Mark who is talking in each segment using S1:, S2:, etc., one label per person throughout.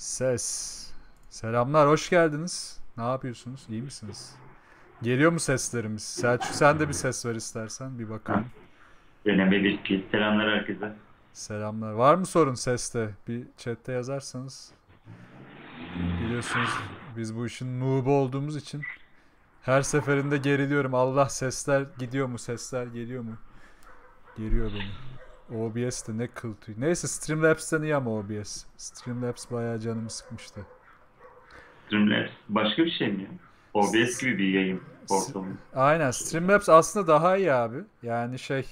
S1: Ses. Selamlar, hoş geldiniz. Ne yapıyorsunuz? İyi misiniz? Geliyor mu seslerimiz? Selçuk sen de bir ses ver istersen. Bir bakalım.
S2: Deneme bir ki. Selamlar herkese.
S1: Selamlar. Var mı sorun seste? Bir chatte yazarsanız. Biliyorsunuz biz bu işin noob'u olduğumuz için her seferinde geriliyorum. Allah sesler gidiyor mu? Sesler geliyor mu? Geliyor beni. OBS de ne kıl tüy. Neyse Streamlabs'ten iyi ama OBS. Streamlabs bayağı canımı sıkmıştı.
S2: Streamlabs başka bir şey mi? OBS gibi bir yayın ortamı.
S1: Aynen Streamlabs aslında daha iyi abi. Yani şey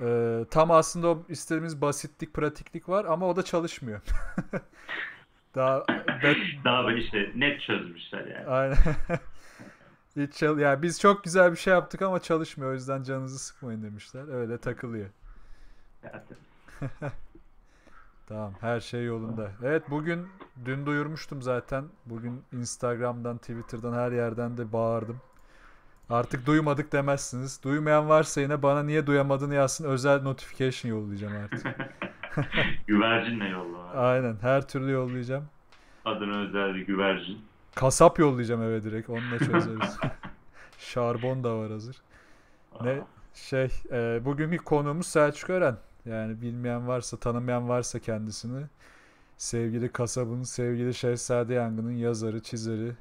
S1: e, tam aslında o istediğimiz basitlik, pratiklik var ama o da çalışmıyor. Daha bet-
S2: Daha böyle işte net çözmüşler yani.
S1: aynen. Hiç çal- yani biz çok güzel bir şey yaptık ama çalışmıyor. O yüzden canınızı sıkmayın demişler. Öyle takılıyor. Tamam, her şey yolunda. Evet, bugün dün duyurmuştum zaten. Bugün Instagram'dan, Twitter'dan her yerden de bağırdım. Artık duymadık demezsiniz. Duymayan varsa yine bana niye duyamadığını yazsın. Özel notification yollayacağım artık.
S2: Güvercinle yolla.
S1: Aynen, her türlü yollayacağım.
S2: Adına özel bir güvercin.
S1: Kasap yollayacağım eve direkt. Onunla çözeriz. Şarbon da var hazır. Ne şey, e, bugünkü konuğumuz Selçuk Ören. Yani bilmeyen varsa, tanımayan varsa kendisini. Sevgili kasabın, sevgili Şehzade Yangın'ın yazarı, çizeri,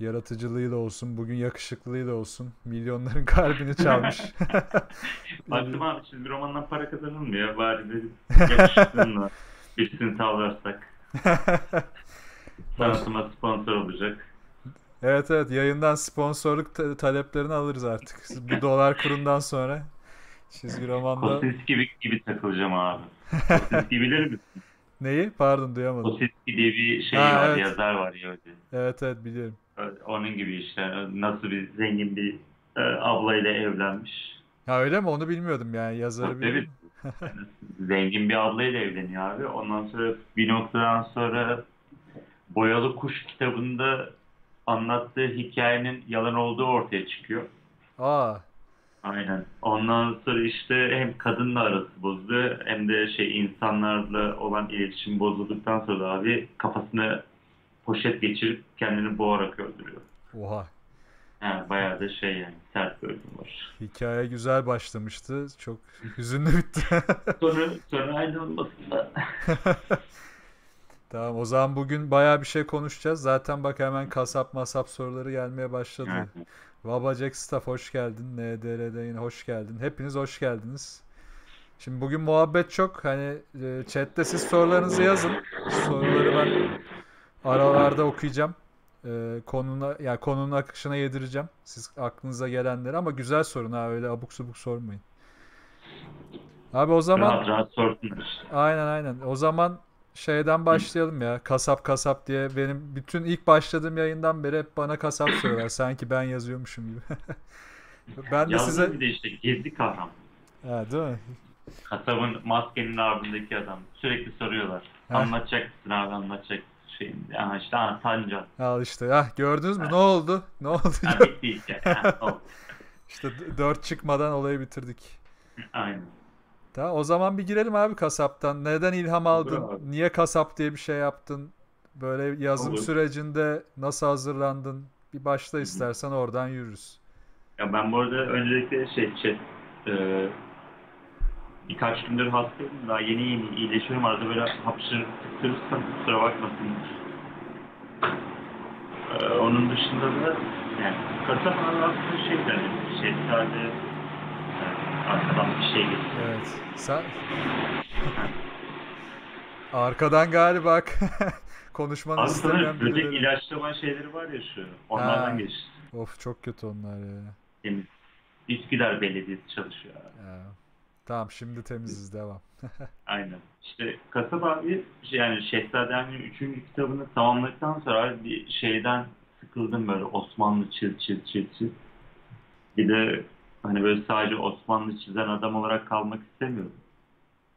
S1: yaratıcılığıyla olsun, bugün yakışıklılığıyla olsun, milyonların kalbini çalmış.
S2: Baktım abi çizgi romandan para kazanılmıyor. Bari dedim yakışıklığınla birisini tavlarsak. Sanatıma sponsor olacak.
S1: Evet evet yayından sponsorluk ta- taleplerini alırız artık. Bu dolar kurundan sonra çizgi romanda
S2: Kosinski gibi, gibi takılacağım abi. Kosinski bilir misin?
S1: neyi? Pardon duyamadım.
S2: Kosinski diye bir şey
S1: Ha,
S2: var,
S1: evet.
S2: yazar var ya öyle.
S1: Evet evet biliyorum.
S2: Onun gibi işte nasıl bir zengin bir e, ablayla evlenmiş.
S1: Ha öyle mi? Onu bilmiyordum yani yazarı
S2: Evet.
S1: biliyorum.
S2: Yani zengin bir ablayla evleniyor abi. Ondan sonra bir noktadan sonra Boyalı Kuş kitabında anlattığı hikayenin yalan olduğu ortaya çıkıyor.
S1: Aa
S2: Aynen. Ondan sonra işte hem kadınla arası bozuluyor hem de şey insanlarla olan iletişim bozulduktan sonra abi kafasına poşet geçirip kendini boğarak öldürüyor.
S1: oha.
S2: Yani bayağı da şey yani sert bir ölüm var.
S1: Hikaye güzel başlamıştı. Çok hüzünlü bitti.
S2: Sonra, sonra aynı olmasında
S1: Tamam o zaman bugün bayağı bir şey konuşacağız. Zaten bak hemen kasap masap soruları gelmeye başladı.
S2: Yani
S1: Babacek Staff hoş geldin. NDR'de yine hoş geldin. Hepiniz hoş geldiniz. Şimdi bugün muhabbet çok. Hani e, chatte siz sorularınızı yazın. Soruları ben aralarda okuyacağım. E, konuna ya konunun akışına yedireceğim. Siz aklınıza gelenleri ama güzel sorun ha öyle abuk subuk sormayın. Abi o zaman
S2: rahat rahat sorsunlar.
S1: Aynen aynen. O zaman şeyden başlayalım ya. Kasap kasap diye benim bütün ilk başladığım yayından beri hep bana kasap soruyorlar. Sanki ben yazıyormuşum gibi. Ben de
S2: Yazdım
S1: size
S2: bir de işte gizli kahraman.
S1: ha, değil mi?
S2: Kasabın maskenin ardındaki adam. Sürekli soruyorlar.
S1: Ha.
S2: Anlatacak mısın abi anlatacak şeyin. Aha işte ha, Tancan.
S1: Al işte. Ah gördünüz mü? Ne oldu? Ne oldu?
S2: Ha, bitti hikaye. Ha, oldu.
S1: İşte dört çıkmadan olayı bitirdik.
S2: Aynen.
S1: Tamam, o zaman bir girelim abi kasaptan. Neden ilham aldın? Niye kasap diye bir şey yaptın? Böyle yazım
S2: Olur.
S1: sürecinde nasıl hazırlandın? Bir başla istersen oradan yürürüz.
S2: Ya ben bu arada öncelikle şey chat e, birkaç gündür hastayım. Daha yeni yeni iyileşiyorum. Arada böyle hapşırıp tıktırırsam kusura bakmasın. E, onun dışında da yani kasap aslında şey şehzade e, arkadan bir şey getiriyor.
S1: Evet. Sen arkadan galiba konuşmanı
S2: Abi
S1: istemeyen
S2: sana böcek
S1: birileri.
S2: ilaçlama şeyleri var ya şu. Onlardan
S1: Ha.
S2: geçti.
S1: Of çok kötü onlar ya.
S2: Temiz. Üsküdar Belediyesi çalışıyor abi.
S1: Ya. Tamam şimdi temiziz devam.
S2: Aynen. İşte Kasap abi yani Şehzade'nin üçüncü kitabını tamamladıktan sonra bir şeyden sıkıldım böyle Osmanlı çiz çiz çiz çiz. Bir de hani böyle sadece Osmanlı çizen adam olarak kalmak istemiyorum.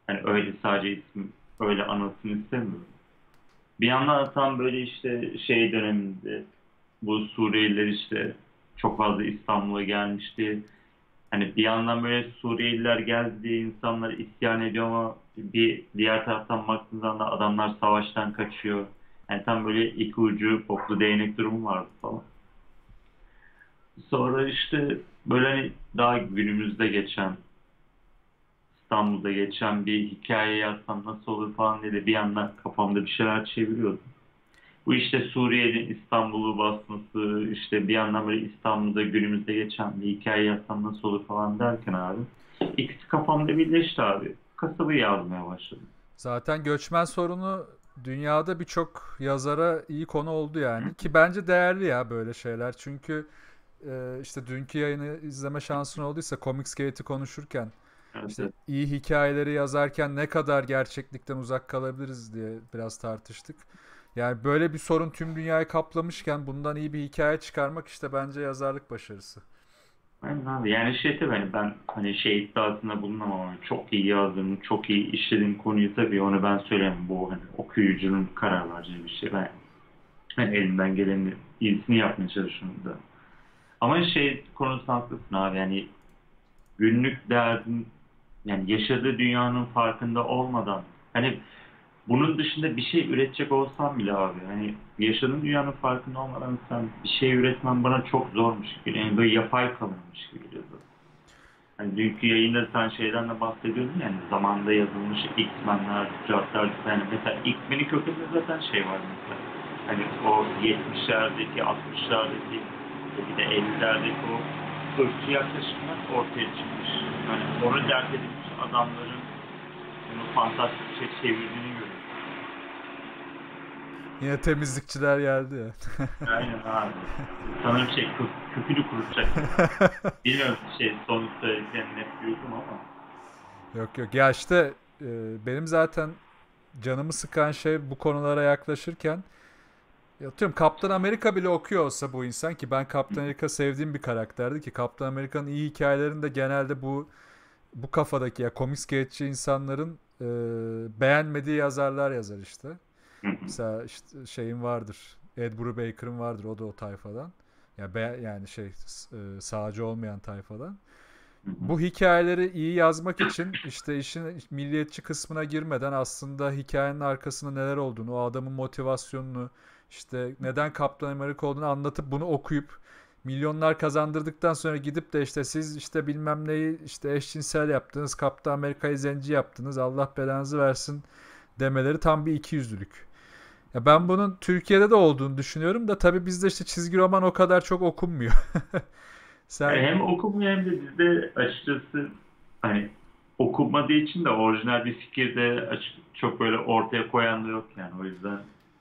S2: Hani öyle sadece isim öyle anılsın istemiyorum. Bir yandan tam böyle işte şey döneminde bu Suriyeliler işte çok fazla İstanbul'a gelmişti. Hani bir yandan böyle Suriyeliler geldi insanlar isyan ediyor ama bir diğer taraftan baktığın zaman da adamlar savaştan kaçıyor. Yani tam böyle iki ucu boklu değnek durumu vardı falan. Sonra işte böyle hani daha günümüzde geçen İstanbul'da geçen bir hikaye yazsam nasıl olur falan diye de bir yandan kafamda bir şeyler çeviriyordum. Bu işte Suriye'nin İstanbul'u basması, işte bir yandan böyle İstanbul'da günümüzde geçen bir hikaye yazsam nasıl olur falan derken abi. ikisi kafamda birleşti abi. Kasabayı yazmaya başladım.
S1: Zaten göçmen sorunu dünyada birçok yazara iyi konu oldu yani. Ki bence değerli ya böyle şeyler. Çünkü e, işte dünkü yayını izleme şansın olduysa Comicsgate'i konuşurken
S2: Evet,
S1: işte iyi hikayeleri yazarken ne kadar gerçeklikten uzak kalabiliriz diye biraz tartıştık. Yani böyle bir sorun tüm dünyayı kaplamışken bundan iyi bir hikaye çıkarmak işte bence yazarlık başarısı.
S2: Aynen abi. Yani şey tabii hani ben hani şey iddiasında bulunamam ama çok iyi yazdığım, çok iyi işlediğim konuyu tabii onu ben söylemem. Bu hani okuyucunun karar vereceği bir şey. Ben hani elimden gelenin iyisini yapmaya çalışıyorum da. Ama şey konusunda haklısın abi. Yani günlük derdin yani yaşadığı dünyanın farkında olmadan hani bunun dışında bir şey üretecek olsam bile abi hani yaşadığın dünyanın farkında olmadan sen bir şey üretmen bana çok zormuş gibi. Yani böyle yapay kalınmış gibi geliyor. Hani dünkü yayında sen şeyden de bahsediyordun yani zamanda yazılmış X-Men'ler, Cartlar, yani mesela X-Men'in kökeninde zaten şey var mesela. Hani o 70'lerdeki, 60'lardaki bir de 50'lerdeki o ırkçı yaklaşımlar ortaya çıkmış. Yani onu dert edilmiş adamların bunu fantastik şey çevirdiğini görüyoruz.
S1: Yine temizlikçiler geldi ya.
S2: Aynen abi. Sanırım şey kö kökünü kurutacak. Bilmiyorum şey son söylediklerini net duydum ama.
S1: Yok yok ya işte e, benim zaten canımı sıkan şey bu konulara yaklaşırken ya atıyorum Kaptan Amerika bile okuyor olsa bu insan ki ben Kaptan Amerika sevdiğim bir karakterdi ki Kaptan Amerika'nın iyi hikayelerinde genelde bu bu kafadaki ya komik sketçi insanların e, beğenmediği yazarlar yazar işte. Mesela işte şeyin vardır. Ed Brubaker'ın vardır o da o tayfadan. Ya be, yani şey e, sağcı olmayan tayfadan. Bu hikayeleri iyi yazmak için işte işin milliyetçi kısmına girmeden aslında hikayenin arkasında neler olduğunu, o adamın motivasyonunu, işte neden Kaptan Amerika olduğunu anlatıp bunu okuyup milyonlar kazandırdıktan sonra gidip de işte siz işte bilmem neyi işte eşcinsel yaptınız, Kaptan Amerika'yı zenci yaptınız, Allah belanızı versin demeleri tam bir ikiyüzlülük. Ya ben bunun Türkiye'de de olduğunu düşünüyorum da tabii bizde işte çizgi roman o kadar çok okunmuyor. Sen
S2: Yani hem okumuyor hem de bizde açıkçası hani okunmadığı için de orijinal bir fikir de açık, çok böyle ortaya koyan da yok yani. O yüzden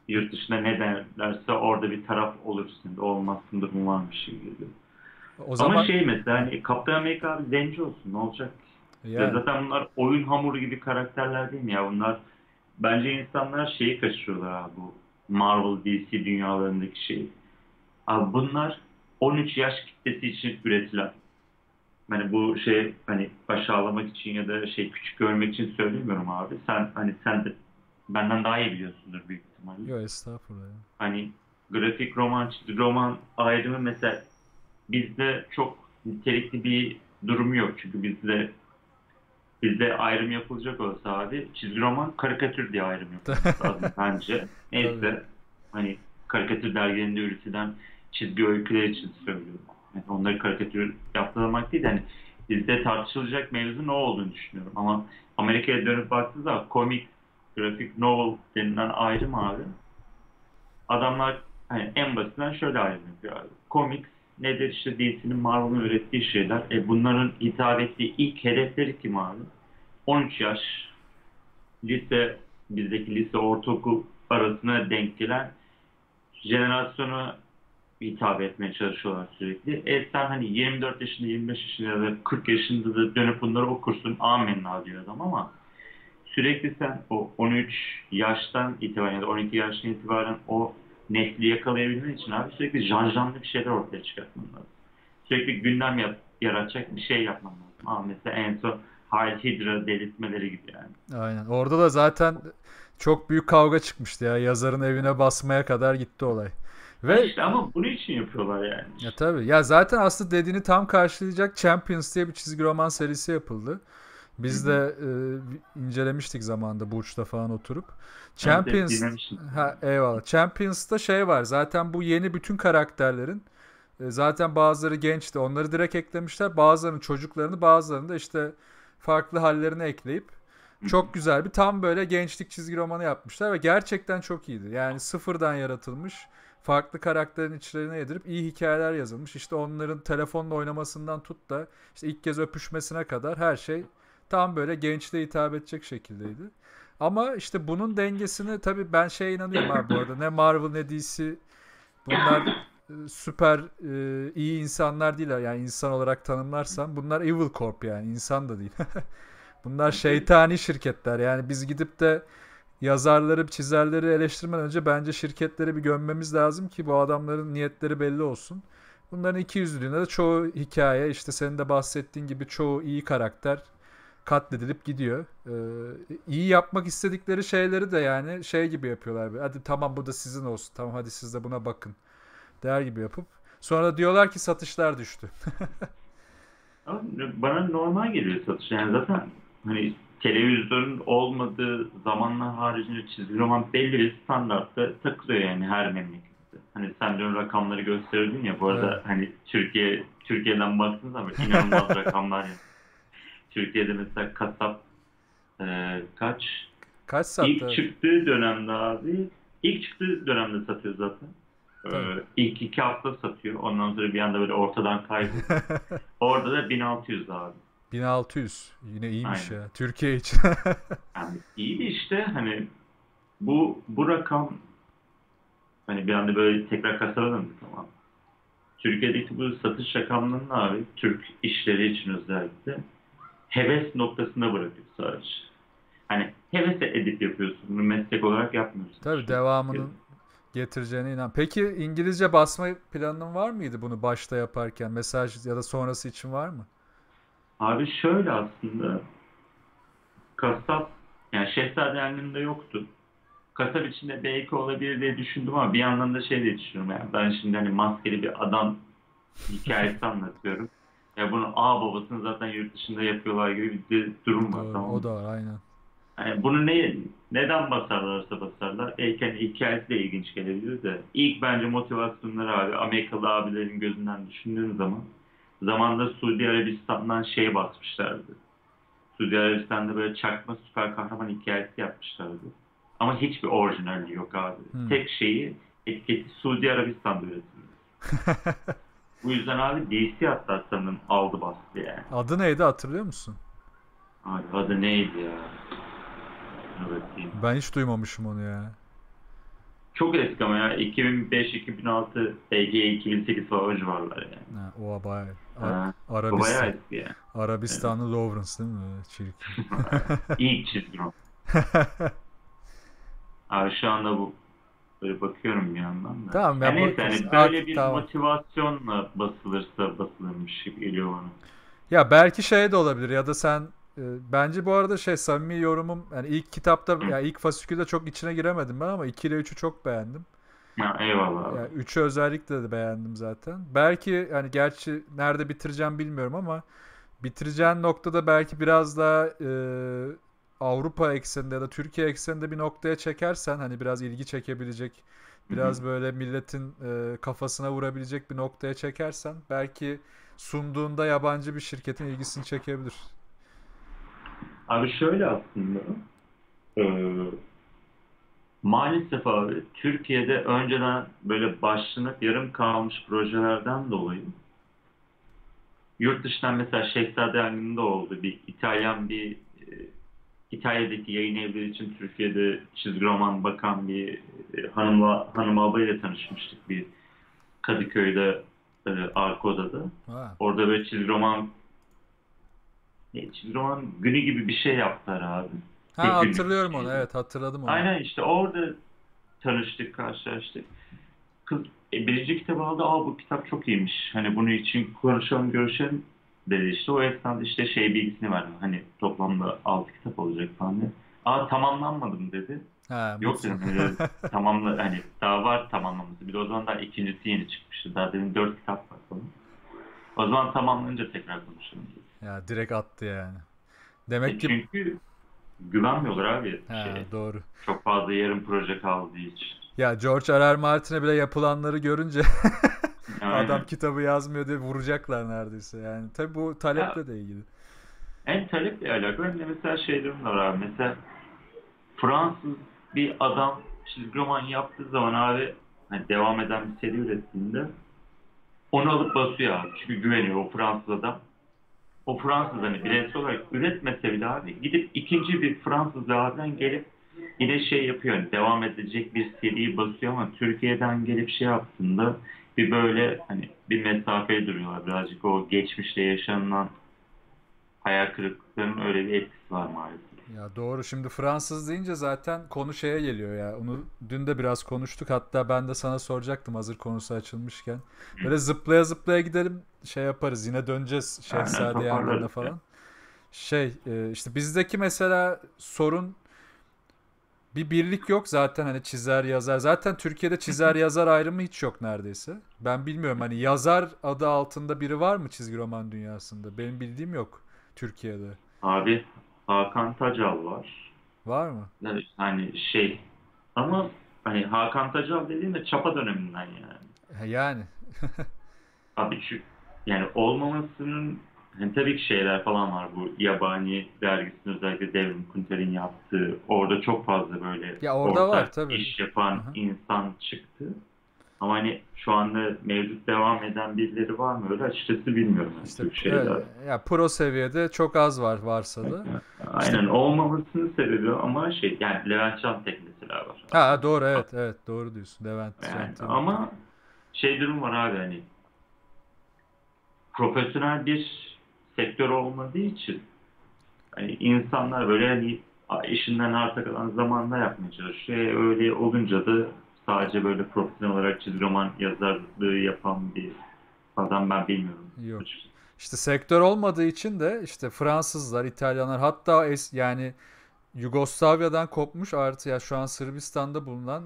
S2: yurt dışında ne derlerse orada bir taraf olursun olmazsın durumu varmış gibi
S1: o zaman
S2: Ama şey mesela hani Kaptan Amerika abi zenci olsun ne olacak? Ya
S1: yani
S2: zaten bunlar oyun hamuru gibi karakterler değil mi ya? Bunlar bence insanlar şeyi kaçırıyorlar abi bu Marvel DC dünyalarındaki şeyi. Abi bunlar 13 yaş kitlesi için üretilen. Hani bu şey hani aşağılamak için ya da şey küçük görmek için söylemiyorum abi. Sen hani sen de benden daha iyi biliyorsundur büyük ihtimalle.
S1: Yok estağfurullah. ya.
S2: Hani grafik roman, çizgi roman ayrımı mesela bizde çok nitelikli bir durumu yok. Çünkü bizde bizde ayrım yapılacak olsa abi çizgi roman karikatür diye ayrım yapılması lazım bence. Neyse
S1: Tabii.
S2: hani karikatür dergilerinde üretilen çizgi öyküler için söylüyorum. Yani onları karikatür yaptırmak değil de hani bizde tartışılacak mevzu ne olduğunu düşünüyorum. Ama Amerika'ya dönüp baktığı zaman komik, grafik novel denilen ayrım abi adamlar hani en basitinden şöyle ayrım yapıyor abi. Komik nedir işte DC'nin Marvel'ın ürettiği şeyler. E bunların hitap ettiği ilk hedefleri kim abi? 13 yaş lise bizdeki lise ortaokul arasına denk gelen jenerasyona hitap etmeye çalışıyorlar sürekli. E sen hani 24 yaşında, 25 yaşında ya da 40 yaşında da dönüp bunları okursun. Amenna diyor adam ama sürekli sen o 13 yaştan itibaren ya da 12 yaştan itibaren o nesli yakalayabilmen için abi sürekli janjanlı bir şeyler ortaya çıkartman lazım. Sürekli gündem yap- yaratacak bir şey yapman lazım. Ama mesela en son Heil Hydra delirtmeleri gibi yani.
S1: Aynen. Orada da zaten çok büyük kavga çıkmıştı ya. Yazarın evine basmaya kadar gitti olay. Ve
S2: işte ama bunun için yapıyorlar yani.
S1: ya tabii. Ya zaten aslında dediğini tam karşılayacak Champions diye bir çizgi roman serisi yapıldı. Biz de e, incelemiştik zamanında Burç'ta falan oturup. Champions ha eyvallah. Champions'ta şey var. Zaten bu yeni bütün karakterlerin e, zaten bazıları gençti. Onları direkt eklemişler. Bazılarının çocuklarını, bazılarını da işte farklı hallerini ekleyip çok güzel bir tam böyle gençlik çizgi romanı yapmışlar ve gerçekten çok iyiydi. Yani sıfırdan yaratılmış, farklı karakterin içlerine yedirip iyi hikayeler yazılmış. İşte onların telefonla oynamasından tut da işte ilk kez öpüşmesine kadar her şey tam böyle gençliğe hitap edecek şekildeydi. Ama işte bunun dengesini tabii ben şeye inanıyorum abi bu arada. Ne Marvel ne DC bunlar e, süper e, iyi insanlar değiller. Yani insan olarak tanımlarsam bunlar Evil Corp yani insan da değil. Bunlar şeytani şirketler. Yani biz gidip de yazarları, çizerleri eleştirmeden önce bence şirketleri bir gömmemiz lazım ki bu adamların niyetleri belli olsun. Bunların iki yüzlülüğünde de çoğu hikaye işte senin de bahsettiğin gibi çoğu iyi karakter katledilip gidiyor. Ee, iyi yapmak istedikleri şeyleri de yani şey gibi yapıyorlar. Hadi tamam bu da sizin olsun. Tamam hadi siz de buna bakın. Der gibi yapıp sonra diyorlar ki satışlar düştü.
S2: Ama bana normal geliyor satış. Yani zaten hani televizyonun olmadığı zamanlar haricinde çizgi roman belli bir standartta takılıyor yani her memlekette. Hani sen dün rakamları gösterdin ya bu arada
S1: Evet.
S2: hani Türkiye Türkiye'den baktığın zaman inanılmaz rakamlar ya. Türkiye'de mesela kasap e, kaç?
S1: Kaç sattı?
S2: İlk çıktığı dönemde abi ilk çıktığı dönemde satıyor zaten. Ee, ilk iki hafta satıyor. Ondan sonra bir anda böyle ortadan kayboluyor. Orada da 1600 abi.
S1: 1600. Yine iyiymiş
S2: Aynen.
S1: ya. Türkiye için.
S2: Yani iyi de işte hani bu bu rakam hani bir anda böyle tekrar kasara döndük ama Türkiye'deki bu satış rakamlarının abi Türk işleri için özellikle heves noktasında bırakıyor sadece. Hani heves edip yapıyorsun. Bunu meslek olarak yapmıyorsun.
S1: Tabii devamının getireceğine inan. Peki İngilizce basma planın var mıydı bunu başta yaparken? Mesaj ya da sonrası için var mı?
S2: Abi şöyle aslında kasap yani Şehzade Erlin'de yoktu. Kasap içinde belki olabilir diye düşündüm ama bir yandan da şey diye düşünüyorum yani ben şimdi hani maskeli bir adam hikayesi anlatıyorum. Ya bunu A babasını zaten yurt dışında yapıyorlar gibi bir durum var
S1: Doğru,
S2: tamam
S1: o da var aynen.
S2: Yani bunu ne, neden basarlarsa basarlar. Belki hani hikayesi de ilginç gelebilir de. İlk bence motivasyonları abi Amerikalı abilerin gözünden düşündüğün zaman zamanda Suudi Arabistan'dan şey basmışlardı. Suudi Arabistan'da böyle çakma süper kahraman hikayesi yapmışlardı. Ama hiçbir orijinali yok abi.
S1: Hmm.
S2: Tek şeyi etiketi Suudi Arabistan'da üretilmiş. Bu yüzden abi DC hatta sanırım aldı bastı yani.
S1: Adı neydi hatırlıyor musun?
S2: Abi adı neydi ya? Bakayım.
S1: Ben hiç duymamışım onu ya.
S2: Çok eski ama ya 2005, 2006, belki 2008 falan civarlar yani.
S1: Ha, o bayağı.
S2: Ha,
S1: A-
S2: Bu bayağı
S1: Arabistan.
S2: eski yani.
S1: Arabistanlı Lawrence değil mi? Çirkin.
S2: İlk çizgi. Abi şu anda bu böyle bakıyorum bir yandan da.
S1: Tamam, ben
S2: Yani neyse hani böyle bir
S1: tamam.
S2: motivasyonla basılırsa basılırmış gibi geliyor bana.
S1: Ya belki şey de olabilir ya da sen e, bence bu arada şey samimi yorumum yani ilk kitapta ya ilk fasikülde çok içine giremedim ben ama 2 ile 3'ü çok beğendim.
S2: Ya eyvallah.
S1: Yani 3'ü özellikle de beğendim zaten. Belki yani gerçi nerede bitireceğim bilmiyorum ama bitireceğin noktada belki biraz daha e, Avrupa ekseninde ya da Türkiye ekseninde bir noktaya çekersen hani biraz ilgi çekebilecek biraz böyle milletin e, kafasına vurabilecek bir noktaya çekersen belki sunduğunda yabancı bir şirketin ilgisini çekebilir.
S2: Abi şöyle aslında eee, maalesef abi Türkiye'de önceden böyle başlanıp yarım kalmış projelerden dolayı yurt dışından mesela Şehzade Ergin'de oldu bir İtalyan bir e, İtalya'daki yayın evleri için Türkiye'de çizgi roman bakan bir e, hanımla hanım abayla tanışmıştık bir Kadıköy'de e, arka odada.
S1: Ha.
S2: Orada böyle çizgi roman ne, çizgi roman günü gibi bir şey yaptılar abi.
S1: Ha
S2: günlük
S1: hatırlıyorum
S2: bir
S1: onu. Evet hatırladım onu.
S2: Aynen işte orada tanıştık, karşılaştık. Kız e, birinci kitabı aldı. Aa bu kitap çok iyiymiş. Hani bunun için konuşalım, görüşelim dedi işte. O esnada işte şey bilgisini verdim. Hani toplamda 6 kitap olacak falan diye. Aa tamamlanmadım dedi.
S1: Ha,
S2: Yok dedim öyle tamamla hani daha var tamamlaması. Bir de o zaman daha ikincisi yeni çıkmıştı. Daha dedim 4 kitap var falan. O zaman tamamlanınca tekrar konuşalım dedi.
S1: Ya direkt attı yani. Demek
S2: E
S1: ki
S2: çünkü güvenmiyorlar abi
S1: ha,
S2: şeye.
S1: doğru.
S2: Çok fazla yarım proje kaldığı için.
S1: Ya George R. R. Martin'e bile yapılanları görünce
S2: Aynen.
S1: adam kitabı yazmıyor diye vuracaklar neredeyse. Yani tabii bu
S2: Ya
S1: taleple de ilgili.
S2: hem taleple alakalı hem de mesela şeylerim var abi. Mesela Fransız bir adam çizgi roman yaptığı zaman abi hani devam eden bir seri ürettiğinde onu alıp basıyor abi. Çünkü güveniyor o Fransız adam. O Fransız hani bireysel olarak üretmese bile abi gidip ikinci bir Fransız abiden gelip yine şey yapıyor. Hani devam edecek bir seriyi basıyor ama Türkiye'den gelip şey yaptığında bir böyle hani bir mesafeye duruyorlar. Birazcık o geçmişte yaşanılan hayal kırıklıklarının öyle bir etkisi var maalesef.
S1: Ya doğru. Şimdi Fransız deyince zaten konu şeye geliyor ya. Onu dün de biraz konuştuk. Hatta ben de sana soracaktım hazır konusu açılmışken. Böyle zıplaya zıplaya gidelim şey yaparız. Yine döneceğiz
S2: Aynen
S1: Şehzade yerlerine
S2: toparlarız ya.
S1: falan. Şey e, işte bizdeki mesela sorun bir birlik yok zaten hani çizer yazar. Zaten Türkiye'de çizer yazar ayrımı hiç yok neredeyse. Ben bilmiyorum hani yazar adı altında biri var mı çizgi roman dünyasında? Benim bildiğim yok Türkiye'de.
S2: Abi Hakan Tacal var.
S1: Var mı?
S2: Evet, Hani şey ama hani Hakan Tacal dediğimde çapa döneminden yani.
S1: Yani.
S2: Abi şu yani olmamasının hani tabii ki şeyler falan var bu yabani dergisinin özellikle Devrim Kunter'in yaptığı orada çok fazla böyle
S1: Ya orada
S2: ortak
S1: var tabii.
S2: iş yapan
S1: Hı hı.
S2: insan çıktı. Ama hani şu anda mevcut devam eden birileri var mı öyle açıkçası bilmiyorum. Yani
S1: İşte
S2: Türk şeyler.
S1: evet, ya pro seviyede çok az var varsa da.
S2: Aynen olmamasının sebebi ama şey yani Levent Çantek mesela var.
S1: Ha doğru evet evet doğru diyorsun Levent
S2: Yani ama şey durum var abi hani profesyonel bir sektör olmadığı için hani insanlar böyle hani işinden arta kalan zamanda yapmaya çalışıyor. E, Öyle olunca da sadece böyle profesyonel olarak çizgi roman yazarlığı yapan bir adam ben bilmiyorum.
S1: Yok. İşte sektör olmadığı için de işte Fransızlar, İtalyanlar hatta es, yani Yugoslavya'dan kopmuş artı ya şu an Sırbistan'da bulunan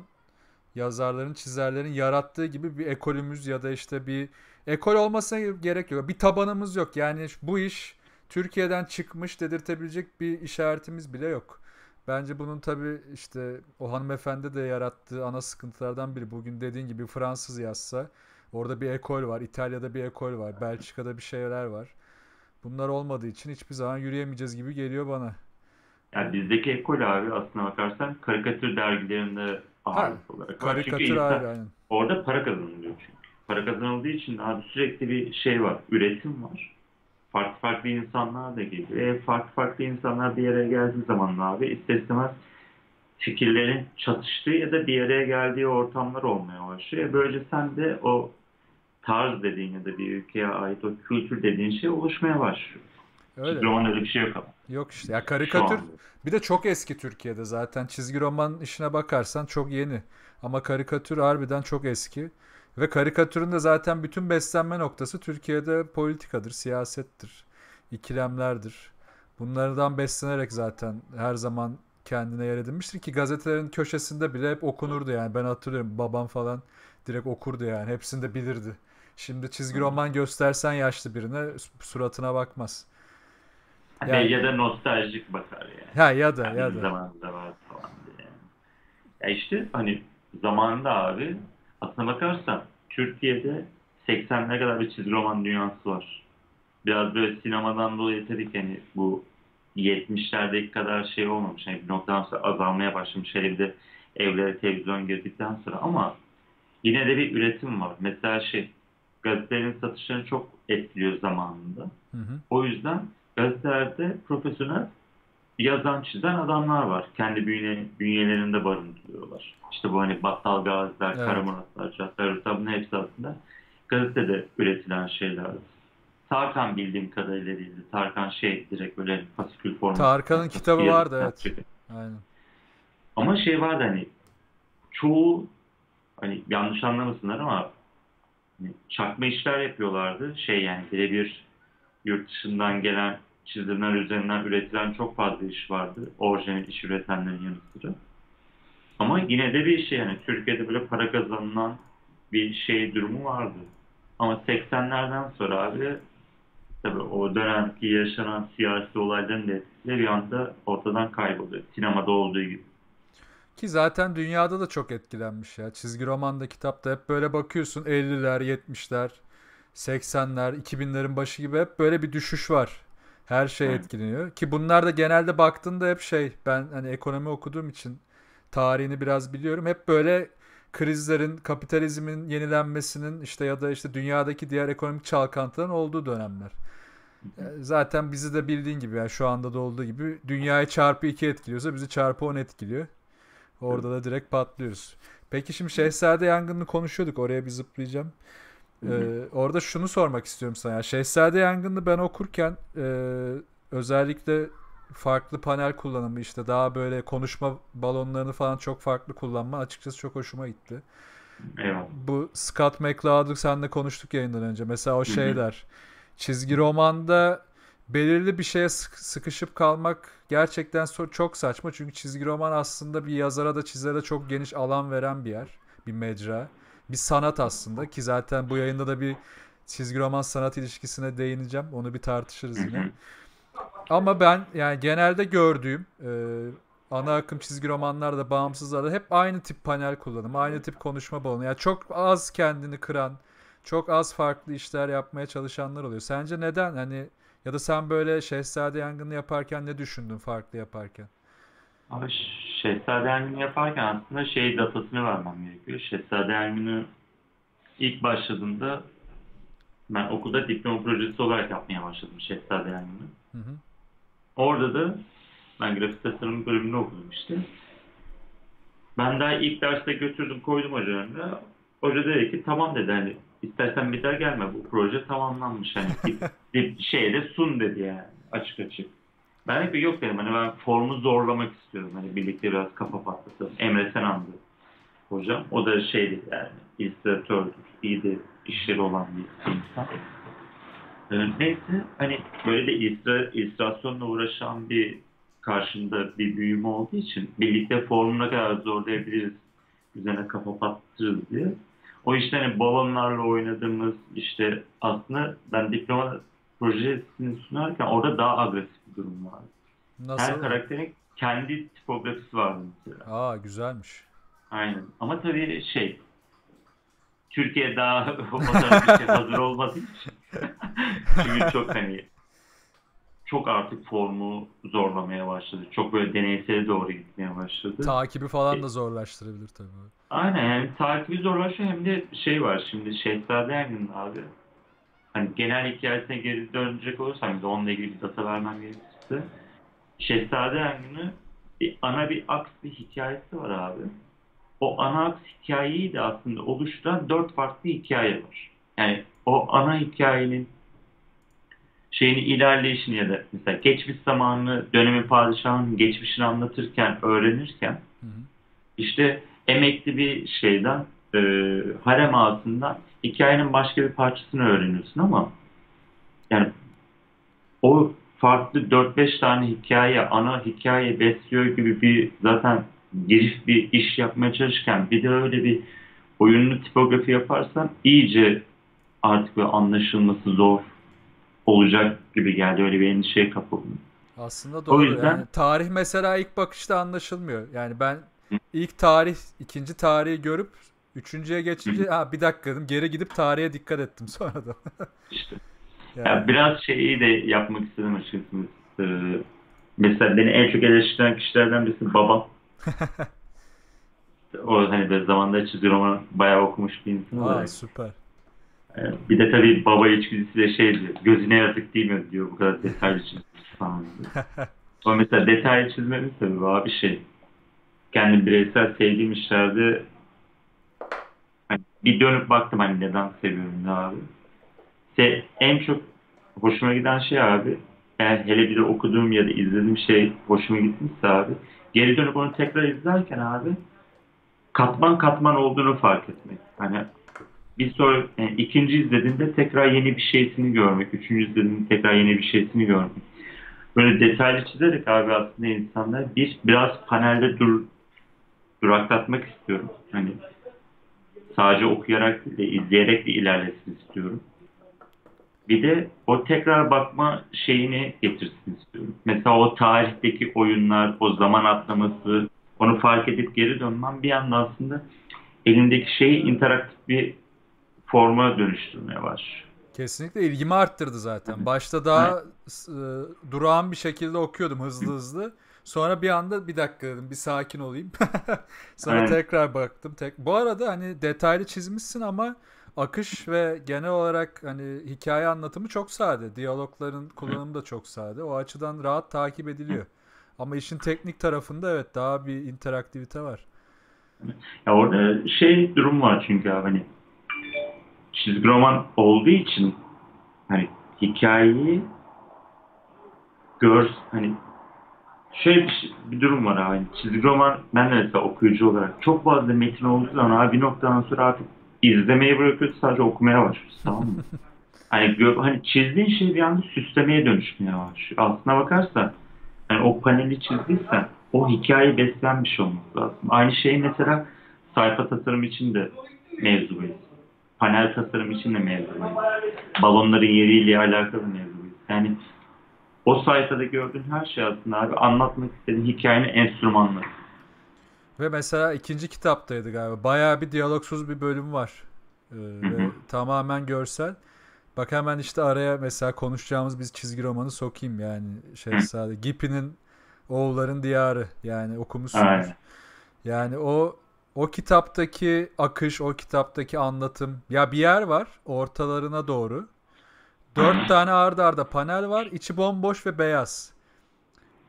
S1: yazarların, çizerlerin yarattığı gibi bir ekolümüz ya da işte bir ekol olmasına gerek yok. Bir tabanımız yok. Yani bu iş Türkiye'den çıkmış dedirtebilecek bir işaretimiz bile yok. Bence bunun tabii işte o hanımefendi de yarattığı ana sıkıntılardan biri. Bugün dediğin gibi Fransız yazsa orada bir ekol var. İtalya'da bir ekol var. Belçika'da bir şeyler var. Bunlar olmadığı için hiçbir zaman yürüyemeyeceğiz gibi geliyor bana.
S2: Yani bizdeki ekol abi aslına bakarsan karikatür dergilerinde ağırlık olarak
S1: Karikatür ayrı aynen.
S2: Orada para kazanılıyor çünkü. Para kazanıldığı için abi sürekli bir şey var. Üretim var. Farklı farklı insanlar da geliyor. E, farklı farklı insanlar bir yere geldiği zaman abi ister istemez fikirlerin çatıştığı ya da bir araya geldiği ortamlar olmaya başlıyor. E, Böylece sen de o tarz dediğin ya da bir ülkeye ait o kültür dediğin şey oluşmaya başlıyor.
S1: Öyle.
S2: Çizgi roman öyle bir şey yok ama.
S1: Yok işte. Ya karikatür bir de çok eski Türkiye'de zaten. Çizgi roman işine bakarsan çok yeni. Ama karikatür harbiden çok eski. Ve karikatürün de zaten bütün beslenme noktası Türkiye'de politikadır, siyasettir, ikilemlerdir. Bunlardan beslenerek zaten her zaman kendine yer edinmiştir ki gazetelerin köşesinde bile hep okunurdu yani. Ben hatırlıyorum babam falan direkt okurdu yani. Hepsini de bilirdi. Şimdi çizgi roman göstersen yaşlı birine suratına bakmaz. Yani-
S2: ya da nostaljik bakar yani.
S1: Ha ya da
S2: Yani
S1: ya da.
S2: zamanında var falan diye. Ya işte hani zamanında abi aslına bakarsan Türkiye'de 80'lere kadar bir çizgi roman dünyası var. Biraz böyle sinemadan dolayı tabii ki hani bu 70'lerdeki kadar şey olmamış. Hani bir noktadan sonra azalmaya başlamış. Hele bir de evlere televizyon girdikten sonra ama yine de bir üretim var. Mesela şey gazetelerin satışlarını çok etkiliyor zamanında.
S1: Hı hı.
S2: O yüzden gazetelerde profesyonel yazan çizen adamlar var. Kendi bünye, bünyelerinde barındırıyorlar. İşte bu hani Battal Gaziler,
S1: Evet.
S2: Kara Muratlar, Caddar Rıta bunun hepsi aslında gazetede üretilen şeyler. Tarkan bildiğim kadarıyla değildi. Tarkan şey direkt böyle fasikül forması.
S1: Tarkan'ın kitabı vardı, evet. Aynen.
S2: Ama şey vardı hani çoğu hani yanlış anlamasınlar ama hani çakma işler yapıyorlardı. Şey yani birebir yurt dışından gelen çizimler üzerinden üretilen çok fazla iş vardı. Orijinal iş üretenlerin yanı sıra. Ama yine de bir şey yani Türkiye'de böyle para kazanılan bir şey durumu vardı. Ama 80'lerden sonra abi tabii o dönemki yaşanan siyasi olayların da etkisiyle bir anda ortadan kayboluyor. Sinemada olduğu gibi.
S1: Ki zaten dünyada da çok etkilenmiş ya. Çizgi romanda kitapta hep böyle bakıyorsun 50'ler, 70'ler, 80'ler, 2000'lerin başı gibi hep böyle bir düşüş var. Her şey etkileniyor. Ki bunlar da genelde baktığında hep şey ben hani ekonomi okuduğum için tarihini biraz biliyorum. Hep böyle krizlerin, kapitalizmin yenilenmesinin işte ya da işte dünyadaki diğer ekonomik çalkantıların olduğu dönemler. Zaten bizi de bildiğin gibi yani şu anda da olduğu gibi dünyayı çarpı 2 etkiliyorsa bizi çarpı 10 etkiliyor. Orada da direkt patlıyoruz. Peki şimdi Şehzade Yangını'nı konuşuyorduk. Oraya bir zıplayacağım. Ee, orada şunu sormak istiyorum sana. Yani Şehzade Yangını'nı ben okurken e, özellikle farklı panel kullanımı işte daha böyle konuşma balonlarını falan çok farklı kullanma açıkçası çok hoşuma gitti.
S2: Eyvallah.
S1: Bu Scott McCloud'u seninle konuştuk yayından önce. Mesela o şey der. Çizgi romanda belirli bir şeye sık- sıkışıp kalmak gerçekten çok saçma. Çünkü çizgi roman aslında bir yazara da çizere de çok geniş alan veren bir yer. Bir mecra. Bir sanat aslında ki zaten bu yayında da bir çizgi roman sanat ilişkisine değineceğim. Onu bir tartışırız yine. Ama ben yani genelde gördüğüm e, ana akım çizgi romanlarda, bağımsızlarda hep aynı tip panel kullanımı, aynı tip konuşma balonu. Yani çok az kendini kıran, çok az farklı işler yapmaya çalışanlar oluyor. Sence neden? Hani ya da sen böyle Şehzade Yangını yaparken ne düşündün farklı yaparken?
S2: Ama Şehzade Ermin'i yaparken aslında şey datasını vermem gerekiyor. Şehzade Ermin'i ilk başladığında ben okulda diploma projesi olarak yapmaya başladım Şehzade
S1: hı.
S2: Orada da ben grafik tasarım bölümünü okudum işte. Ben daha ilk derste götürdüm koydum önüne. Hoca dedi ki tamam dedi hani istersen bir daha gelme bu proje tamamlanmış hani bir, bir şeye de sun dedi yani açık açık. Ben hep yok dedim hani ben formu zorlamak istiyorum hani birlikte biraz kafa patlatalım. Emre Senan'dı hocam. O da şeydi yani illüstratördür, iyi de işleri olan bir insan. Ee, Neyse hani böyle de illüstra- illüstrasyonla uğraşan bir karşında bir büyüme olduğu için birlikte formuna kadar zorlayabiliriz. Üzerine kafa patlatırız diye. O işte hani balonlarla oynadığımız işte aslında ben diploma projesini sunarken orada daha agresif bir durum vardı. Her
S1: Nasıl?
S2: karakterin kendi tipografisi vardı mesela.
S1: Aa güzelmiş.
S2: Aynen. Ama tabii şey Türkiye daha o bir şey hazır olmadığı için çünkü çok hani çok artık formu zorlamaya başladı. Çok böyle deneysele doğru gitmeye başladı.
S1: Takibi falan da zorlaştırabilir tabii.
S2: Aynen yani takibi zorlaşıyor hem de şey var şimdi Şehzade Ergin abi hani genel hikayesine geri dönecek olursam de onunla ilgili bir data vermem gerekirse Şehzade Ergin'in bir ana bir aks bir hikayesi var abi. O ana aks hikayeyi de aslında oluşturan dört farklı hikaye var. Yani o ana hikayenin şeyini ilerleyişini ya da mesela geçmiş zamanını dönemi padişahının geçmişini anlatırken öğrenirken
S1: Hı hı.
S2: işte emekli bir şeyden e, harem ağasından hikayenin başka bir parçasını öğreniyorsun ama yani o farklı 4-5 tane hikaye, ana hikaye besliyor gibi bir zaten giriş bir iş yapmaya çalışırken bir de öyle bir oyunlu tipografi yaparsan iyice artık böyle anlaşılması zor olacak gibi geldi. Öyle bir endişeye kapıldım.
S1: Aslında doğru.
S2: yüzden-
S1: Yani tarih mesela ilk bakışta anlaşılmıyor. Yani ben ilk tarih, ikinci tarihi görüp üçüncüye geçince ha bir dakika dedim geri gidip tarihe dikkat ettim sonradan.
S2: İşte.
S1: Yani,
S2: Ya biraz şeyi de yapmak istedim açıkçası. Ee, mesela beni en çok eleştiren kişilerden birisi babam. O hani böyle zamanda çizgi roman bayağı okumuş bir insan
S1: Aa,
S2: olarak.
S1: süper.
S2: Ee, Bir de tabii baba içgüdüsüyle şey diyor. Gözüne yazık değil mi diyor bu kadar detaylı çizmiş falan. O mesela detaylı çizmenin sebebi abi şey. Kendi bireysel sevdiğim işlerde bir dönüp baktım hani neden seviyorum ne abi. İşte en çok hoşuma giden şey abi eğer hele bir de okuduğum ya da izlediğim şey hoşuma gitmişse abi geri dönüp onu tekrar izlerken abi katman katman olduğunu fark etmek. Hani bir sonra yani ikinci izlediğinde tekrar yeni bir şeysini görmek, üçüncü izlediğinde tekrar yeni bir şeysini görmek. Böyle detaylı çizerek abi aslında insanlar bir biraz panelde dur duraklatmak istiyorum. Hani sadece okuyarak değil de izleyerek de ilerlesin istiyorum. Bir de o tekrar bakma şeyini getirsin istiyorum. Mesela o tarihteki oyunlar, o zaman atlaması, onu fark edip geri dönmem bir anda aslında elimdeki şeyi interaktif bir forma dönüştürmeye başlıyor.
S1: Kesinlikle ilgimi arttırdı zaten. Başta daha e, durağan bir şekilde okuyordum hızlı hızlı. Sonra bir anda bir dakika dedim bir sakin olayım. Sonra
S2: Evet.
S1: tekrar baktım. Tek... Bu arada hani detaylı çizmişsin ama akış ve genel olarak hani hikaye anlatımı çok sade. Diyalogların kullanımı da çok sade. O açıdan rahat takip ediliyor. Ama işin teknik tarafında evet daha bir interaktivite var.
S2: Ya orada şey durum var çünkü abi hani çizgi roman olduğu için hani hikayeyi gör hani şöyle bir, şey- bir durum var abi. Çizgi roman ben de mesela okuyucu olarak çok fazla metin olduğu zaman abi bir noktadan sonra artık izlemeyi bırakıyorsun sadece okumaya başlıyorsun tamam mı? hani, hani çizdiğin şey bir anda süslemeye dönüşmeye başlıyor. Aslına bakarsan hani o paneli çizdiysen o hikayeyi besleyen bir şey olması lazım. Aynı şey mesela sayfa tasarım için de mevzudayız. Panel tasarım için de mevzudayız. Balonların yeriyle alakalı mevzudayız. Yani o sayfada gördüğün her şey aslında abi anlatmak istediğin hikayenin enstrümanları.
S1: Ve mesela ikinci kitaptaydı galiba. Bayağı bir diyalogsuz bir bölüm var. Ee, ve tamamen görsel. Bak hemen işte araya mesela konuşacağımız biz çizgi romanı sokayım yani Şehzade. Gippy'nin Oğulların Diyarı yani okumuşsunuz.
S2: Aynen.
S1: Yani o o kitaptaki akış, o kitaptaki anlatım. Ya bir yer var ortalarına doğru. Dört tane arda arda panel var. içi bomboş ve beyaz.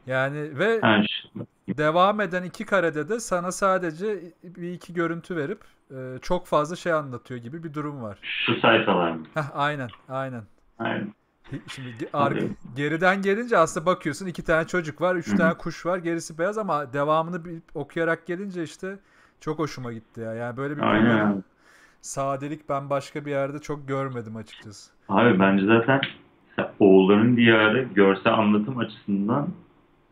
S1: Yani ve
S2: Yani şu-
S1: devam eden iki karede de sana sadece bir iki görüntü verip e, çok fazla şey anlatıyor gibi bir durum var.
S2: şu sayfalar mı?
S1: Heh, aynen, aynen.
S2: Aynen.
S1: Şimdi ar- geriden gelince aslında bakıyorsun iki tane çocuk var, üç tane kuş var, gerisi beyaz ama devamını bilip okuyarak gelince işte çok hoşuma gitti ya. Yani böyle bir sadelik ben başka bir yerde çok görmedim açıkçası.
S2: Abi bence zaten Oğulların Diyarı görsel anlatım açısından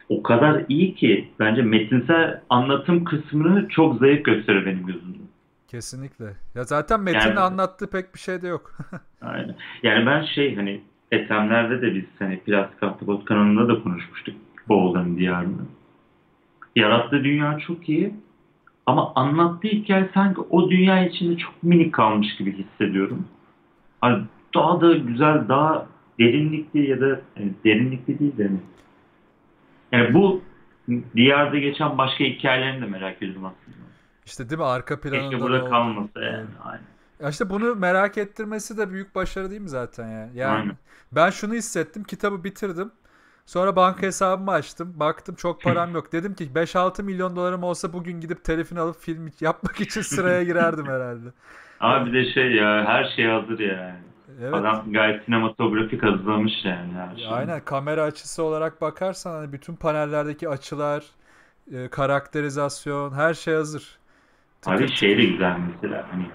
S2: o kadar iyi ki bence metinsel anlatım kısmını çok zayıf gösteriyor benim gözümde.
S1: Kesinlikle. Ya zaten Metin'in
S2: Yani-
S1: anlattığı pek bir şey de yok.
S2: Aynen. Yani ben şey hani Etemler'de de biz hani Plastik Ahtapot kanalında da konuşmuştuk Oğulların Diyarı'nı. Yarattığı dünya çok iyi ama anlattığı hikaye sanki o dünya içinde çok minik kalmış gibi hissediyorum. Hani daha da güzel, daha derinlikli ya da yani derinlikli değil de. Yani bu diyarda geçen başka hikayelerini de merak ediyorum aslında.
S1: İşte değil mi? Arka planında
S2: Keşke
S1: da
S2: burada
S1: oldu.
S2: kalmasa yani. Aynen.
S1: Ya işte bunu merak ettirmesi de büyük başarı değil mi zaten ya? Yani
S2: Aynen.
S1: ben şunu hissettim. Kitabı bitirdim. Sonra banka hesabımı açtım. Baktım çok param yok. Dedim ki 5-6 milyon dolarım olsa bugün gidip telifini alıp film yapmak için sıraya girerdim herhalde.
S2: Abi bir de şey ya her şey hazır yani.
S1: Evet.
S2: Adam gayet sinematografik hazırlamış yani her şeyi.
S1: Aynen kamera açısı olarak bakarsan hani bütün panellerdeki açılar, e, karakterizasyon her şey hazır.
S2: Abi
S1: Tıkır
S2: şey de güzel mesela hani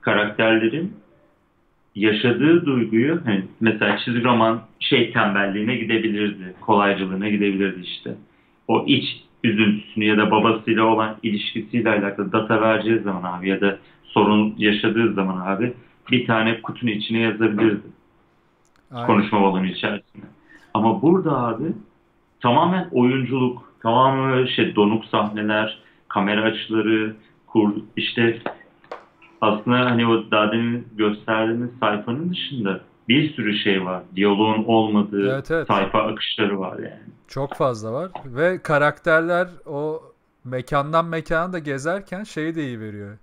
S2: karakterlerin yaşadığı duyguyu hani mesela çizgi roman şey tembelliğine gidebilirdi, kolaycılığına gidebilirdi işte. O iç üzüntüsünü ya da babasıyla olan ilişkisiyle alakalı data vereceği zaman abi ya da sorun yaşadığı zaman abi bir tane kutunun içine yazabilirdi.
S1: Aynen.
S2: konuşma balonu içerisinde. Ama burada abi tamamen oyunculuk, tamamen şey donuk sahneler, kamera açıları, kur, işte aslında hani o daha demin gösterdiğimiz sayfanın dışında bir sürü şey var. Diyaloğun olmadığı
S1: Evet, evet.
S2: sayfa akışları var yani.
S1: Çok fazla var ve karakterler o mekandan mekana da gezerken şeyi de iyi veriyor.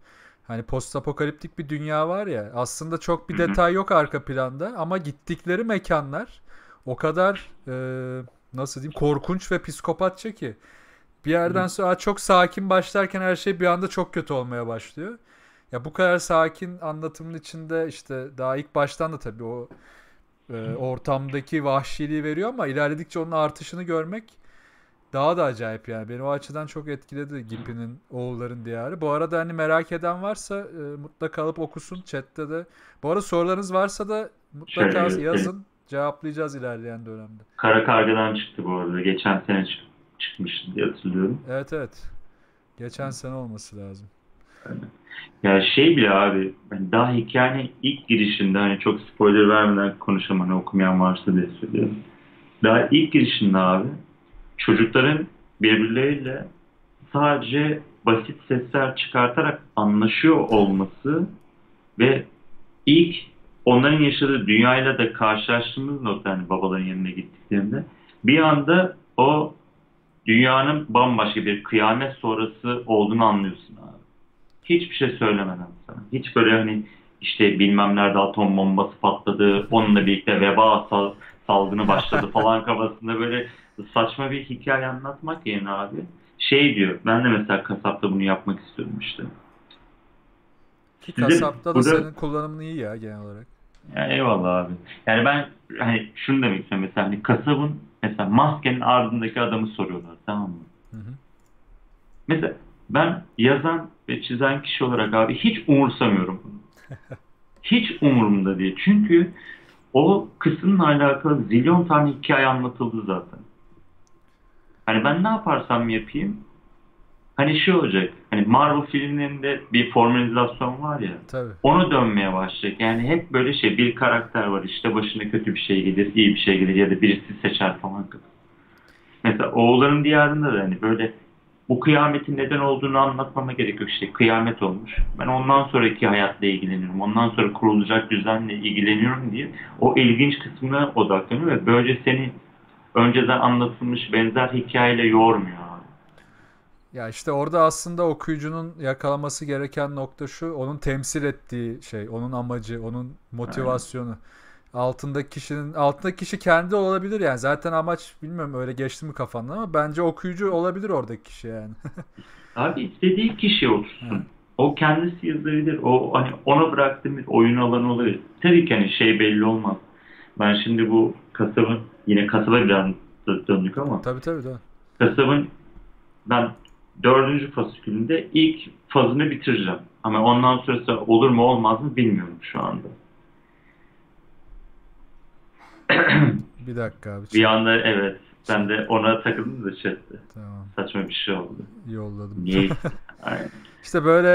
S1: Hani post apokaliptik bir dünya var ya aslında çok bir detay yok arka planda ama gittikleri mekanlar o kadar e, nasıl diyeyim korkunç ve psikopatça ki. Bir yerden sonra çok sakin başlarken her şey bir anda çok kötü olmaya başlıyor. Ya bu kadar sakin anlatımın içinde işte daha ilk baştan da tabii o e, ortamdaki vahşiliği veriyor ama ilerledikçe onun artışını görmek daha da acayip yani. Beni o açıdan çok etkiledi Gippy'nin Oğulların Diyarı. Bu arada hani merak eden varsa e, mutlaka alıp okusun chatte de. Bu arada sorularınız varsa da mutlaka
S2: Şöyle
S1: yazın. Cevaplayacağız ilerleyen dönemde.
S2: Kara Karga'dan çıktı bu arada. Geçen sene çık- çıkmıştı diye hatırlıyorum.
S1: Evet evet. Geçen sene olması lazım.
S2: Ya şey bile abi hani daha hikayenin ilk girişinde hani çok spoiler vermeden konuşamam hani okumayan varsa diye söylüyorum. Daha ilk girişinde abi çocukların birbirleriyle sadece basit sesler çıkartarak anlaşıyor olması ve ilk onların yaşadığı dünyayla da karşılaştığımız nokta hani babaların yanına gittiklerinde bir anda o dünyanın bambaşka bir kıyamet sonrası olduğunu anlıyorsun abi. Hiçbir şey söylemeden sana. Hiç böyle hani işte bilmem nerede atom bombası patladı, onunla birlikte veba sal salgını başladı falan kafasında böyle saçma bir hikaye anlatmak yerine abi şey diyor. Ben de mesela kasapta bunu yapmak istiyorum işte.
S1: Ki
S2: Size
S1: kasapta da
S2: burada-
S1: senin kullanımın iyi ya genel olarak.
S2: Ya eyvallah abi. Yani ben hani şunu demek istiyorum mesela hani kasabın mesela maskenin ardındaki adamı soruyorlar tamam mı?
S1: Hı hı.
S2: Mesela ben yazan ve çizen kişi olarak abi hiç umursamıyorum bunu. Hiç umurumda değil. Çünkü o kısımla alakalı zilyon tane hikaye anlatıldı zaten. Hani ben ne yaparsam yapayım hani şey olacak. Hani Marvel filmlerinde bir formülizasyon var ya.
S1: Tabii.
S2: Onu dönmeye başlayacak. Yani hep böyle şey bir karakter var işte başına kötü bir şey gelir, iyi bir şey gelir ya da birisi seçer falan. Mesela Oğulların Diyarı'nda da hani böyle bu kıyametin neden olduğunu anlatmama gerek yok işte kıyamet olmuş. Ben ondan sonraki hayatla ilgileniyorum. Ondan sonra kurulacak düzenle ilgileniyorum diye o ilginç kısmına odaklanıyor ve böylece seni önceden anlatılmış benzer hikayeyle yormuyor.
S1: Ya işte orada aslında okuyucunun yakalaması gereken nokta şu, onun temsil ettiği şey, onun amacı, onun motivasyonu. Altındaki kişinin, altındaki kişi kendi olabilir yani. Zaten amaç bilmiyorum öyle geçti mi kafandan ama bence okuyucu olabilir oradaki kişi yani.
S2: Abi istediği kişi olsun.
S1: Hı.
S2: O kendisi yazabilir. O hani ona bıraktığım bir oyun alanı olabilir. Tabii ki hani şey belli olmaz. Ben şimdi bu kasabın yine kasaba biraz dö- döndük ama
S1: Tabii tabii tabii.
S2: kasabın ben dördüncü fasikülünde ilk fazını bitireceğim. Ama ondan sonrası olur mu olmaz mı bilmiyorum şu anda.
S1: Bir dakika abi.
S2: bir anda evet ben de ona takıldım da chatte.
S1: Tamam.
S2: Saçma bir şey oldu.
S1: Yolladım.
S2: Niye? Aynen.
S1: İşte böyle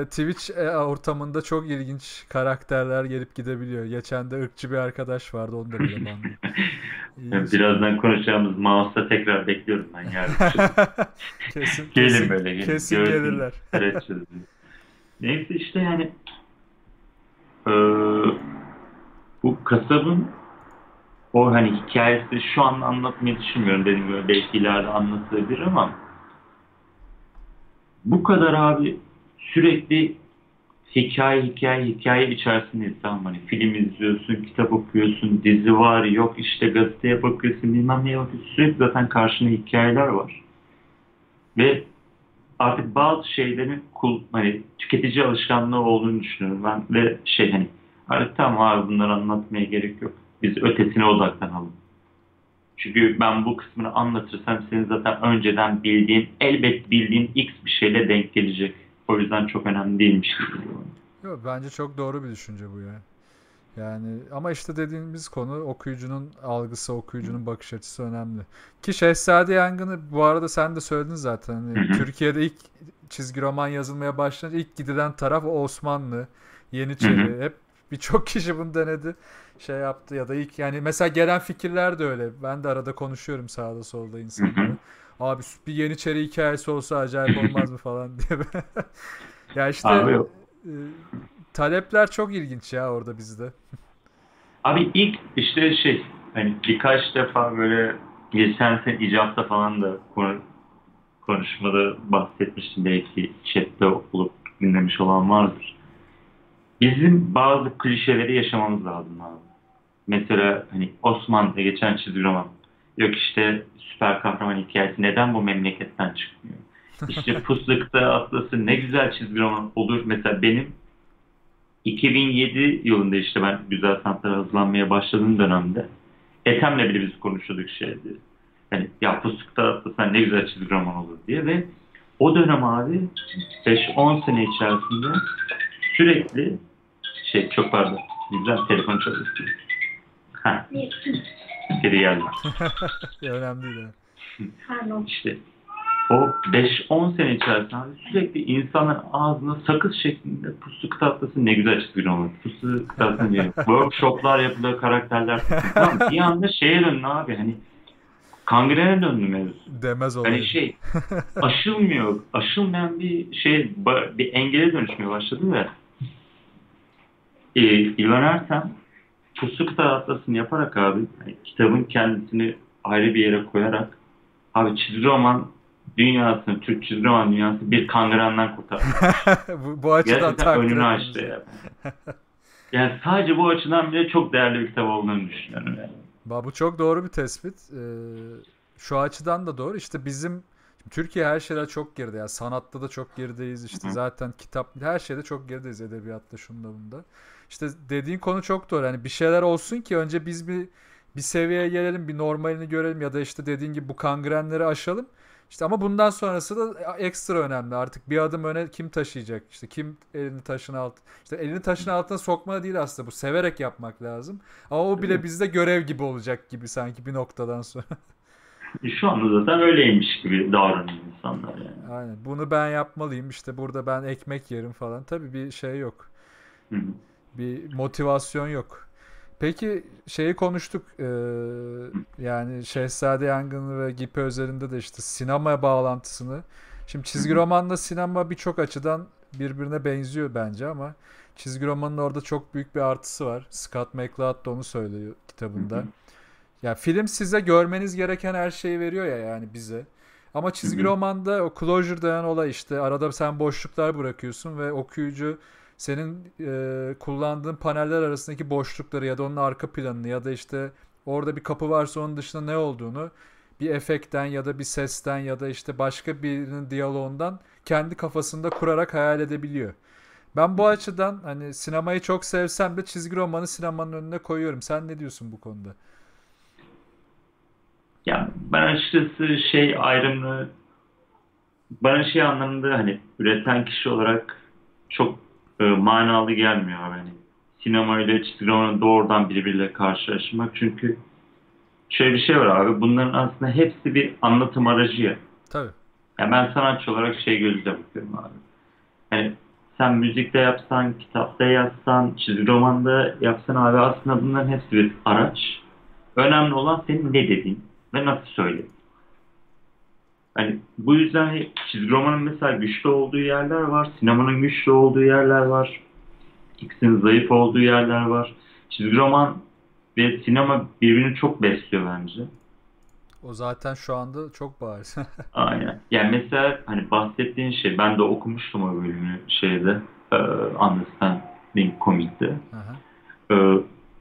S1: e, Twitch e, ortamında çok ilginç karakterler gelip gidebiliyor. Geçen de ırkçı bir arkadaş vardı onu da bandı. İyi.
S2: Birazdan konuşacağımız mouse'da tekrar bekliyorum ben yarın.
S1: kesin,
S2: Gelin
S1: kesin,
S2: böyle gelin.
S1: kesin
S2: Gördüm.
S1: gelirler.
S2: Evet. Neyse işte yani eee, bu kasabın o hani hikayesi şu an anlatmayı düşünmüyorum dediğim gibi belki ileride anlatılabilir ama bu kadar abi sürekli hikaye hikaye hikaye içerisindeyiz tamam hani film izliyorsun, kitap okuyorsun, dizi var, yok işte gazeteye bakıyorsun, bilmem neye bakıyorsun. Sürekli zaten karşında hikayeler var. Ve artık bazı şeylerin kul, hani tüketici alışkanlığı olduğunu düşünüyorum ben ve şey hani artık tamam abi bunları anlatmaya gerek yok. Biz ötesine odaklanalım. Çünkü ben bu kısmını anlatırsam senin zaten önceden bildiğin, elbet bildiğin X bir şeyle denk gelecek. O yüzden çok önemli değilmiş.
S1: Yok, bence çok doğru bir düşünce bu ya. Yani ama işte dediğimiz konu okuyucunun algısı, okuyucunun bakış açısı önemli. Ki Şehzade Yangın'ı bu arada sen de söyledin zaten. Hani
S2: hı.
S1: Türkiye'de ilk çizgi roman yazılmaya başlayınca ilk gidilen taraf Osmanlı, Yeniçeri. Hep birçok kişi bunu denedi. Şey yaptı ya da ilk yani mesela gelen fikirler de öyle. Ben de arada konuşuyorum sağda solda insanlara. Abi bir Yeniçeri hikayesi olsa acayip olmaz mı falan diye. ya işte
S2: Abi
S1: e, talepler çok ilginç ya orada bizde.
S2: Abi ilk işte şey hani birkaç defa böyle geçen sene icabta falan da konu- konuşmada bahsetmiştim belki chatte olup dinlemiş olan vardır. Bizim bazı klişeleri yaşamamız lazım abi. Mesela hani Osmanlı'da geçen çizgi roman. Yok işte süper kahraman hikayesi neden bu memleketten çıkmıyor? İşte Puslık'ta Atlas'ı ne güzel çizgi roman olur. Mesela benim 2007 yılında işte ben güzel sanatlara hazırlanmaya başladığım dönemde Ethem'le bile biz konuşuyorduk şeydi. Yani ya Puslık'ta Atlas'tan ne güzel çizgi roman olur diye ve o dönem abi 5-10 sene içerisinde sürekli şey çok pardon bizden telefon çalıyor. Ha, geri geldi.
S1: Önemli değil.
S3: Pardon.
S2: İşte o 5-10 sene içerisinde abi sürekli insanların ağzına sakız şeklinde pusu kıtatlası ne güzel çizgi roman. Pusu kıtatlası diye. Workshoplar yapılıyor karakterler. Tamam, bir anda şeye döndü abi hani kangrene döndü mevzu.
S1: Demez olayım.
S2: Hani şey aşılmıyor. Aşılmayan bir şey bir engele dönüşmeye başladı ve e, İlhan Ertem Pusu Kıta Atlası'nı yaparak abi hani kitabın kendisini ayrı bir yere koyarak abi çizgi roman dünyasını, Türk çizgi roman dünyası bir kangrenden kurtardı.
S1: bu, bu açıdan
S2: Gerçekten önünü açtı ya. Yani sadece bu açıdan bile çok değerli bir kitap olduğunu düşünüyorum yani.
S1: Ba- Bu çok doğru bir tespit. Ee, şu açıdan da doğru. İşte bizim Türkiye her şeyde çok geride. Yani sanatta da çok gerideyiz. İşte
S2: hı.
S1: zaten kitap her şeyde çok gerideyiz edebiyatta şunda bunda. İşte dediğin konu çok doğru. Yani bir şeyler olsun ki önce biz bir bir seviyeye gelelim, bir normalini görelim ya da işte dediğin gibi bu kangrenleri aşalım. İşte ama bundan sonrası da ekstra önemli. Artık bir adım öne kim taşıyacak? İşte kim elini taşın alt işte elini taşın altına sokma değil aslında bu. Severek yapmak lazım. Ama o bile bizde görev gibi olacak gibi sanki bir noktadan sonra.
S2: Şu anda zaten öyleymiş gibi davranıyor insanlar yani.
S1: Aynen. Bunu ben yapmalıyım. İşte burada ben ekmek yerim falan. Tabii bir şey yok.
S2: Hı hı.
S1: Bir motivasyon yok. Peki şeyi konuştuk. Ee, yani Şehzade Yangını ve Gipe özelinde de işte sinema bağlantısını. Şimdi çizgi romanla sinema birçok açıdan birbirine benziyor bence ama çizgi romanın orada çok büyük bir artısı var. Scott McCloud da onu söylüyor kitabında. Ya film size görmeniz gereken her şeyi veriyor ya yani bize. Ama çizgi romanda o closure denen olay işte arada sen boşluklar bırakıyorsun ve okuyucu senin e, kullandığın paneller arasındaki boşlukları ya da onun arka planını ya da işte orada bir kapı varsa onun dışında ne olduğunu bir efektten ya da bir sesten ya da işte başka birinin diyaloğundan kendi kafasında kurarak hayal edebiliyor. Ben bu açıdan hani sinemayı çok sevsem de çizgi romanı sinemanın önüne koyuyorum. Sen ne diyorsun bu konuda?
S2: Ya ben açıkçası şey ayrımını bana şey anlamında hani üreten kişi olarak çok e, manalı gelmiyor. Hani sinema ile çizgi romanı doğrudan birbiriyle karşılaşmak. Çünkü şöyle bir şey var abi. Bunların aslında hepsi bir anlatım aracı ya.
S1: Tabii.
S2: Ya ben sanatçı olarak şey gözle bakıyorum abi. Yani sen müzikte yapsan, kitapta yazsan, çizgi romanda yapsan abi aslında bunların hepsi bir araç. Önemli olan senin ne dediğin ve nasıl söylediğin. Hani bu yüzden çizgi romanın mesela güçlü olduğu yerler var, sinemanın güçlü olduğu yerler var. İkisinin zayıf olduğu yerler var. Çizgi roman ve sinema birbirini çok besliyor bence.
S1: O zaten şu anda çok bariz.
S2: Aynen. Yani mesela hani bahsettiğin şey ben de okumuştum o bölümü şeyde e, Understanding Comic'te. E,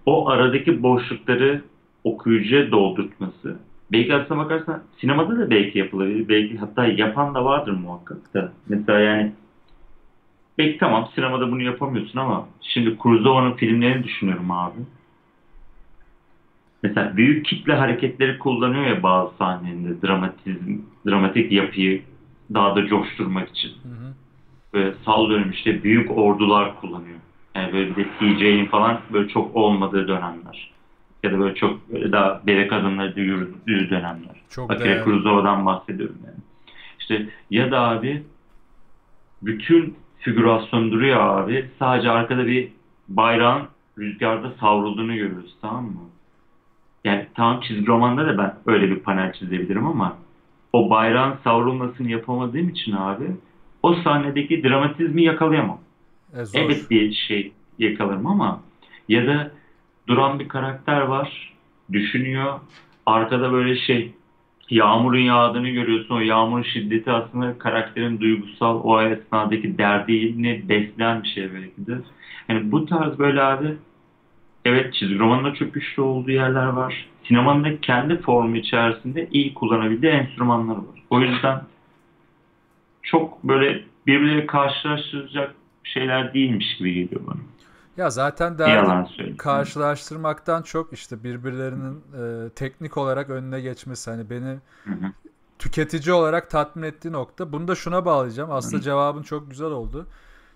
S2: o aradaki boşlukları okuyucuya doldurtması. Belki aslına bakarsan sinemada da belki yapılabilir. Belki hatta yapan da vardır muhakkak da. Mesela yani belki tamam sinemada bunu yapamıyorsun ama şimdi Kurosawa'nın filmlerini düşünüyorum abi. Mesela büyük kitle hareketleri kullanıyor ya bazı sahnelerinde dramatizm, dramatik yapıyı daha da coşturmak için.
S1: Hı hı.
S2: Böyle sallıyorum işte büyük ordular kullanıyor. Yani böyle bir de CJ'in falan böyle çok olmadığı dönemler. Ya da böyle çok böyle daha bebek adımları yürüdüğü dönemler.
S1: Çok
S2: Akira
S1: değerli.
S2: Kurosawa'dan bahsediyorum yani. İşte ya da abi bütün figürasyon duruyor abi. Sadece arkada bir bayrağın rüzgarda savrulduğunu görüyoruz tamam mı? Yani tamam çizgi romanda da ben öyle bir panel çizebilirim ama o bayrağın savrulmasını yapamadığım için abi o sahnedeki dramatizmi yakalayamam.
S1: E, zor.
S2: Evet bir şey yakalarım ama ya da duran bir karakter var, düşünüyor. Arkada böyle şey yağmurun yağdığını görüyorsun. O yağmurun şiddeti aslında karakterin duygusal o esnadaki derdini besleyen bir şey belki de. Yani bu tarz böyle abi evet çizgi romanın da çok güçlü olduğu yerler var. Sinemanın da kendi formu içerisinde iyi kullanabildiği enstrümanlar var. O yüzden çok böyle birbirleriyle karşılaştıracak şeyler değilmiş gibi geliyor bana.
S1: Ya zaten derdim karşılaştırmaktan çok işte birbirlerinin e, teknik olarak önüne geçmesi. Hani beni
S2: Hı hı.
S1: tüketici olarak tatmin ettiği nokta. Bunu da şuna bağlayacağım. Aslında
S2: Hı.
S1: cevabın çok güzel oldu.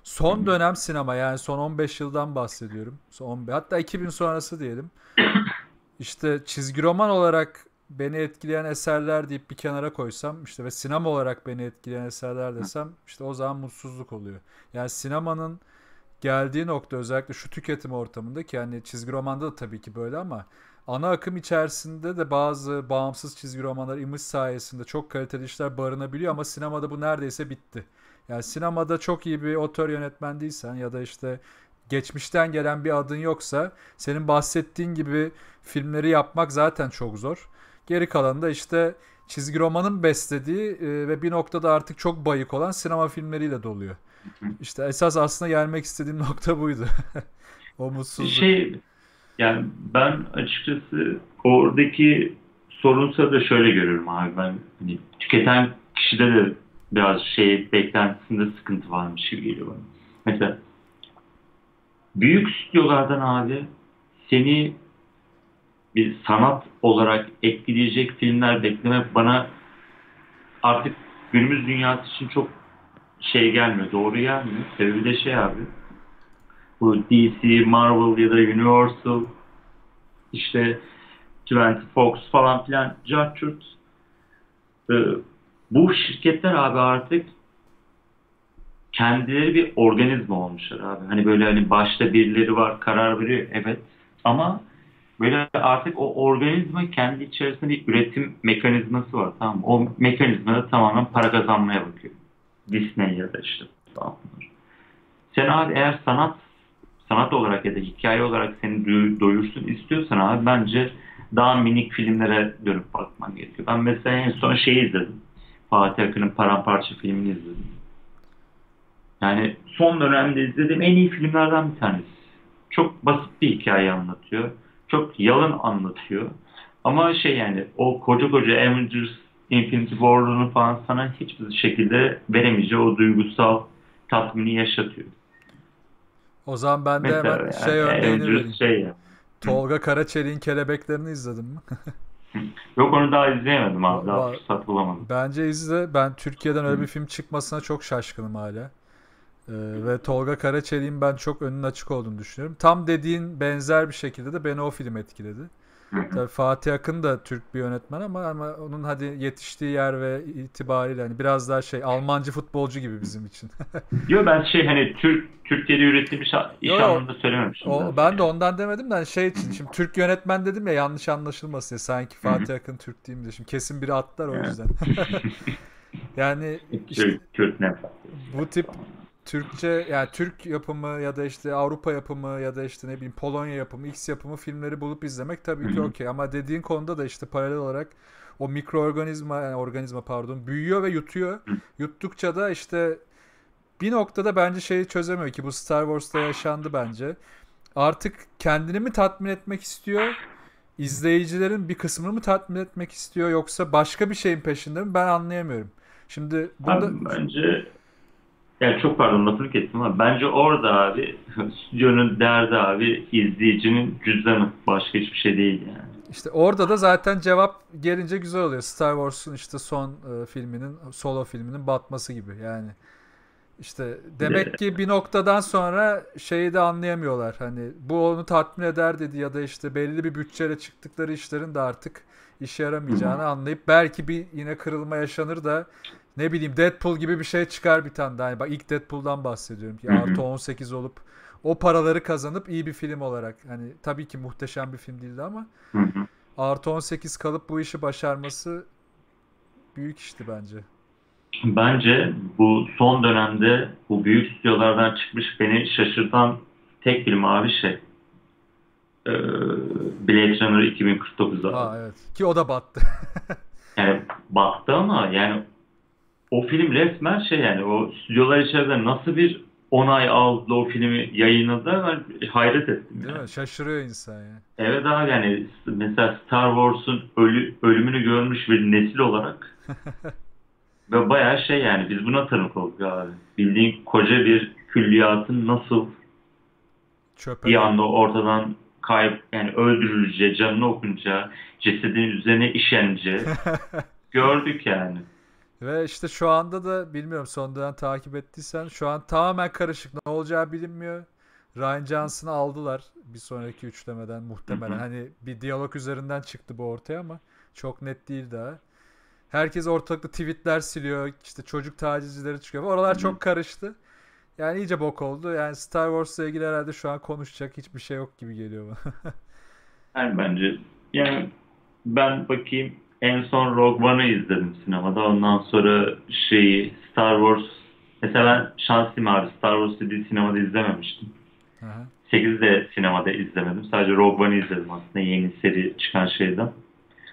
S1: Son dönem sinema yani son 15 yıldan bahsediyorum. Son 15, hatta 2000 sonrası diyelim. İşte çizgi roman olarak beni etkileyen eserler deyip bir kenara koysam işte ve sinema olarak beni etkileyen eserler desem işte o zaman mutsuzluk oluyor. Yani sinemanın geldiği nokta özellikle şu tüketim ortamında ki yani çizgi romanda da tabii ki böyle ama ana akım içerisinde de bazı bağımsız çizgi romanlar Image sayesinde çok kaliteli işler barınabiliyor ama sinemada bu neredeyse bitti. Yani sinemada çok iyi bir otör yönetmen değilsen ya da işte geçmişten gelen bir adın yoksa senin bahsettiğin gibi filmleri yapmak zaten çok zor. Geri kalan da işte çizgi romanın beslediği e, ve bir noktada artık çok bayık olan sinema filmleriyle doluyor. İşte esas aslında gelmek istediğim nokta buydu. o mutsuzluk.
S2: Şey yani ben açıkçası oradaki sorunsa da şöyle görüyorum abi ben hani tüketen kişide de biraz şey beklentisinde sıkıntı varmış gibi geliyor bana. Mesela büyük stüdyolardan abi seni bir sanat olarak etkileyecek filmler beklemek bana artık günümüz dünyası için çok şey gelmiyor, doğru gelmiyor. Sebebi de şey abi, bu DC, Marvel ya da Universal, işte 20 Fox falan filan, ee, bu şirketler abi artık kendileri bir organizma olmuşlar abi. Hani böyle hani başta birileri var, karar veriyor, evet. Ama böyle artık o organizma kendi içerisinde bir üretim mekanizması var. Tamam O mekanizmada tamamen para kazanmaya bakıyor. Disney ya da işte tamam. Sen abi eğer sanat sanat olarak ya da hikaye olarak seni doyursun istiyorsan abi bence daha minik filmlere dönüp bakman gerekiyor. Ben mesela en son şey izledim. Fatih Akın'ın Paramparça filmini izledim. Yani son dönemde izlediğim en iyi filmlerden bir tanesi. Çok basit bir hikaye anlatıyor. Çok yalın anlatıyor. Ama şey yani o koca koca Avengers Infinity War'unu falan sana hiçbir şekilde veremeyeceği o duygusal tatmini yaşatıyor.
S1: O zaman ben de Mesela hemen yani, şey örneğini vereyim. Şey ya. Tolga Karaçelik'in Kelebeklerini izledin mi?
S2: Yok onu daha izleyemedim abi. Daha fırsat bulamadım.
S1: Bence izle. Ben Türkiye'den öyle bir film çıkmasına çok şaşkınım hala. Ee, ve Tolga Karaçelik'in ben çok önün açık olduğunu düşünüyorum. Tam dediğin benzer bir şekilde de beni o film etkiledi. Tabii Fatih Akın da Türk bir yönetmen ama ama onun hadi yetiştiği yer ve itibariyle hani biraz daha şey Almancı futbolcu gibi bizim için.
S2: Yok ben şey hani Türk Türkiye'de üretilmiş iş Yo, anlamında söylememiştim.
S1: O, ben de ondan demedim de hani şey için şimdi Türk yönetmen dedim ya yanlış anlaşılmasın ya sanki Fatih Akın Türk değil mi şimdi kesin biri atlar o yüzden. yani işte, Türk ne? Bu tip Türkçe yani Türk yapımı ya da işte Avrupa yapımı ya da işte ne bileyim Polonya yapımı, X yapımı filmleri bulup izlemek tabii ki okey ama dediğin konuda da işte paralel olarak o mikroorganizma yani organizma pardon büyüyor ve yutuyor. Yuttukça da işte bir noktada bence şeyi çözemiyor ki bu Star Wars'ta yaşandı bence. Artık kendini mi tatmin etmek istiyor? izleyicilerin bir kısmını mı tatmin etmek istiyor yoksa başka bir şeyin peşinde mi ben anlayamıyorum. Şimdi
S2: bunda... Abi, bence yani çok pardon lafını kestim ama bence orada abi stüdyonun derdi abi izleyicinin cüzdanı. Başka hiçbir şey değil yani.
S1: İşte orada da zaten cevap gelince güzel oluyor. Star Wars'un işte son e, filminin, solo filminin batması gibi yani. İşte demek ki bir noktadan sonra şeyi de anlayamıyorlar. Hani bu onu tatmin eder dedi ya da işte belli bir bütçeyle çıktıkları işlerin de artık işe yaramayacağını anlayıp belki bir yine kırılma yaşanır da ne bileyim Deadpool gibi bir şey çıkar bir tane daha. Yani bak ilk Deadpool'dan bahsediyorum ki artı 18 olup o paraları kazanıp iyi bir film olarak. Hani tabii ki muhteşem bir film değildi ama artı 18 kalıp bu işi başarması büyük işti bence.
S2: Bence bu son dönemde bu büyük stüdyolardan çıkmış beni şaşırtan tek film abi şey. Ee, Blade Runner 2049'da.
S1: Aa, evet. Ki o da battı.
S2: yani battı ama yani o film resmen şey yani o stüdyolar içerisinde nasıl bir onay aldı o filmi yayınladı ben hayret ettim.
S1: Değil yani. mi? Şaşırıyor insan ya.
S2: Evet abi yani mesela Star Wars'un ölü, ölümünü görmüş bir nesil olarak ve bayağı şey yani biz buna tanık olduk abi. Bildiğin koca bir külliyatın nasıl Çöpe bir anda ortadan kayıp yani öldürülece, canını okunca, cesedin üzerine işence gördük yani.
S1: Ve işte şu anda da bilmiyorum son dönem takip ettiysen şu an tamamen karışık. Ne olacağı bilinmiyor. Ryan Johnson'ı aldılar bir sonraki üçlemeden muhtemelen. Hani bir diyalog üzerinden çıktı bu ortaya ama Çok net değil daha. Herkes ortalıkta tweetler siliyor. işte çocuk tacizcileri çıkıyor. Oralar çok karıştı. Yani iyice bok oldu. Yani Star Wars'la ilgili herhalde şu an konuşacak hiçbir şey yok gibi geliyor bana.
S2: Yani bence yani ben bakayım en son Rogue One'ı izledim sinemada. Ondan sonra şeyi Star Wars mesela ben şanslıyım abi Star Wars dediği sinemada izlememiştim. 8'i de sinemada izlemedim. Sadece Rogue One'ı izledim aslında yeni seri çıkan şeyden.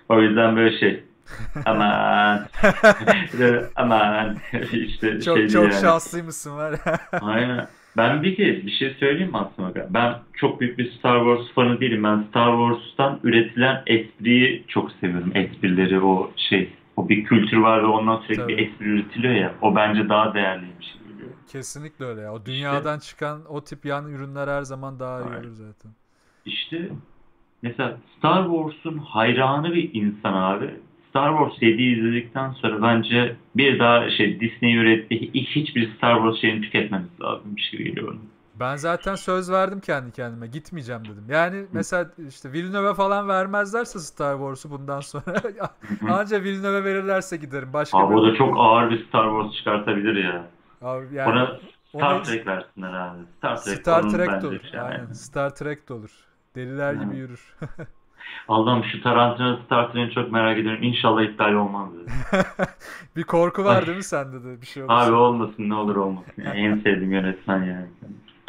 S2: O yüzden böyle şey aman aman işte
S1: Çok çok
S2: yani.
S1: şanslıymışsın var.
S2: Aynen. Ben bir kez bir şey söyleyeyim mi aslında? Ben çok büyük bir Star Wars fanı değilim. Ben Star Wars'tan üretilen espriyi çok seviyorum. Esprileri o şey. O bir kültür var ve ondan sürekli bir
S1: Tabii.
S2: espri üretiliyor ya. O bence daha değerliymiş.
S1: Kesinlikle öyle ya. O dünyadan çıkan o tip yan ürünler her zaman daha iyi olur zaten.
S2: İşte mesela Star Wars'un hayranı bir insan abi. Star Wars 7'yi izledikten sonra bence bir daha şey Disney ürettiği hiçbir Star Wars şeyini tüketmemiz lazımmış gibi geliyor bana.
S1: Ben zaten söz verdim kendi kendime. Gitmeyeceğim dedim. Yani mesela işte Villeneuve falan vermezlerse Star Wars'u bundan sonra anca Villeneuve verirlerse giderim. Başka
S2: Abi o
S1: bir...
S2: da çok ağır bir Star Wars çıkartabilir ya.
S1: Abi yani
S2: Ona Star
S1: onu-
S2: Trek versinler abi. Star Trek,
S1: Star Trek de olur.
S2: yani.
S1: Aynen. Star Trek de olur. Deliler gibi yürür.
S2: Allah'ım şu Tarantino Trek'i çok merak ediyorum. İnşallah iptal olmaz. dedi.
S1: bir korku var
S2: Ay.
S1: değil mi sende de bir şey
S2: abi
S1: olursa?
S2: olmasın ne olur olmasın. Yani en sevdiğim yönetmen yani.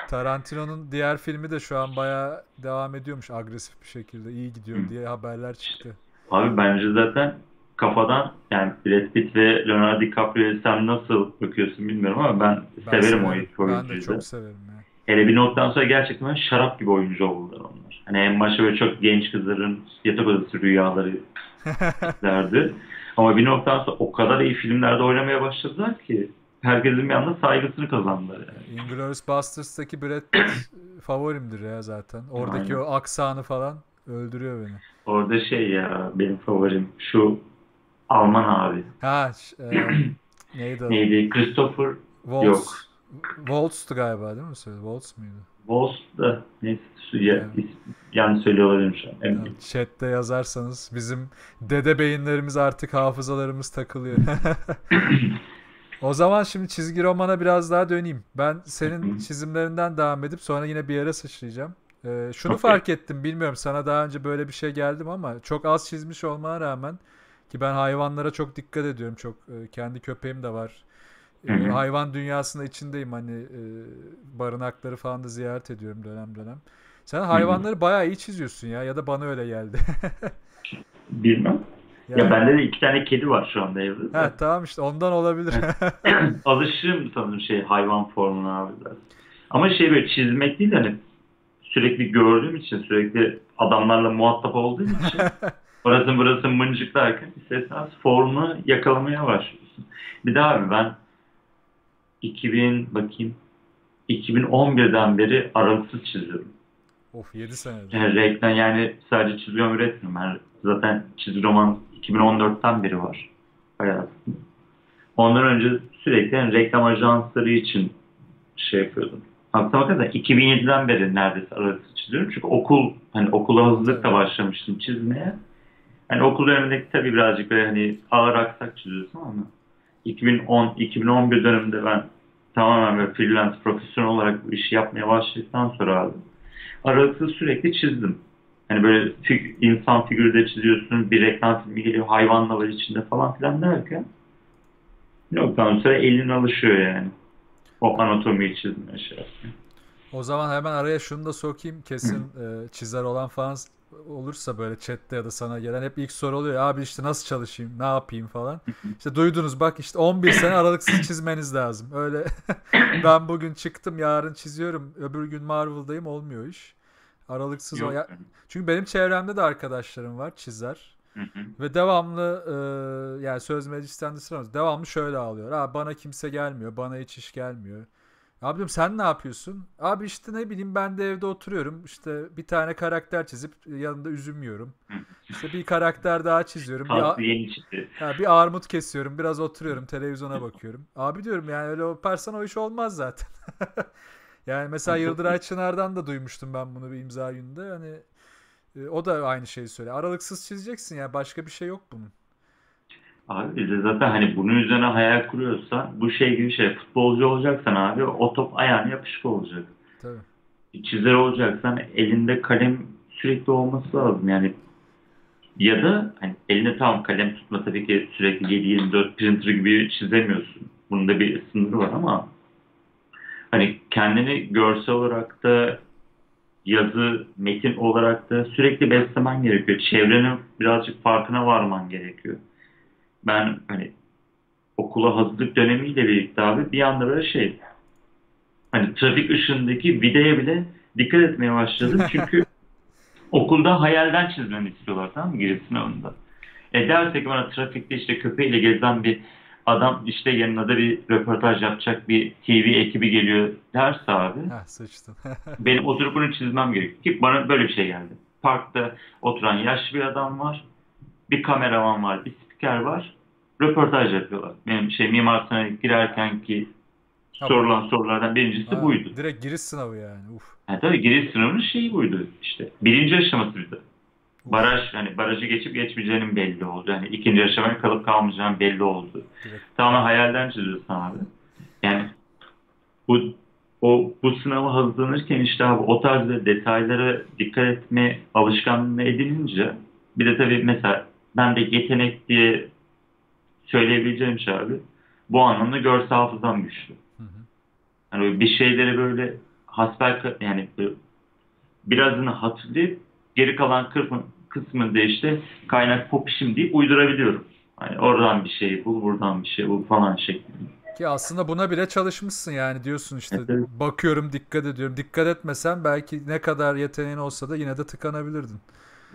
S1: Tarantino'nun diğer filmi de şu an bayağı devam ediyormuş agresif bir şekilde. iyi gidiyor
S2: Hı.
S1: diye haberler çıktı.
S2: Abi bence zaten kafadan yani Brad Pitt ve Leonardo DiCaprio'ya sen nasıl bakıyorsun bilmiyorum ama ben,
S1: Ben
S2: severim o iki
S1: Ben de
S2: oyuncuyu
S1: çok severim ya.
S2: Hele bir noktadan sonra gerçekten şarap gibi oyuncu oldular onlar. Hani en başta böyle çok genç kızların yatak odası rüyaları derdi. Ama bir noktadan sonra o kadar iyi filmlerde oynamaya başladılar ki herkesin bir anda saygısını kazandılar yani.
S1: Inglourious Basterds'taki Brad Pitt favorimdir ya zaten. Oradaki
S2: Aynen.
S1: o aksanı falan öldürüyor beni.
S2: Orada şey ya benim favorim şu Alman abi.
S1: Ha, e, neydi adı?
S2: Neydi? Christopher
S1: Waltz.
S2: Yok.
S1: Waltz'tu galiba değil mi? söyledi? Waltz muydu?
S2: Waltz da neyse su- ya,
S1: Evet.
S2: is- yanlış söylüyor olabilirim şu an. Emin
S1: Yani. Chatte yazarsanız bizim dede beyinlerimiz artık hafızalarımız takılıyor. O zaman şimdi çizgi romana biraz daha döneyim. Ben senin çizimlerinden devam edip sonra yine bir yere sıçrayacağım. Ee, şunu
S2: Okey.
S1: fark ettim bilmiyorum sana daha önce böyle bir şey geldi mi ama çok az çizmiş olmana rağmen ki ben hayvanlara çok dikkat ediyorum. Çok e, kendi köpeğim de var. E,
S2: Hı hı.
S1: hayvan dünyasında içindeyim hani e, barınakları falan da ziyaret ediyorum dönem dönem. Sen hayvanları bayağı iyi çiziyorsun ya ya da bana öyle geldi.
S2: Bilmem.
S1: Yani-
S2: Ya bende de iki tane kedi var şu anda evde.
S1: Ha tamam işte ondan olabilir.
S2: Alışığım sanırım şey hayvan formuna abi biraz. Ama şey böyle çizmek değil de hani sürekli gördüğüm için sürekli adamlarla muhatap olduğum için orası burası mıncıklarken isterseniz formu yakalamaya başlıyorsun. Bir daha abi ben 2000 bakayım 2011'den beri aralıksız çiziyorum.
S1: of 7 senedir.
S2: Yani renkten yani sadece çizgi roman üretmiyorum. Ben zaten çizgi roman 2014'ten beri var hayatımda. Ondan önce sürekli yani reklam ajansları için şey yapıyordum. Aslına bakarsan 2007'den beri neredeyse aralıksız çiziyorum. Çünkü okul hani okula hazırlıkla başlamıştım çizmeye. Hani okul dönemindeki tabii birazcık böyle hani ağır aksak çiziyorsun ama 2010-2011 döneminde ben tamamen böyle freelance profesyonel olarak bu işi yapmaya başladıktan sonra abi aralıksız sürekli çizdim. Hani böyle fig- insan figürü de çiziyorsun, bir reklam filmi geliyor, hayvan da var içinde falan filan derken noktadan sonra elin alışıyor yani. O anatomiyi çizmeye şey yapmaya.
S1: O zaman hemen araya şunu da sokayım. Kesin e, çizer olan falan olursa böyle chatte ya da sana gelen hep ilk soru oluyor. Abi işte nasıl çalışayım, ne yapayım falan. İşte duydunuz bak işte 11 sene aralıksız çizmeniz lazım. Öyle ben bugün çıktım yarın çiziyorum öbür gün Marvel'dayım olmuyor iş. Aralıksız o.
S2: Yok.
S1: Ya- çünkü benim çevremde de arkadaşlarım var çizer. Ve devamlı e, yani söz meclisten de sıramaz. Devamlı şöyle ağlıyor. Abi bana kimse gelmiyor. Bana hiç iş gelmiyor. Abi diyorum sen ne yapıyorsun? Abi işte ne bileyim ben de evde oturuyorum. İşte bir tane karakter çizip yanında üzüm yiyorum. İşte bir karakter daha çiziyorum. Bir,
S2: yeni çıktı.
S1: ha, bir armut kesiyorum. Biraz oturuyorum. Televizyona bakıyorum. Abi diyorum yani öyle yaparsan o iş olmaz zaten. yani mesela Yıldıray Çınar'dan da duymuştum ben bunu bir imza günde. Hani e, o da aynı şeyi söylüyor. Aralıksız çizeceksin ya. Başka bir şey yok bunun.
S2: Abi zaten hani bunun üzerine hayal kuruyorsa bu şey gibi şey futbolcu olacaksan abi o top ayağına yapışık olacak.
S1: Tabii.
S2: Çizer olacaksan elinde kalem sürekli olması lazım yani ya da hani elinde tamam kalem tutma tabii ki sürekli 7-24 printer gibi çizemiyorsun. Bunun da bir sınırı var ama hani kendini görsel olarak da yazı, metin olarak da sürekli beslemen gerekiyor. Çevrenin birazcık farkına varman gerekiyor. Ben hani okula hazırlık dönemiyle birlikte abi bir anda böyle şey hani trafik ışığındaki videoya bile dikkat etmeye başladım. Çünkü okulda hayalden çizmemi istiyorlar tamam mı giriş sınavında. E derse ki bana trafikte işte köpeğiyle gezen bir adam işte yanına da bir röportaj yapacak bir TV ekibi geliyor derse abi.
S1: Heh, sıçtın.
S2: benim oturup bunu çizmem gerekiyor. Ki bana böyle bir şey geldi. Parkta oturan yaşlı bir adam var. Bir kameraman var, bir spiker var. Röportaj yapıyorlar. Benim şey Mimar Sinan'a girerken ki
S1: Ha,
S2: sorulan sorulardan birincisi
S1: Ha,
S2: buydu.
S1: Direkt giriş sınavı yani. Uf.
S2: Yani tabii giriş sınavının şeyi buydu işte. Birinci aşaması bir de. Baraj, hani barajı geçip geçmeyeceğinin belli oldu. Yani ikinci aşamaya kalıp kalmayacağın belli oldu.
S1: Direkt.
S2: Tamamen hayalden çiziyorsun abi. Yani bu o bu sınava hazırlanırken işte abi o tarz detaylara dikkat etme alışkanlığı edinince bir de tabii mesela ben de yetenek diye söyleyebileceğim şey abi bu anlamda görsel hafızam güçlü.
S1: Hı hı.
S2: Yani bir şeyleri böyle hasbel yani birazını hatırlayıp geri kalan kısmı, kısmında işte kaynak popişim deyip uydurabiliyorum. Hani oradan bir şey bul, buradan bir şey bul falan şeklinde.
S1: Ki aslında buna bile çalışmışsın yani diyorsun işte
S2: evet.
S1: bakıyorum dikkat ediyorum. Dikkat etmesen belki ne kadar yeteneğin olsa da yine de tıkanabilirdin.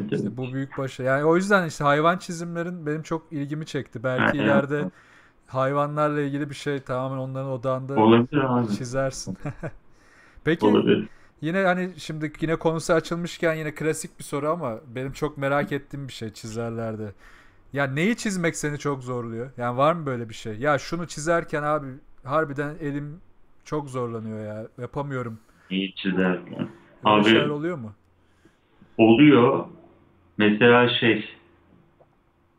S1: İşte bu büyük başarı. Yani o yüzden işte hayvan çizimlerin benim çok ilgimi çekti. Belki
S2: Evet.
S1: ileride hayvanlarla ilgili bir şey tamamen onların odağında
S2: Olabilir abi.
S1: çizersin. Peki
S2: Olabilir.
S1: yine hani şimdi yine konusu açılmışken yine klasik bir soru ama benim çok merak ettiğim bir şey çizerlerde. Ya neyi çizmek seni çok zorluyor? Yani var mı böyle bir şey? Ya şunu çizerken abi harbiden elim çok zorlanıyor ya. Yapamıyorum.
S2: İyi çizer.
S1: Öyle
S2: Abi-
S1: şeyler oluyor mu?
S2: Oluyor. Mesela şey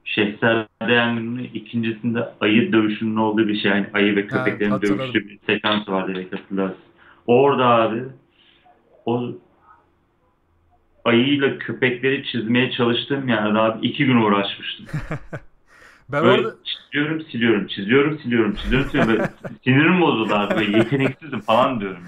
S2: Şehzade Yangın'ın ikincisinde ayı dövüşünün olduğu bir şey. Yani ayı ve köpeklerin
S1: hatırladım.
S2: dövüştüğü bir sekans var direkt hatırlarsın. Orada abi o ayıyla köpekleri çizmeye çalıştığım yerde abi iki gün uğraşmıştım.
S1: Ben
S2: Böyle
S1: orada
S2: çiziyorum, siliyorum, çiziyorum, siliyorum, çiziyorum, siliyorum. Böyle sinirim bozuldu abi. Böyle yeteneksizim falan diyorum.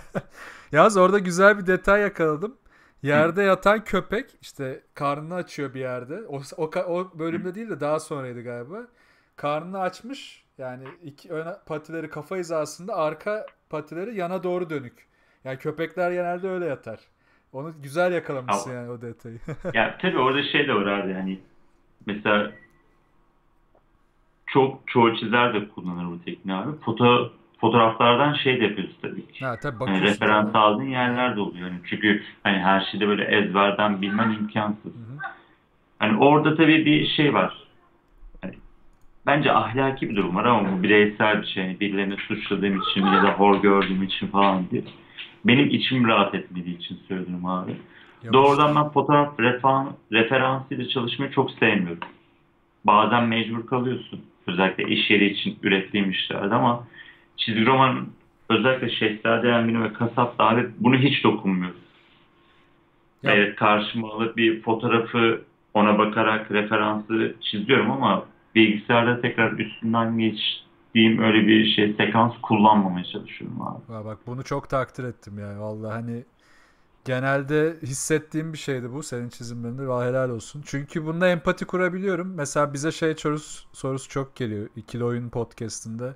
S1: Yalnız orada güzel bir detay yakaladım. Yerde yatan köpek işte karnını açıyor bir yerde. O, o, o bölümde değil de daha sonraydı galiba. Karnını açmış. Yani iki ön patileri kafa hizasında arka patileri yana doğru dönük. Yani köpekler genelde öyle yatar. Onu güzel yakalamışsın
S2: Ama-
S1: yani o detayı.
S2: Ya tabii orada şey de var abi yani mesela çok çoğu çizer de kullanır bu tekniği abi. Foto, fotoğraflardan şey de yapıyoruz tabii ki.
S1: ha tabii
S2: Yani referans aldığın yerler de oluyor. Yani çünkü hani her şeyde böyle ezberden bilmen imkansız.
S1: Hı hı.
S2: Hani orada tabii bir şey var. Hani bence ahlaki bir durum var ama bu bireysel bir şey. Yani birilerini suçladığım için ya da hor gördüğüm için falan değil. Benim içim rahat etmediği için söylüyorum abi.
S1: Yapış-
S2: Doğrudan ben fotoğraf refer referansıyla çalışmayı çok sevmiyorum. Bazen mecbur kalıyorsun. Özellikle iş yeri için ürettiğim işlerde ama çizgi roman özellikle Şehzade Emine ve Kasap da abi bunu hiç dokunmuyorum.
S1: Ya-
S2: Evet karşıma alıp bir fotoğrafı ona bakarak referansı çiziyorum ama bilgisayarda tekrar üstünden geçtiğim öyle bir şey sekans kullanmamaya çalışıyorum abi.
S1: Va bak bunu çok takdir ettim yani vallahi hani genelde hissettiğim bir şeydi bu senin çizimlerinde ve helal olsun. Çünkü bunda empati kurabiliyorum. Mesela bize şey sorusu, sorusu çok geliyor ikili oyun podcast'inde.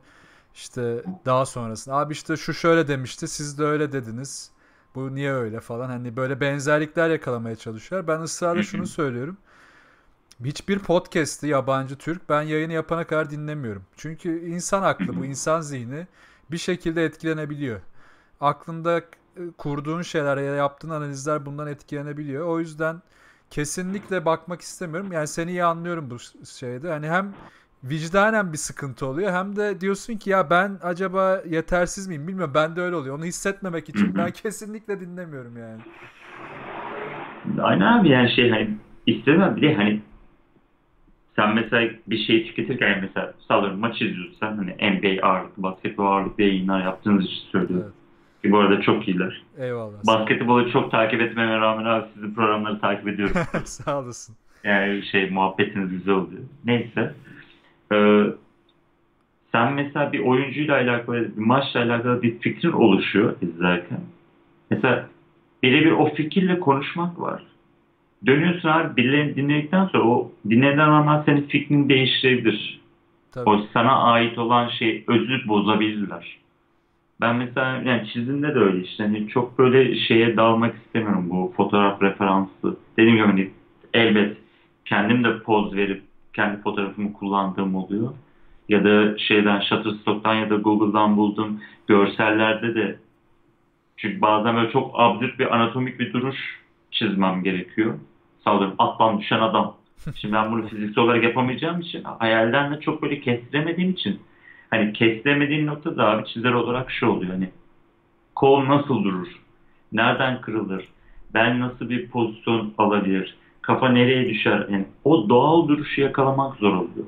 S1: İşte daha sonrasında abi işte şu şöyle demişti siz de öyle dediniz. Bu niye öyle falan hani böyle benzerlikler yakalamaya çalışıyorlar. Ben ısrarla şunu söylüyorum. Hiçbir podcast'i yabancı Türk ben yayını yapana kadar dinlemiyorum. Çünkü insan aklı bu insan zihni bir şekilde etkilenebiliyor. Aklında e, kurduğun şeyler ya yaptığın analizler bundan etkilenebiliyor. O yüzden kesinlikle bakmak istemiyorum. Yani seni iyi anlıyorum bu şeyde. Hani hem vicdanen bir sıkıntı oluyor hem de diyorsun ki ya ben acaba yetersiz miyim bilmiyorum. Ben de öyle oluyor. Onu hissetmemek için ben kesinlikle dinlemiyorum yani.
S2: Aynen abi yani şey hani istemem bir de hani sen mesela bir şey tüketirken mesela sallıyorum maç izliyorsan hani NBA ağırlıklı, basketbol ağırlıklı yayınlar yaptığınız için söylüyorum. Evet. Ki bu arada çok iyiler.
S1: Eyvallah.
S2: Basketbolu çok takip etmeme rağmen abi sizin programları takip ediyorum.
S1: Sağ olasın.
S2: Yani şey muhabbetiniz güzel oluyor. Neyse. Ee, sen mesela bir oyuncuyla alakalı, bir maçla alakalı bir fikrin oluşuyor izlerken. Mesela birebir o fikirle konuşmak var. Dönüyorsun abi birilerini dinledikten sonra o dinlenen zaman senin fikrini değiştirebilir. Tabii. O sana ait olan şey özü bozabilirler. Ben mesela yani çizimde de öyle işte hani çok böyle şeye dalmak istemiyorum bu fotoğraf referansı. Dediğim gibi hani elbet kendim de poz verip kendi fotoğrafımı kullandığım oluyor. Ya da şeyden Shutterstock'tan ya da Google'dan buldum görsellerde de çünkü bazen böyle çok absürt bir anatomik bir duruş çizmem gerekiyor. Sağlıyorum atlan düşen adam. Şimdi ben bunu fiziksel olarak yapamayacağım için hayalden de çok böyle kestiremediğim için hani kestiremediğin noktada abi çizer olarak şu oluyor hani kol nasıl durur? Nereden kırılır? Ben nasıl bir pozisyon alabilir? Kafa nereye düşer? Yani o doğal duruşu yakalamak zor oluyor.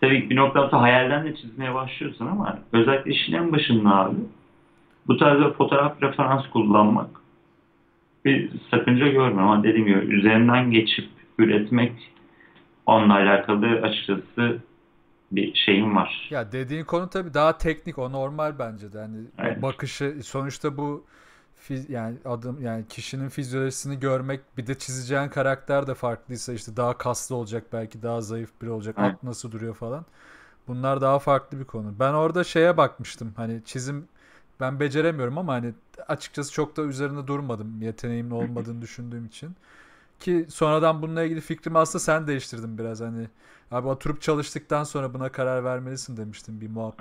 S2: Tabii bir noktada hayalden de çizmeye başlıyorsun ama özellikle işin en başında abi bu tarzda fotoğraf referans kullanmak bir sakınca görmüyorum ama dediğim gibi üzerinden geçip üretmek onunla alakalı açıkçası bir şeyim var.
S1: Ya dediğin konu tabii daha teknik o normal bence de. Yani evet. bakışı sonuçta bu yani adım yani kişinin fizyolojisini görmek bir de çizeceğin karakter de farklıysa işte daha kaslı olacak belki daha zayıf biri olacak at nasıl duruyor falan. Bunlar daha farklı bir konu. Ben orada şeye bakmıştım. Hani çizim ben beceremiyorum ama hani açıkçası çok da üzerinde durmadım. Yeteneğimin olmadığını düşündüğüm için. Ki sonradan bununla ilgili fikrimi aslında sen değiştirdin biraz. Hani abi oturup çalıştıktan sonra buna karar vermelisin demiştin bir muhabbet.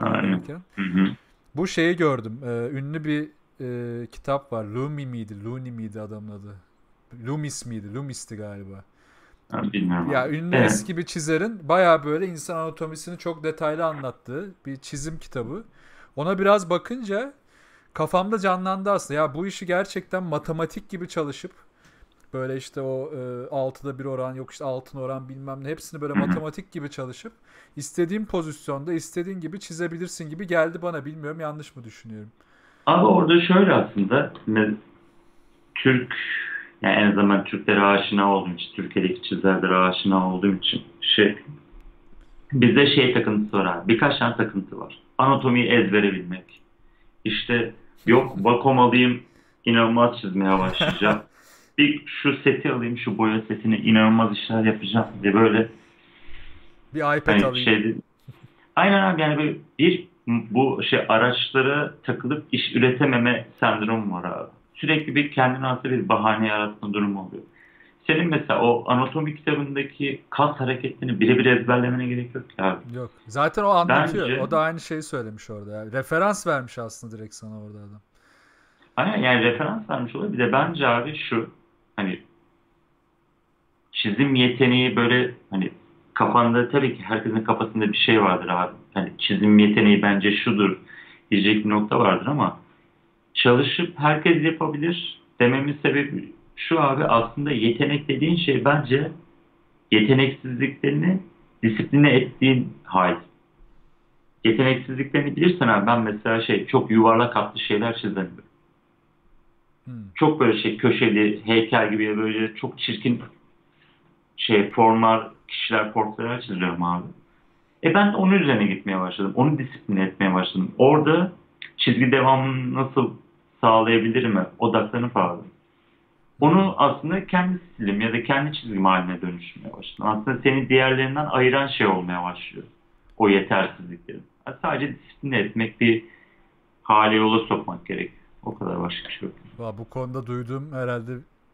S1: Bu şeyi gördüm. Ee, ünlü bir e, kitap var. Lumi miydi? Luni miydi adamın adı? Lumis miydi? Lumis'ti galiba.
S2: Bilmiyorum.
S1: Ya ünlü evet. eski bir çizerin baya böyle insan anatomisini çok detaylı anlattığı bir çizim kitabı. Ona biraz bakınca kafamda canlandı aslında. Ya bu işi gerçekten matematik gibi çalışıp böyle işte o e, altıda bir oran yok işte altın oran bilmem ne hepsini böyle matematik gibi çalışıp istediğin pozisyonda istediğin gibi çizebilirsin gibi geldi bana. Bilmiyorum yanlış mı düşünüyorum.
S2: Abi orada şöyle aslında Türk yani en azından Türklere aşina olduğum için, Türkiye'deki çizerlere aşina olduğum için şey bizde şey takıntısı var abi. Birkaç tane takıntı var. Anatomiyi ezbere bilmek. İşte yok vakom alayım inanılmaz çizmeye başlayacağım. bir şu seti alayım, şu boya setini inanılmaz işler yapacağım diye böyle
S1: bir iPad hani alayım. Şey,
S2: aynen abi yani böyle bir bu şey araçlara takılıp iş üretememe sendromu var abi. Sürekli bir kendine has bir bahane yaratma durumu oluyor. Senin mesela o anatomi kitabındaki kas hareketlerini birebir ezberlemene gerek yok ki abi.
S1: Yok. Zaten o anlatıyor. Bence, o da aynı şeyi söylemiş orada. Yani. Referans vermiş aslında direkt sana orada adam.
S2: Aynen yani referans vermiş oluyor. Bir de bence abi şu hani çizim yeteneği böyle hani kafanda tabii ki herkesin kafasında bir şey vardır abi. Hani çizim yeteneği bence şudur diyecek bir nokta vardır ama çalışıp herkes yapabilir dememin sebebi şu abi aslında yetenek dediğin şey bence yeteneksizliklerini disipline ettiğin hal. Yeteneksizliklerini bilirsen abi ben mesela şey çok yuvarlak hatlı şeyler çizemiyorum. Hmm. Çok böyle şey köşeli, heykel gibi böyle çok çirkin şey formlar, kişiler, portreler çiziyorum abi. E ben de onun üzerine gitmeye başladım. Onu disipline etmeye başladım. Orada çizgi devamını nasıl sağlayabilirim odaklanıp abi. Onu aslında kendi stilim ya da kendi çizgim haline dönüşmeye başladım. Aslında seni diğerlerinden ayıran şey olmaya başlıyor. O yetersizlikleri. Yani sadece disipline etmek bir hale yola sokmak gerek. O kadar başka bir şey yok.
S1: Bu konuda duyduğum herhalde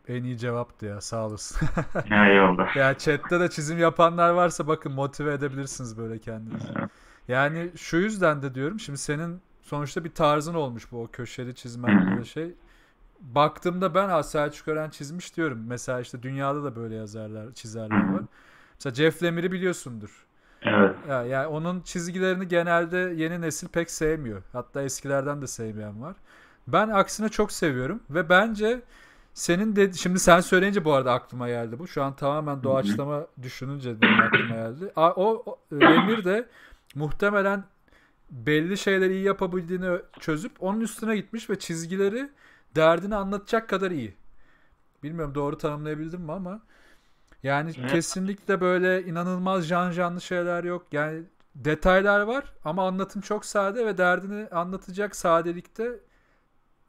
S1: en iyi cevaptı ya sağ olasın.
S2: Eyvallah.
S1: ya chatte de çizim yapanlar varsa bakın motive edebilirsiniz böyle kendinizi. yani şu yüzden de diyorum şimdi senin sonuçta bir tarzın olmuş bu o köşeli çizmen gibi şey. Baktığımda ben ha Selçuk Ören çizmiş diyorum. Mesela işte dünyada da böyle yazarlar, çizerler var. Mesela Jeff Lemire'i biliyorsundur.
S2: Evet.
S1: Ya, yani onun çizgilerini genelde yeni nesil pek sevmiyor. Hatta eskilerden de sevmeyen var. Ben aksine çok seviyorum ve bence senin de şimdi sen söyleyince bu arada aklıma geldi bu. Şu an tamamen doğaçlama düşününce de aklıma geldi. A- O, o Remir de muhtemelen belli şeyleri iyi yapabildiğini çözüp onun üstüne gitmiş ve çizgileri derdini anlatacak kadar iyi. Bilmiyorum doğru tanımlayabildim mi ama yani
S2: Evet.
S1: kesinlikle böyle inanılmaz can canlı şeyler yok. Yani detaylar var ama anlatım çok sade ve derdini anlatacak sadelikte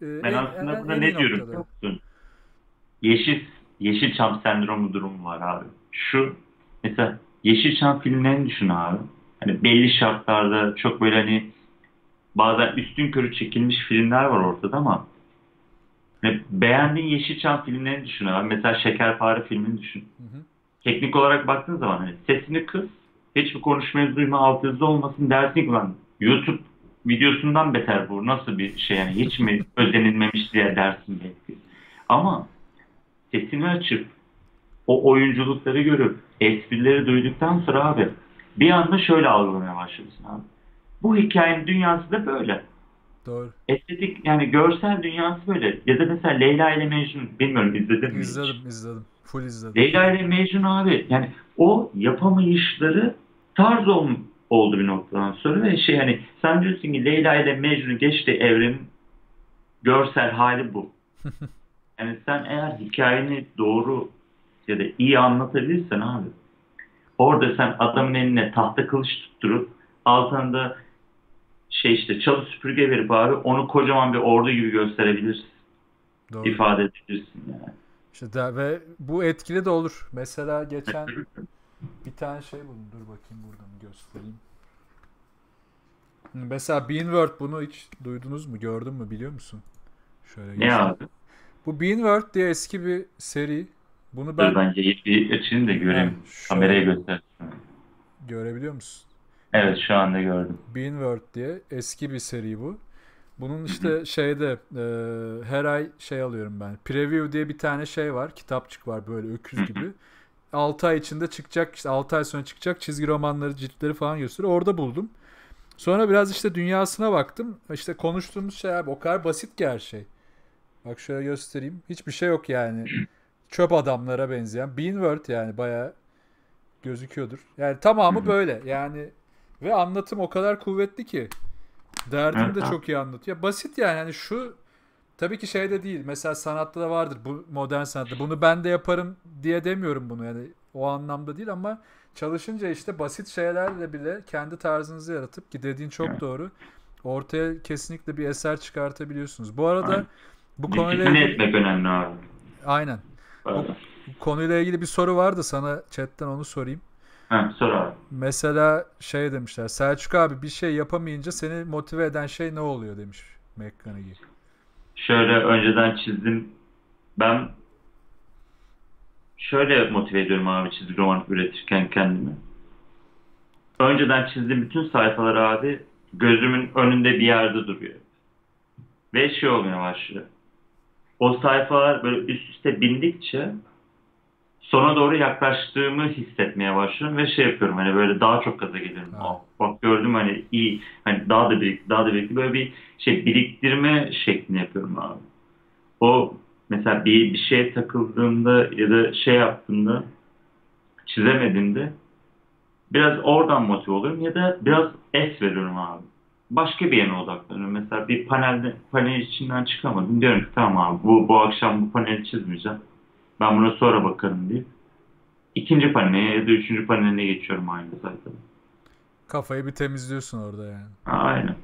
S1: e,
S2: Ben
S1: en-
S2: aslında
S1: en- en
S2: ne diyorum? Yeşil, Yeşilçam sendromu durumu var abi. Şu mesela Yeşilçam filmlerini düşün abi. Hani belli şartlarda çok böyle hani bazen üstün körü çekilmiş filmler var ortada ama hani beğendiğin Yeşilçam filmlerini düşün abi. Mesela Şekerpare filmini düşün.
S1: Hı hı.
S2: Teknik olarak baktığın zaman hani sesini kıs, hiçbir konuşmayı duyma, altyazı olmasın dersin ki lan YouTube videosundan beter bu. Nasıl bir şey yani hiç mi özenilmemiş diye dersin belki. Ama sesini açıp o oyunculukları görüp esprileri duyduktan sonra abi bir anda şöyle algılamaya başlıyorsun abi. Bu hikayenin dünyası da böyle.
S1: Doğru.
S2: Estetik yani görsel dünyası böyle. Ya da mesela Leyla ile Mecnun bilmiyorum izledin mi hiç?
S1: İzledim, izledim. Full izledim.
S2: Leyla ile Mecnun abi yani o yapamayışları tarz ol, oldu bir noktadan sonra ve şey hani sen diyorsun ki Leyla ile Mecnun geçti evrenin görsel hali bu. Yani sen eğer hikayeni doğru ya da iyi anlatabilirsen abi orada sen adamın eline tahta kılıç tutturup altında şey işte çalı süpürge verip abi onu kocaman bir ordu gibi gösterebilirsin.
S1: Doğru.
S2: ifade edebilirsin yani.
S1: İşte de- ve bu etkili de olur. Mesela geçen bir tane şey buldum. Dur bakayım buradan göstereyim. Mesela Beanword bunu hiç duydunuz mu? Gördün mü? Biliyor musun? Şöyle
S2: Ne abi?
S1: Bu Beanword diye eski bir seri. Bunu ben
S2: bence bir açayım da göreyim.
S1: Ha, şöyle.
S2: Kameraya göster.
S1: görebiliyor musun?
S2: Evet şu anda gördüm.
S1: Beanword diye eski bir seri bu. Bunun işte şeyde e, her ay şey alıyorum ben. Preview diye bir tane şey var. Kitapçık var böyle öküz gibi. 6 ay içinde çıkacak işte 6 ay sonra çıkacak çizgi romanları ciltleri falan gösteriyor. Orada buldum. Sonra biraz işte dünyasına baktım. İşte konuştuğumuz şey abi o kadar basit ki her şey. Bak şöyle göstereyim. Hiçbir şey yok yani. Çöp adamlara benzeyen. Beanword yani bayağı gözüküyordur. Yani tamamı böyle. Yani ve anlatım o kadar kuvvetli ki. Derdini de çok iyi anlatıyor. Basit yani hani şu tabii ki şeyde değil. Mesela sanatta da vardır bu modern sanatta. Bunu ben de yaparım diye demiyorum bunu yani o anlamda değil ama çalışınca işte basit şeylerle bile kendi tarzınızı yaratıp ki dediğin çok doğru. Ortaya kesinlikle bir eser çıkartabiliyorsunuz. Bu arada
S2: Aynen.
S1: Bu konuyla ilgili
S2: etmek önemli abi.
S1: aynen. Bu konuyla ilgili bir soru vardı sana chatten onu sorayım.
S2: Ha, sor abi.
S1: Mesela şey demişler. Selçuk abi bir şey yapamayınca seni motive eden şey ne oluyor demiş McConaughey.
S2: Şöyle önceden çizdim. Ben şöyle motive ediyorum abi çizgi roman üretirken kendimi. Önceden çizdiğim bütün sayfalar abi gözümün önünde bir yerde duruyor. Ve şey olmaya başlıyor. O sayfalar böyle üst üste bindikçe sona doğru yaklaştığımı hissetmeye başlıyorum ve şey yapıyorum hani böyle daha çok gaza geliyorum.
S1: Ha.
S2: Aa, bak gördüm hani iyi hani daha da birik daha da birik böyle bir şey biriktirme şeklini yapıyorum abi. O mesela bir bir şeye takıldığında ya da şey yaptığında çizemediğinde biraz oradan motive oluyorum ya da biraz es veriyorum abi. Başka bir yana odaklanıyorum. Mesela bir panelde panel içinden çıkamadım. Diyorum ki tamam abi bu, bu akşam bu paneli çizmeyeceğim. Ben buna sonra bakarım deyip ikinci paneline ya da üçüncü paneline geçiyorum aynı sayfada.
S1: Kafayı bir temizliyorsun orada yani.
S2: Aynen.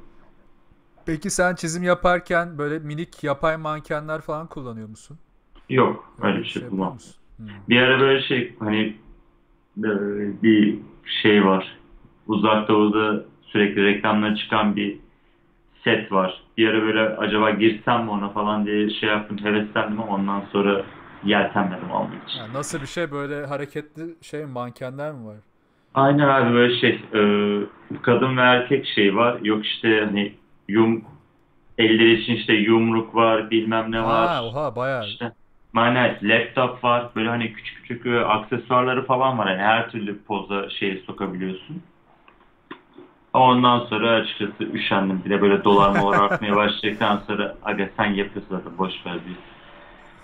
S1: Peki sen çizim yaparken böyle minik yapay mankenler falan kullanıyor musun?
S2: Yok öyle bir şey kullanmam.
S1: musun? Hmm.
S2: Bir ara böyle şey hani bir şey var. Uzak Doğu'da sürekli reklamlara çıkan bir set var. Bir ara böyle acaba girsem mi ona falan diye şey yaptım, heveslendim ama ondan sonra yeltenmedim almak için.
S1: Ha, nasıl bir şey böyle hareketli şey mankenler mi var?
S2: Aynen abi böyle şey e, kadın ve erkek şey var. Yok işte hani yum eller için işte yumruk var bilmem ne var.
S1: Ha, oha bayağı.
S2: İşte aynen laptop var. Böyle hani küçük küçük e, aksesuarları falan var. Yani her türlü poza şeyi sokabiliyorsun. Ondan sonra açıkçası üşendim. Bir de böyle dolar molar artmaya başladıktan sonra aga sen yapıyorsun zaten boş ver diye.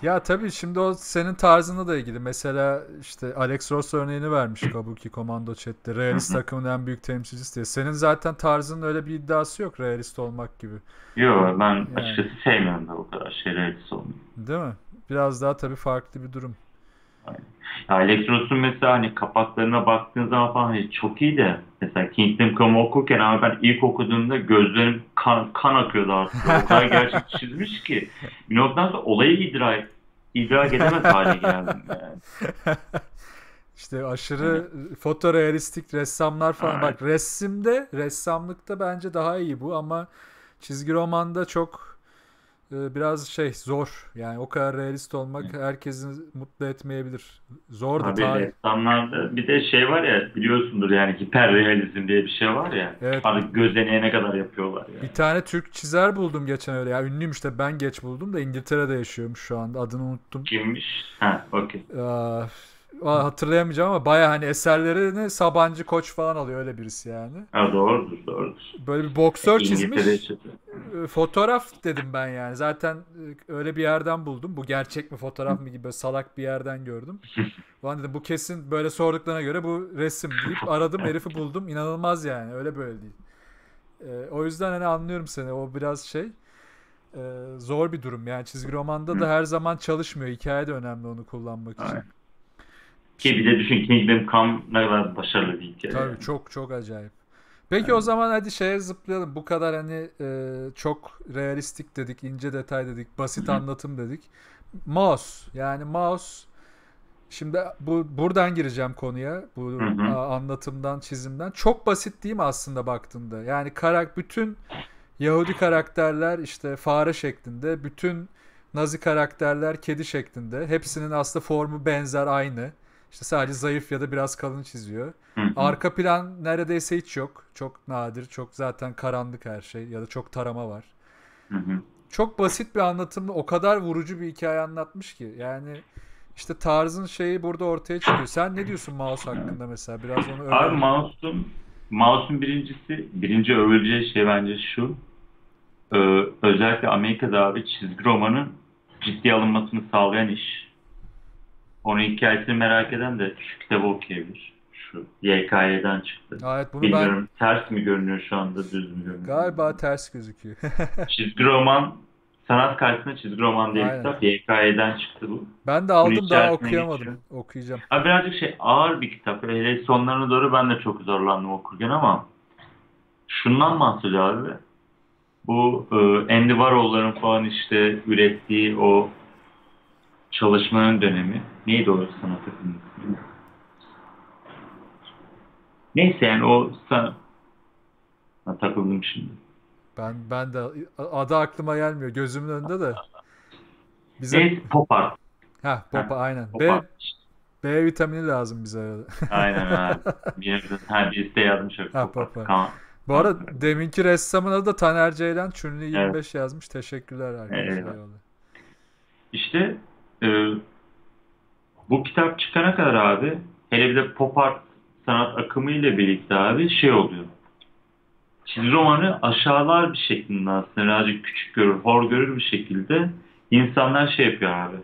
S1: Ya tabii şimdi o senin tarzına da ilgili. Mesela işte Alex Ross örneğini vermiş Kabuki Komando Chat'te. Realist takımın en büyük temsilcisi diye. Senin zaten tarzının öyle bir iddiası yok realist olmak gibi.
S2: Yok ben yani. açıkçası sevmiyorum da o kadar şey realist olmayı.
S1: Değil mi? Biraz daha tabii farklı bir durum.
S2: Ya Alex Ross'un mesela hani kapaklarına baktığın zaman falan hani çok iyi de mesela Kingdom Come okurken ama ben ilk okuduğumda gözlerim kan, kan akıyordu artık. O kadar gerçek çizmiş ki bir noktadan sonra olayı idrak, idrak edemez hale geldim yani.
S1: İşte aşırı fotorealistik ressamlar falan. Evet. Bak resimde, ressamlıkta bence daha iyi bu ama çizgi romanda çok biraz şey zor. Yani o kadar realist olmak herkesi mutlu etmeyebilir. Zor da
S2: Tabii ressamlarda bir de şey var ya biliyorsundur yani hiperrealizm diye bir şey var ya. Evet. Artık gözlemeye ne kadar yapıyorlar yani.
S1: Bir tane Türk çizer buldum geçen öyle. Ya ünlüymüş de ben geç buldum da İngiltere'de yaşıyormuş şu anda. Adını unuttum.
S2: Kimmiş? Ha, okey
S1: hatırlayamayacağım ama baya hani eserlerini Sabancı Koç falan alıyor öyle birisi yani.
S2: Ha doğrudur doğrudur.
S1: Böyle bir boksör çizmiş. Ee, fotoğraf dedim ben yani. Zaten e, öyle bir yerden buldum. Bu gerçek mi fotoğraf mı gibi böyle salak bir yerden gördüm. Ulan dedim bu kesin böyle sorduklarına göre bu resim deyip aradım herifi buldum. İnanılmaz yani öyle böyle değil. Ee, o yüzden hani anlıyorum seni. O biraz şey e, zor bir durum yani çizgi romanda da her zaman çalışmıyor. Hikaye de önemli onu kullanmak için. Aynen.
S2: Ki bir de düşün Kingdom Come ne kadar başarılı bir hikaye.
S1: Tabii çok çok acayip. Peki yani. o zaman hadi şeye zıplayalım. Bu kadar hani e, çok realistik dedik, ince detay dedik, basit Hı-hı. anlatım dedik. Mouse yani mouse şimdi bu buradan gireceğim konuya. Bu a, anlatımdan, çizimden. Çok basit değil mi aslında baktığında? Yani karak bütün Yahudi karakterler işte fare şeklinde, bütün Nazi karakterler kedi şeklinde. Hepsinin aslında formu benzer aynı. İşte sadece zayıf ya da biraz kalın çiziyor. Arka plan neredeyse hiç yok. Çok nadir. Çok zaten karanlık her şey. Ya da çok tarama var. Çok basit bir anlatımla o kadar vurucu bir hikaye anlatmış ki. Yani işte tarzın şeyi burada ortaya çıkıyor. Sen ne diyorsun mouse hakkında mesela? Biraz onu
S2: öğren. Abi mouse'un mouse'un birincisi birinci övüleceği şey bence şu. Ee, özellikle Amerika'da abi çizgi romanın ciddi alınmasını sağlayan iş. Onun hikayesini merak eden de şu kitabı okuyabilir. Şu YKY'den çıktı.
S1: Evet, bunu
S2: Bilmiyorum ben... ters mi görünüyor şu anda düz mü görünüyor?
S1: Galiba ters gözüküyor.
S2: çizgi roman sanat karşısında çizgi roman diye kitap YKY'den çıktı bu.
S1: Ben de aldım daha okuyamadım. Geçiyor. Okuyacağım.
S2: Abi birazcık şey ağır bir kitap. Hele sonlarına doğru ben de çok zorlandım okurken ama şundan bahsediyor abi. Bu e, Andy Warhol'ların falan işte ürettiği o çalışmanın dönemi. Neydi o sanat akımı? Neyse yani o sana takıldım şimdi.
S1: Ben ben de adı aklıma gelmiyor. Gözümün önünde de.
S2: Bize evet, pop art.
S1: Ha, pop ha, aynen. Pop B, B vitamini lazım bize
S2: aynen abi. Bir, ha, birisi de yazmış.
S1: Ha, pop art. Bu arada deminki ressamın adı da Taner Ceylan. Çünlü 25 evet. yazmış. Teşekkürler arkadaşlar. Evet.
S2: İşte e, bu kitap çıkana kadar abi hele bir de pop art sanat akımı ile birlikte abi şey oluyor. Çizgi romanı aşağılar bir şeklinde aslında birazcık küçük görür, hor görür bir şekilde insanlar şey yapıyor abi.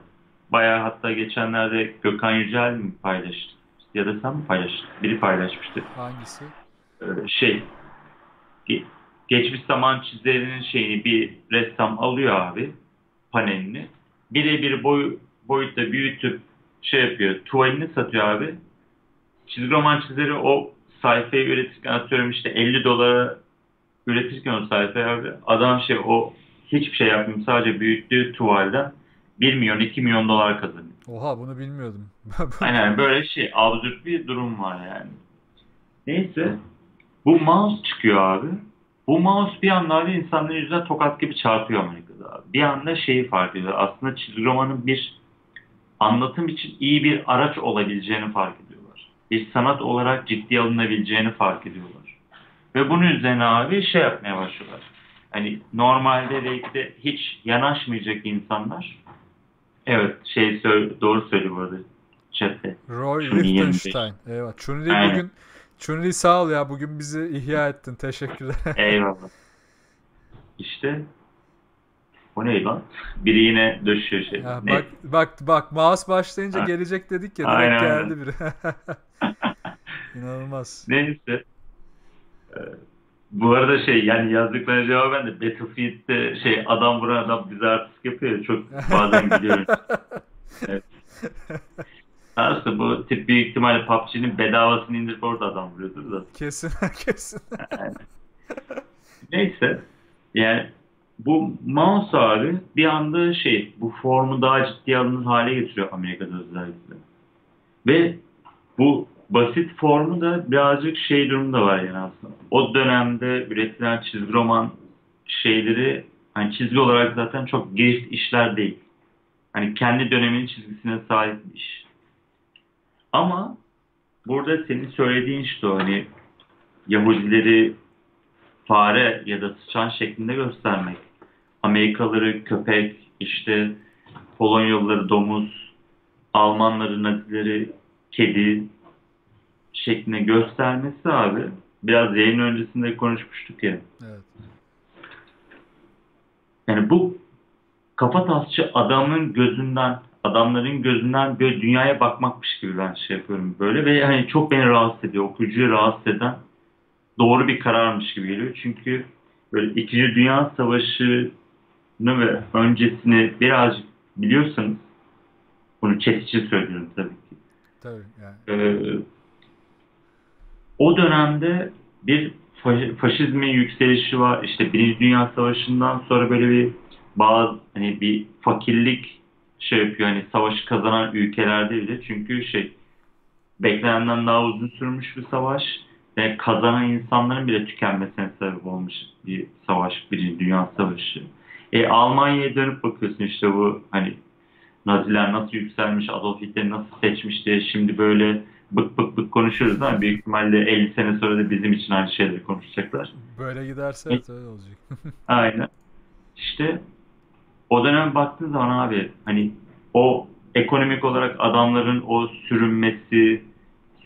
S2: Bayağı hatta geçenlerde Gökhan Yücel mi paylaştı? Ya da sen mi paylaştın? Biri paylaşmıştı.
S1: Hangisi?
S2: Ee, şey geçmiş zaman çizerinin şeyini bir ressam alıyor abi panelini. Birebir boy boyutta büyütüp şey yapıyor. Tuvalini satıyor abi. Çizgi roman çizeri o sayfayı üretirken atıyorum işte 50 dolara üretirken o sayfayı abi adam şey o hiçbir şey yapmıyor. Sadece büyüttüğü tuvalden 1 milyon 2 milyon dolar kazanıyor.
S1: Oha bunu bilmiyordum.
S2: Aynen böyle şey absürt bir durum var yani. Neyse bu mouse çıkıyor abi. Bu mouse bir anda abi insanların yüzüne tokat gibi çarpıyor Amerika'da abi. Bir anda şeyi fark ediyor. Aslında çizgi romanın bir anlatım için iyi bir araç olabileceğini fark ediyorlar. Bir sanat olarak ciddi alınabileceğini fark ediyorlar. Ve bunun üzerine abi şey yapmaya başlıyorlar. Hani normalde belki de hiç yanaşmayacak insanlar evet şey doğru söylüyor bu arada chatte.
S1: Roy Lichtenstein. Evet. Chun-Li bugün Chun-Li sağ ol ya bugün bizi ihya ettin. Teşekkürler.
S2: Eyvallah. İşte O ne lan? Biri yine döşüyor şey.
S1: Ha,
S2: Ne?
S1: bak bak bak mouse başlayınca
S2: Ha.
S1: gelecek dedik ya direkt
S2: Aynen,
S1: geldi biri. İnanılmaz.
S2: Neyse. Ee, bu arada şey yani yazdıklarına cevaben de Battlefield'de şey adam vuran adam bize artistik yapıyor ya çok bazen gülüyorum. Evet. Aslında bu tip büyük ihtimalle PUBG'nin bedavasını indirip orada adam vuruyordur da.
S1: Kesin kesin.
S2: Neyse. Yani bu mouse abi bir anda şey bu formu daha ciddiye alınır hale getiriyor Amerika'da özellikle. Ve bu basit formu da birazcık şey durumda var yani aslında. O dönemde üretilen çizgi roman şeyleri hani çizgi olarak zaten çok geniş işler değil. Hani kendi döneminin çizgisine sahip bir iş. Ama burada senin söylediğin işte o hani Yahudileri fare ya da sıçan şeklinde göstermek. Amerikalıları köpek, işte Polonyalıları domuz, Almanları nazileri kedi şeklinde göstermesi abi biraz yayın öncesinde konuşmuştuk ya.
S1: Evet.
S2: Yani bu kafatasçı adamın gözünden, adamların gözünden böyle dünyaya bakmakmış gibi ben şey yapıyorum böyle ve hani çok beni rahatsız ediyor. Okuyucuyu rahatsız eden doğru bir kararmış gibi geliyor. Çünkü böyle İkinci Dünya Savaşı'nı ve öncesini birazcık biliyorsanız bunu chat için söylüyorum tabii ki.
S1: Tabii yani.
S2: Ee, o dönemde bir fa- faşizmin yükselişi var. İşte Birinci Dünya Savaşı'ndan sonra böyle bir bazı hani bir fakirlik şey yapıyor. Hani savaşı kazanan ülkelerde bile. Çünkü şey beklenenden daha uzun sürmüş bir savaş ve kazanan insanların bile tükenmesine sebep olmuş bir savaş. Birinci Dünya Savaşı. E, Almanya'ya dönüp bakıyorsun işte bu hani Naziler nasıl yükselmiş, Adolf Hitler nasıl seçmiş diye şimdi böyle bık bık bık konuşuyoruz ama büyük ihtimalle 50 sene sonra da bizim için aynı şeyleri konuşacaklar.
S1: Böyle giderse evet öyle olacak.
S2: Aynen. İşte o dönem baktığın zaman abi hani o ekonomik olarak adamların o sürünmesi,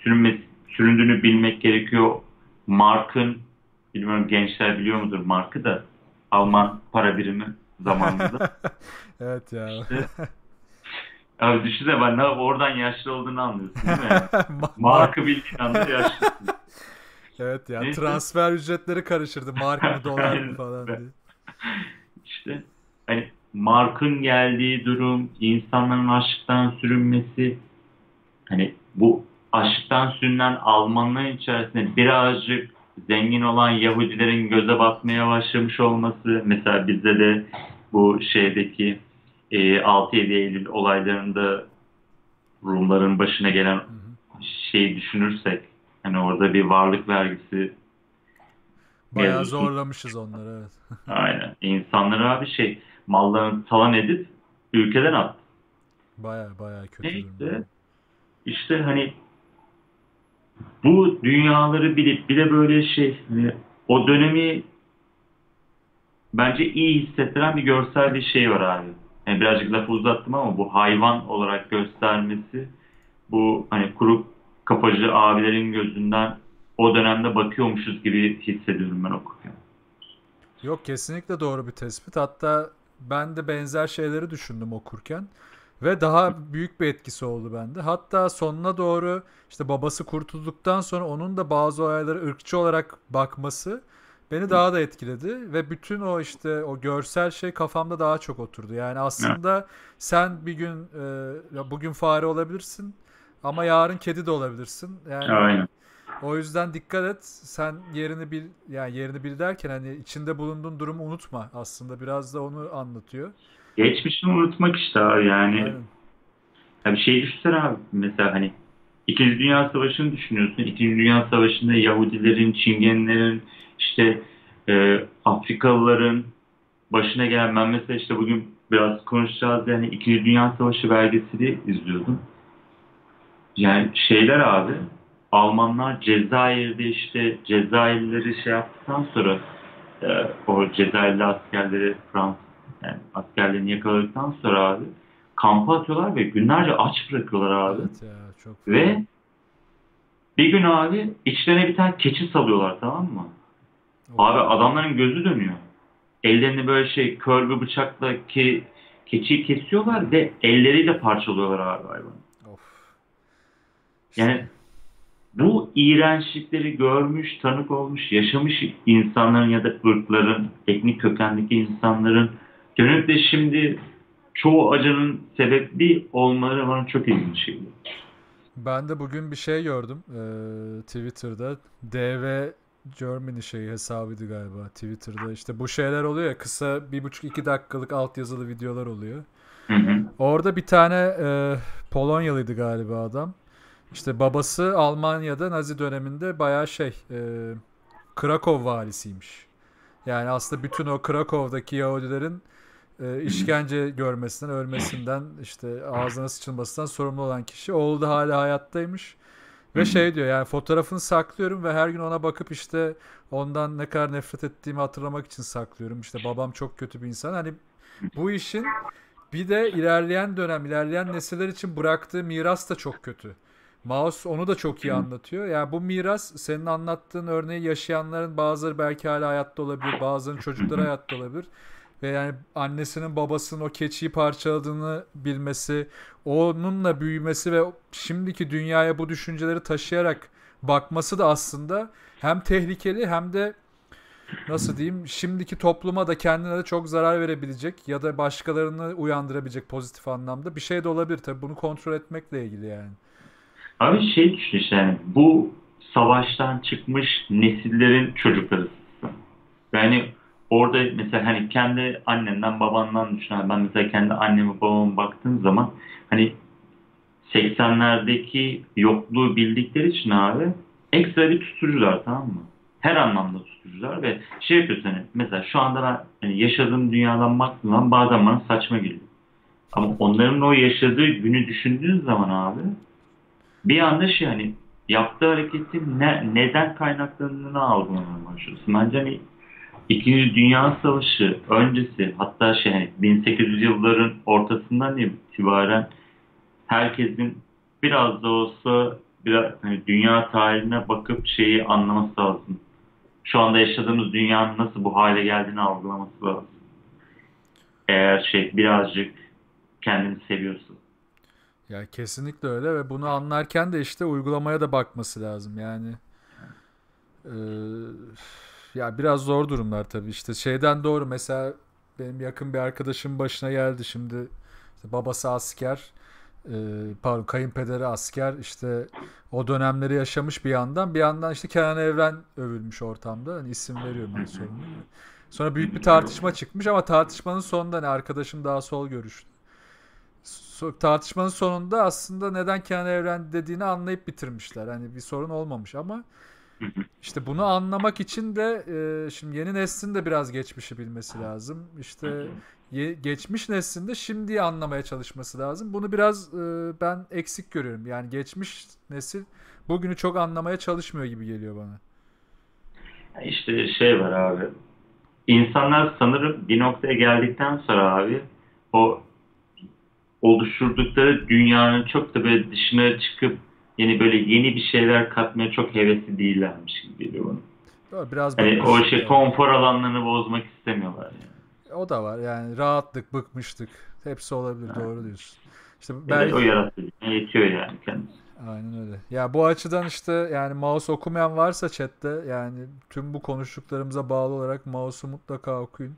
S2: sürünmesi, süründüğünü bilmek gerekiyor. Mark'ın, bilmiyorum gençler biliyor mudur Mark'ı da Alman para birimi zamanında.
S1: Evet ya.
S2: İşte, abi düşünsene ben ne oradan yaşlı olduğunu anlıyorsun değil mi?
S1: Ma-
S2: Mark'ı bildiğin anda yaşlısın.
S1: Evet ya
S2: Neyse.
S1: transfer ücretleri karışırdı. Mark mı dolar mı falan diye.
S2: İşte hani Mark'ın geldiği durum, insanların açlıktan sürünmesi, hani bu açlıktan sürünen Almanların içerisinde birazcık zengin olan Yahudilerin göze batmaya başlamış olması, mesela bizde de bu şeydeki e, 6-7 Eylül olaylarında Rumların başına gelen
S1: Hı hı.
S2: şeyi düşünürsek, hani orada bir varlık vergisi
S1: Bayağı
S2: mevzusu
S1: zorlamışız onları evet.
S2: Aynen. İnsanları abi şey mallarını talan edip ülkeden attı.
S1: Bayağı bayağı kötü
S2: Neyse.
S1: durum.
S2: İşte hani bu dünyaları bilip bir de böyle şey hani o dönemi bence iyi hissettiren bir görsel bir şey var abi. Yani birazcık lafı uzattım ama bu hayvan olarak göstermesi bu hani kuru kapacı abilerin gözünden o dönemde bakıyormuşuz gibi hissediyorum ben okurken.
S1: Yok kesinlikle doğru bir tespit. Hatta ben de benzer şeyleri düşündüm okurken. Ve daha büyük bir etkisi oldu bende. Hatta sonuna doğru işte babası kurtulduktan sonra onun da bazı olaylara ırkçı olarak bakması beni daha da etkiledi. Ve bütün o işte o görsel şey kafamda daha çok oturdu. Yani aslında sen bir gün e, bugün fare olabilirsin ama yarın kedi de olabilirsin. Yani
S2: Aynen.
S1: o yüzden dikkat et. Sen yerini bil yani yerini bil derken hani içinde bulunduğun durumu unutma. Aslında biraz da onu anlatıyor.
S2: Geçmişini unutmak işte abi yani.
S1: Aynen.
S2: Ya bir şey düşünsene abi mesela hani İkinci Dünya Savaşı'nı düşünüyorsun. İkinci Dünya Savaşı'nda Yahudilerin, Çingenlerin, işte e, Afrikalıların başına gelen ben mesela işte bugün biraz konuşacağız yani İkinci Dünya Savaşı belgeseli izliyordum. Yani şeyler abi Almanlar Cezayir'de işte Cezayirlileri şey yaptıktan sonra e, o Cezayirli askerleri Fransız yani askerlerini yakaladıktan sonra abi kampa atıyorlar ve günlerce aç bırakıyorlar abi.
S1: Evet ya çok
S2: Ve bir gün abi içlerine bir tane keçi salıyorlar tamam mı?
S1: O-
S2: Abi adamların gözü dönüyor. ellerini böyle şey kör bir bıçakla ki keçiyi kesiyorlar ve elleriyle parçalıyorlar abi hayvanı.
S1: Of.
S2: Yani bu iğrençlikleri görmüş, tanık olmuş, yaşamış insanların ya da ırkların, etnik kökendeki insanların dönüp de şimdi çoğu acının sebebi olmaları bana çok ilginç geliyor.
S1: Ben de bugün bir şey gördüm eee, Twitter'da. DV Germany şeyi hesabıydı galiba Twitter'da. İşte bu şeyler oluyor ya kısa bir buçuk iki dakikalık altyazılı videolar oluyor.
S2: Hı hı.
S1: Orada bir tane eee, Polonyalıydı galiba adam. İşte babası Almanya'da Nazi döneminde bayağı şey eee Krakow valisiymiş. Yani aslında bütün o Krakow'daki Yahudilerin e, işkence görmesinden, ölmesinden, işte ağzına sıçılmasından sorumlu olan kişi. Oğlu da hala hayattaymış. Ve şey diyor yani fotoğrafını saklıyorum ve her gün ona bakıp işte ondan ne kadar nefret ettiğimi hatırlamak için saklıyorum. İşte babam çok kötü bir insan. Hani bu işin bir de ilerleyen dönem, ilerleyen nesiller için bıraktığı miras da çok kötü. Maus onu da çok iyi anlatıyor. Yani bu miras senin anlattığın örneği yaşayanların bazıları belki hala hayatta olabilir, bazılarının çocukları hayatta olabilir. Ve yani annesinin babasının o keçiyi parçaladığını bilmesi, onunla büyümesi ve şimdiki dünyaya bu düşünceleri taşıyarak bakması da aslında hem tehlikeli hem de nasıl diyeyim şimdiki topluma da kendine de çok zarar verebilecek ya da başkalarını uyandırabilecek pozitif anlamda bir şey de olabilir. Tabii bunu kontrol etmekle ilgili yani.
S2: Abi şey düşün işte yani bu savaştan çıkmış nesillerin çocukları. Yani orada mesela hani kendi annenden babandan düşün. Ben mesela kendi anneme babama baktığım zaman hani 80'lerdeki yokluğu bildikleri için abi ekstra bir tutucular tamam mı? Her anlamda tutucular ve şey yapıyorsun hani mesela şu anda ben hani yaşadığım dünyadan baktığım bazen bana saçma geliyor. Ama onların o yaşadığı günü düşündüğün zaman abi bir anda şey hani yaptığı hareketin ne, neden kaynaklandığını algılamaya başlıyorsun. Bence hani İkinci Dünya Savaşı öncesi hatta şey hani 1800 yılların ortasından itibaren herkesin biraz da olsa biraz hani dünya tarihine bakıp şeyi anlaması lazım. Şu anda yaşadığımız dünyanın nasıl bu hale geldiğini algılaması lazım. Eğer şey birazcık kendini seviyorsa.
S1: Ya kesinlikle öyle ve bunu anlarken de işte uygulamaya da bakması lazım yani. Ee, ya biraz zor durumlar tabii işte şeyden doğru mesela benim yakın bir arkadaşım başına geldi şimdi işte babası asker e, pardon kayınpederi asker işte o dönemleri yaşamış bir yandan bir yandan işte Kenan Evren övülmüş ortamda hani isim veriyorum ben değil. Sonra büyük bir tartışma çıkmış ama tartışmanın sonunda hani arkadaşım daha sol görüşlü. Tartışmanın sonunda aslında neden Kenan Evren dediğini anlayıp bitirmişler. Hani bir sorun olmamış ama işte bunu anlamak için de e, şimdi yeni neslin de biraz geçmişi bilmesi lazım. İşte ye- geçmiş neslin de şimdiyi anlamaya çalışması lazım. Bunu biraz e, ben eksik görüyorum. Yani geçmiş nesil bugünü çok anlamaya çalışmıyor gibi geliyor bana.
S2: İşte şey var abi. İnsanlar sanırım bir noktaya geldikten sonra abi o oluşturdukları dünyanın çok da böyle dışına çıkıp yeni böyle yeni bir şeyler katmaya çok hevesli değillermiş gibi geliyor bana.
S1: Biraz
S2: Hani o şey
S1: yani.
S2: konfor alanlarını bozmak istemiyorlar yani.
S1: O da var yani rahatlık, bıkmışlık hepsi olabilir doğru diyorsun. İşte belki
S2: o yaratıcılığa yetiyor yani kendisi.
S1: Aynen öyle. Ya bu açıdan işte yani mouse okumayan varsa chatte yani tüm bu konuştuklarımıza bağlı olarak mouse'u mutlaka okuyun.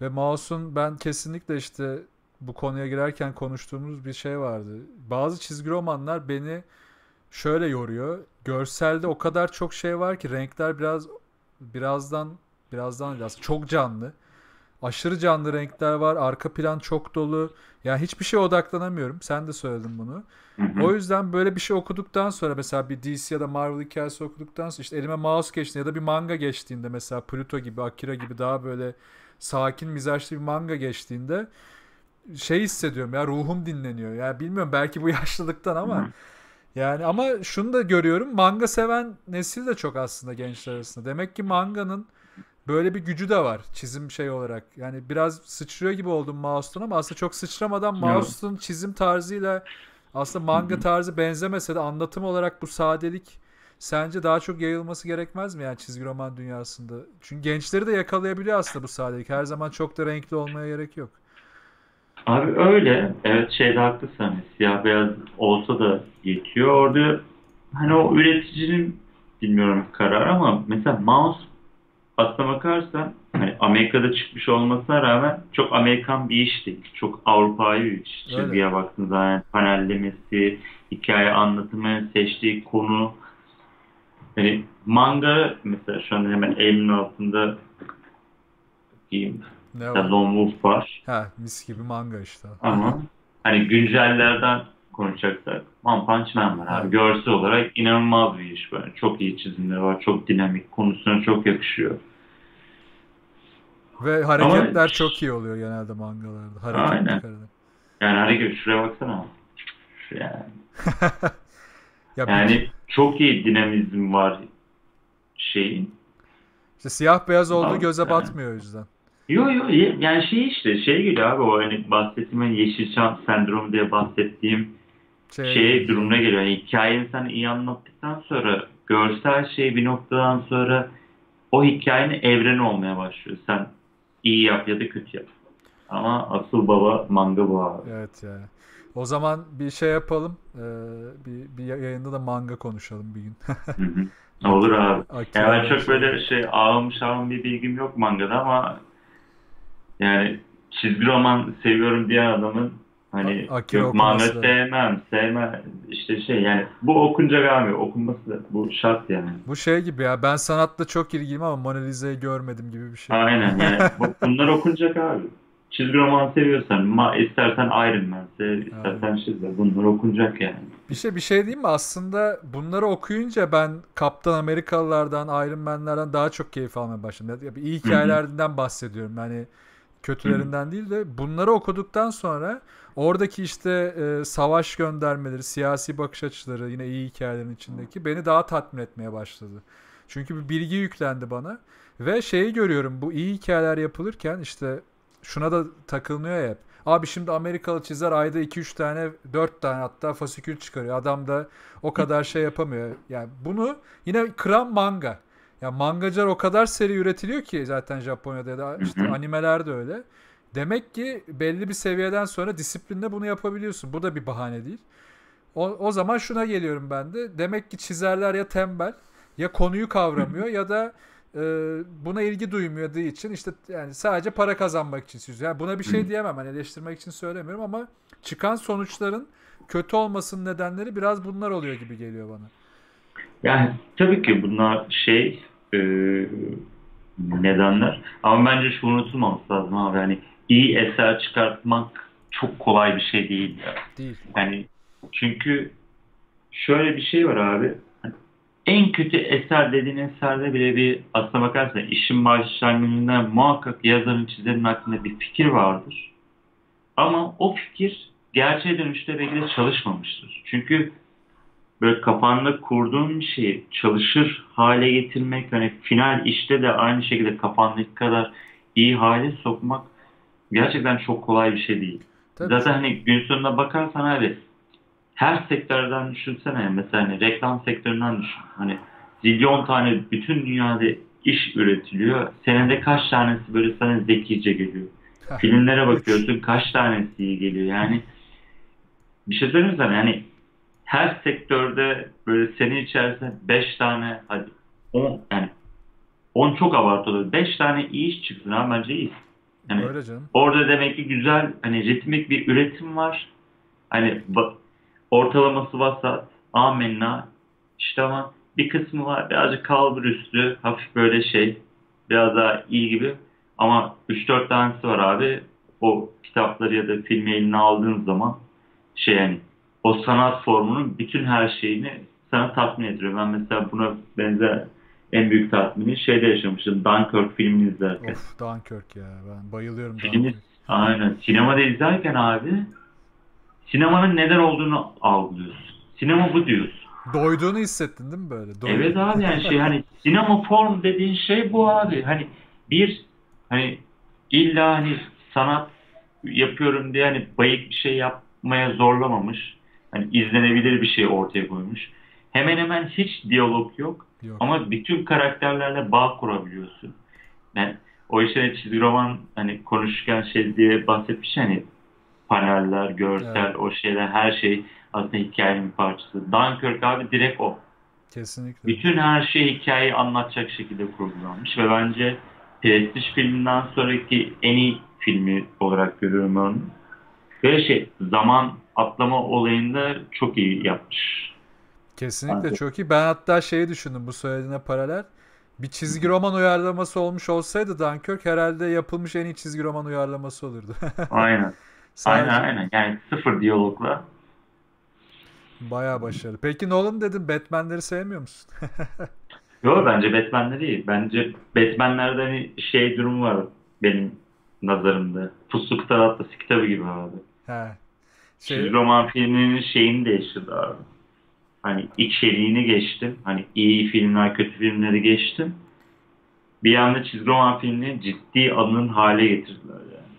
S1: Ve mouse'un ben kesinlikle işte bu konuya girerken konuştuğumuz bir şey vardı. Bazı çizgi romanlar beni şöyle yoruyor. Görselde o kadar çok şey var ki renkler biraz birazdan birazdan biraz çok canlı. Aşırı canlı renkler var. Arka plan çok dolu. Yani hiçbir şeye odaklanamıyorum. Sen de söyledin bunu.
S2: Hı hı.
S1: O yüzden böyle bir şey okuduktan sonra mesela bir DC ya da Marvel hikayesi okuduktan sonra işte elime mouse geçtiğinde ya da bir manga geçtiğinde mesela Pluto gibi, Akira gibi daha böyle sakin mizaçlı bir manga geçtiğinde şey hissediyorum ya ruhum dinleniyor. Ya bilmiyorum belki bu yaşlılıktan ama yani ama şunu da görüyorum manga seven nesil de çok aslında gençler arasında. Demek ki manganın böyle bir gücü de var çizim şey olarak. Yani biraz sıçrıyor gibi oldum mouse'tan ama aslında çok sıçramadan mouse'un çizim tarzıyla aslında manga tarzı benzemese de anlatım olarak bu sadelik sence daha çok yayılması gerekmez mi yani çizgi roman dünyasında? Çünkü gençleri de yakalayabiliyor aslında bu sayedeki. Her zaman çok da renkli olmaya gerek yok.
S2: Abi öyle. Evet şeyde haklısın. Hani siyah beyaz olsa da yetiyor. Orada hani o üreticinin bilmiyorum karar ama mesela mouse aslına bakarsan hani Amerika'da çıkmış olmasına rağmen çok Amerikan bir iş değil. Çok Avrupa'yı bir iş. Çizgiye baktığınızda yani panellemesi, hikaye anlatımı, seçtiği konu. Hani manga mesela şu an hemen elimin altında diyeyim.
S1: Ne var?
S2: Lone Wolf var.
S1: Ha mis gibi manga işte.
S2: Ama hani güncellerden konuşacaksak One Punch Man var abi. Görsel olarak inanılmaz bir iş böyle. Çok iyi çizimleri var. Çok dinamik. Konusuna çok yakışıyor.
S1: Ve hareketler
S2: Ama-
S1: çok iyi oluyor genelde mangalarda.
S2: Aynen.
S1: Hareketli kareler.
S2: Yani hareket şuraya baksana. Yani.
S1: Bir-
S2: Yani çok iyi dinamizm var şeyin.
S1: işte siyah beyaz olduğu
S2: Abi,
S1: göze
S2: yani.
S1: batmıyor o yüzden.
S2: Yo yo yani şey işte şey geliyor abi o hani bahsettiğim hani Yeşilçam sendromu diye bahsettiğim
S1: Şey,
S2: şey durumuna geliyor. Yani hikayeyi sen iyi anlattıktan sonra görsel şey bir noktadan sonra o hikayenin evreni olmaya başlıyor. Sen iyi yap ya da kötü yap. Ama asıl baba manga bu abi.
S1: Evet ya. O zaman bir şey yapalım. Ee, bir, bir yayında da manga konuşalım bir gün.
S2: Hı hı. Olur abi.
S1: Akira
S2: Yani ben çok böyle şey ağım şağım bir bilgim yok mangada ama yani çizgi roman seviyorum diyen adamın hani
S1: Akira
S2: yok
S1: da-
S2: sevmem sevmem işte şey yani bu okunacak abi okunması da bu şart yani.
S1: Bu şey gibi ya ben sanatla çok ilgiliyim ama Mona Lisa'yı görmedim gibi bir şey.
S2: Aynen yani bu, bunlar okunacak abi. Çizgi roman seviyorsan ma, istersen Iron Man sev, istersen şey sev. Bunlar okunacak yani.
S1: Bir şey bir şey diyeyim mi? Aslında bunları okuyunca ben Kaptan Amerikalılardan, Iron Man'lerden daha çok keyif almaya başladım. Ya, iyi hikayelerden bahsediyorum. Yani kötülerinden değil de bunları okuduktan sonra oradaki işte e, savaş göndermeleri, siyasi bakış açıları yine iyi hikayelerin içindeki beni daha tatmin etmeye başladı. Çünkü bir bilgi yüklendi bana ve şeyi görüyorum bu iyi hikayeler yapılırken işte şuna da takılmıyor hep. Abi şimdi Amerikalı çizer ayda 2-3 tane 4 tane hatta fasikül çıkarıyor. Adam da o kadar şey yapamıyor. Yani bunu yine kıran manga. Ya mangacılar o kadar seri üretiliyor ki zaten Japonya'da ya da işte animeler de öyle. Demek ki belli bir seviyeden sonra disiplinle bunu yapabiliyorsun. Bu da bir bahane değil. O, o zaman şuna geliyorum ben de. Demek ki çizerler ya tembel ya konuyu kavramıyor ya da e, buna ilgi duymuyorduğu için işte yani sadece para kazanmak için çiziyor. Yani buna bir şey diyemem. Hani eleştirmek için söylemiyorum ama çıkan sonuçların kötü olmasının nedenleri biraz bunlar oluyor gibi geliyor bana.
S2: Yani tabii ki bunlar şey e, nedenler ama bence şu unutulmaması lazım abi yani iyi eser çıkartmak çok kolay bir şey değil ya.
S1: Değil.
S2: Yani çünkü şöyle bir şey var abi. Hani En kötü eser dediğin eserde bile bir aslına bakarsan işin başlangıcında muhakkak yazarın çizerin hakkında bir fikir vardır. Ama o fikir gerçeğe dönüşte belki de çalışmamıştır. Çünkü böyle kafanda kurduğun bir şeyi çalışır hale getirmek, hani final işte de aynı şekilde kafandaki kadar iyi hale sokmak gerçekten çok kolay bir şey değil.
S1: Tabii.
S2: Zaten hani gün sonuna bakarsan abi her sektörden düşünsene mesela hani reklam sektöründen düşün. Hani zilyon tane bütün dünyada iş üretiliyor. Senede kaç tanesi böyle sana zekice geliyor. Filmlere bakıyorsun kaç tanesi iyi geliyor. Yani bir şey söyleyeyim sana yani her sektörde böyle senin içerisinde 5 tane hadi 10 yani 10 çok abartılı. 5 tane iyi iş çıksın abi bence iyi. Yani
S1: Öyle canım.
S2: Orada demek ki güzel hani ritmik bir üretim var. Hani ortalaması vasat, amenna. İşte ama bir kısmı var birazcık kalbur üstü, hafif böyle şey, biraz daha iyi gibi. Ama 3-4 tanesi var abi. O kitapları ya da filmi eline aldığın zaman şey yani o sanat formunun bütün her şeyini sana tatmin ediyor. Ben mesela buna benzer en büyük tatmini şeyde yaşamıştım. Dunkirk filmini izlerken.
S1: Of Dunkirk ya. Ben bayılıyorum
S2: Filmi
S1: Dunkirk.
S2: aynen sinemada izlerken abi sinemanın neden olduğunu algılıyorsun. Sinema bu diyorsun.
S1: Doyduğunu hissettin değil mi böyle? Doy-
S2: Evet abi yani şey hani sinema form dediğin şey bu abi. Hani bir hani illa hani sanat yapıyorum diye hani bayık bir şey yapmaya zorlamamış. Hani izlenebilir bir şey ortaya koymuş. hemen hemen hiç diyalog yok.
S1: Yok.
S2: Ama bütün karakterlerle bağ kurabiliyorsun. Yani o işte çizgi roman hani konuşurken şey diye bahsetmiş hani paneller, görsel,
S1: Evet.
S2: o şeyler her şey aslında hikayenin bir parçası. Dunkirk abi direkt o.
S1: Kesinlikle.
S2: Bütün her şey hikayeyi anlatacak şekilde kurgulanmış ve bence Prestige filminden sonraki en iyi filmi olarak görüyorum onu. Ve şey zaman atlama olayında çok iyi yapmış.
S1: Kesinlikle
S2: Bence.
S1: çok iyi. Ben hatta şeyi düşündüm bu söylediğine paralel. Bir çizgi roman uyarlaması olmuş olsaydı Dunkirk herhalde yapılmış en iyi çizgi roman uyarlaması olurdu.
S2: Aynen.
S1: Sadece
S2: Aynen aynen. Yani sıfır diyalogla.
S1: bayağı başarılı. Peki Nolan dedim Batman'leri sevmiyor musun?
S2: Yo bence Batman'ler iyi. Bence Batman'lerde hani şey durum var benim nazarımda. Puslu Kıtar Atlası kitabı gibi abi.
S1: He.
S2: Çizgi
S1: Şey,
S2: roman filminin şeyini değiştirdi abi. Hani içeriğini geçtim. Hani iyi filmler, kötü filmleri geçtim. Bir anda çizgi roman filmini ciddi alının hale getirdiler yani.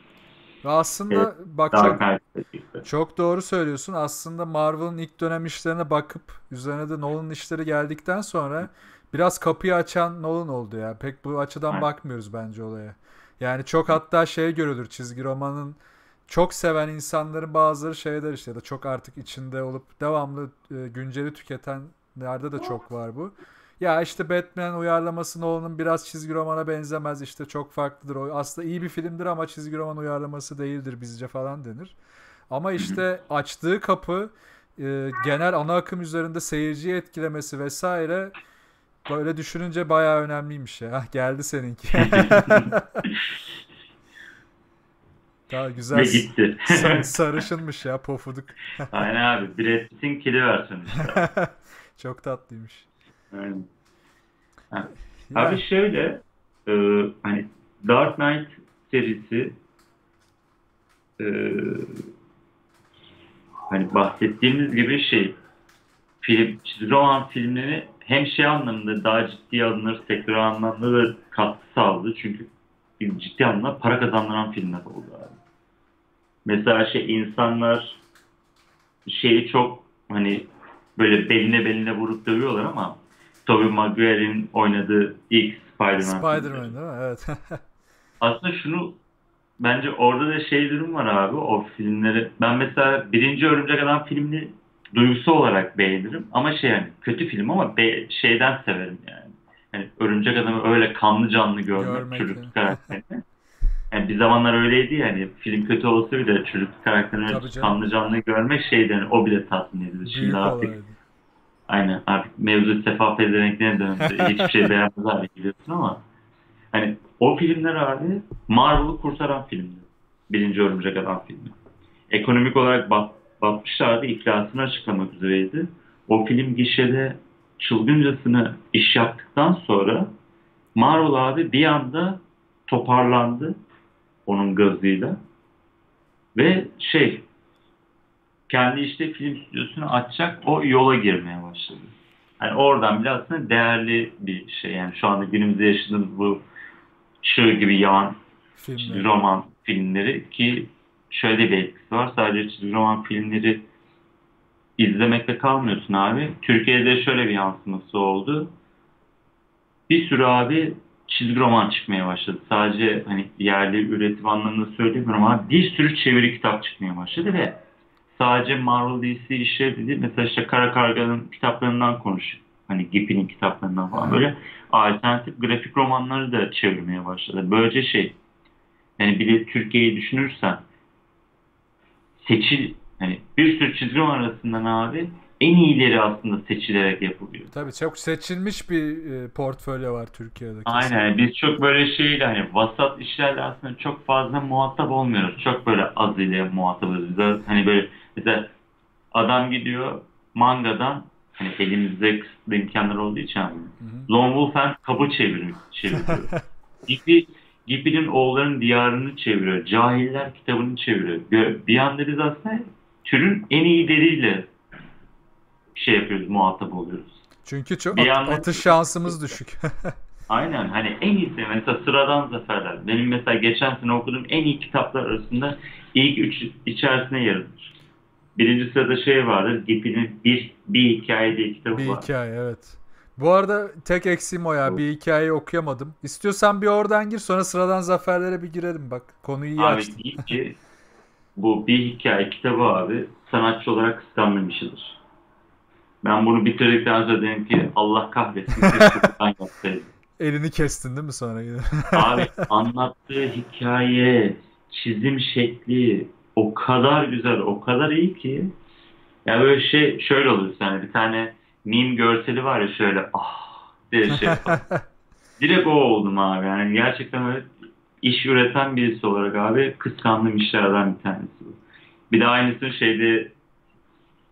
S1: ve aslında bak
S2: Daha
S1: çok
S2: kaliteli.
S1: çok doğru söylüyorsun. Aslında Marvel'ın ilk dönem işlerine bakıp üzerine de Nolan'ın işleri geldikten sonra biraz kapıyı açan Nolan oldu ya. Pek bu açıdan
S2: Aynen.
S1: bakmıyoruz bence olaya. Yani çok hatta şey görülür çizgi romanın çok seven insanların bazıları şeyler işte ya da çok artık içinde olup devamlı e, günceli tüketenlerde de çok var bu. Ya işte Batman uyarlaması Nolan'ın biraz çizgi romana benzemez işte çok farklıdır. O aslında iyi bir filmdir ama çizgi roman uyarlaması değildir bizce falan denir. Ama işte açtığı kapı e, genel ana akım üzerinde seyirciyi etkilemesi vesaire böyle düşününce bayağı önemliymiş ya. Geldi seninki. Daha güzel
S2: Ve gitti.
S1: sa- sarışınmış ya pofuduk.
S2: Aynen abi. Brad Pitt'in kili versiyonu işte.
S1: Çok tatlıymış.
S2: Aynen. Ha.
S1: Ya,
S2: Abi şöyle e, hani Dark Knight serisi e, hani bahsettiğimiz gibi şey film, roman filmleri hem şey anlamında daha ciddi alınır sektör anlamda da katkı sağladı. Çünkü ciddi anlamda para kazandıran filmler oldu abi. Mesela şey insanlar şeyi çok hani böyle beline beline vurup dövüyorlar ama Tobey Maguire'in oynadığı ilk Spider-Man
S1: Spider-Man değil mi? Evet.
S2: Aslında şunu bence orada da şey durum var abi o filmleri. Ben mesela birinci Örümcek Adam filmini duygusal olarak beğenirim ama şey yani kötü film ama be, şeyden severim yani. yani. Örümcek Adam'ı öyle kanlı canlı görmek,
S1: görmek
S2: çocuk
S1: yani.
S2: karakterini. Yani bir zamanlar öyleydi yani film kötü olsa bile çocuk karakterini kanlı canlı görmek şeyden hani o bile tatmin
S1: edici.
S2: Şimdi Büyük artık
S1: olaydı.
S2: Aynen artık mevzu sefa pezevenkliğine döndü. Hiçbir şey beğenmez hale geliyorsun ama hani o filmler abi Marvel'ı kurtaran filmdi. Birinci Örümcek Adam filmi. Ekonomik olarak bas 60'larda iflasını açıklamak üzereydi. O film gişede çılgıncasını iş yaptıktan sonra Marul abi bir anda toparlandı onun gazıyla. Ve şey kendi işte film stüdyosunu açacak o yola girmeye başladı. Yani oradan bile aslında değerli bir şey. Yani şu anda günümüzde yaşadığımız bu çığ gibi yavan
S1: Filmler.
S2: roman filmleri ki şöyle bir etkisi var. Sadece çizgi roman filmleri izlemekle kalmıyorsun abi. Türkiye'de şöyle bir yansıması oldu. Bir sürü abi çizgi roman çıkmaya başladı. Sadece hani yerli üretim anlamında söylemiyorum ama bir sürü çeviri kitap çıkmaya başladı ve sadece Marvel DC işleri değil. Mesela işte Kara Karga'nın kitaplarından konuş. Hani Gippy'nin kitaplarından falan böyle alternatif grafik romanları da çevirmeye başladı. Böylece şey yani bir de Türkiye'yi düşünürsen seçil hani bir sürü çizgi roman arasından abi en iyileri aslında seçilerek yapılıyor.
S1: Tabii çok seçilmiş bir e, portfolyo var Türkiye'de. kesin.
S2: Aynen. Biz çok böyle şeyle hani vasat işlerle aslında çok fazla muhatap olmuyoruz. Çok böyle az ile muhatabız. Biz hani böyle mesela adam gidiyor mangadan hani elimizde kısıtlı imkanlar olduğu için abi,
S1: Hı hı.
S2: Lone Wolf and çeviriyor. çeviriyor. Gibi Gibi'nin oğulların diyarını çeviriyor. Cahiller kitabını çeviriyor. Bir anda biz aslında türün en iyileriyle şey yapıyoruz, muhatap oluyoruz.
S1: Çünkü çok
S2: Bir
S1: at- atış şansımız düşük.
S2: Aynen hani en iyisi mesela sıradan zaferler. Benim mesela geçen sene okuduğum en iyi kitaplar arasında ilk üç içerisine yer alır. birinci sırada şey vardır. Gipi'nin bir, bir hikaye diye kitabı
S1: Bir
S2: var.
S1: hikaye evet. Bu arada tek eksiğim o ya. Bir hikayeyi okuyamadım. İstiyorsan bir oradan gir sonra sıradan zaferlere bir girelim bak. Konuyu iyi
S2: Abi
S1: açtın.
S2: diyeyim ki bu bir hikaye kitabı abi sanatçı olarak kıskandım işidir. Ben bunu bitirdikten sonra dedim ki Allah kahretsin keşke.
S1: Elini kestin değil mi sonra?
S2: Abi anlattığı hikaye, çizim şekli o kadar güzel, o kadar iyi ki ya böyle şey şöyle olur yani bir tane meme görseli var ya şöyle ah diye şey yapar. Direkt o oldum abi. Yani gerçekten öyle iş üreten birisi olarak abi kıskandığım işlerden bir tanesi bu. Bir de aynısını şeyde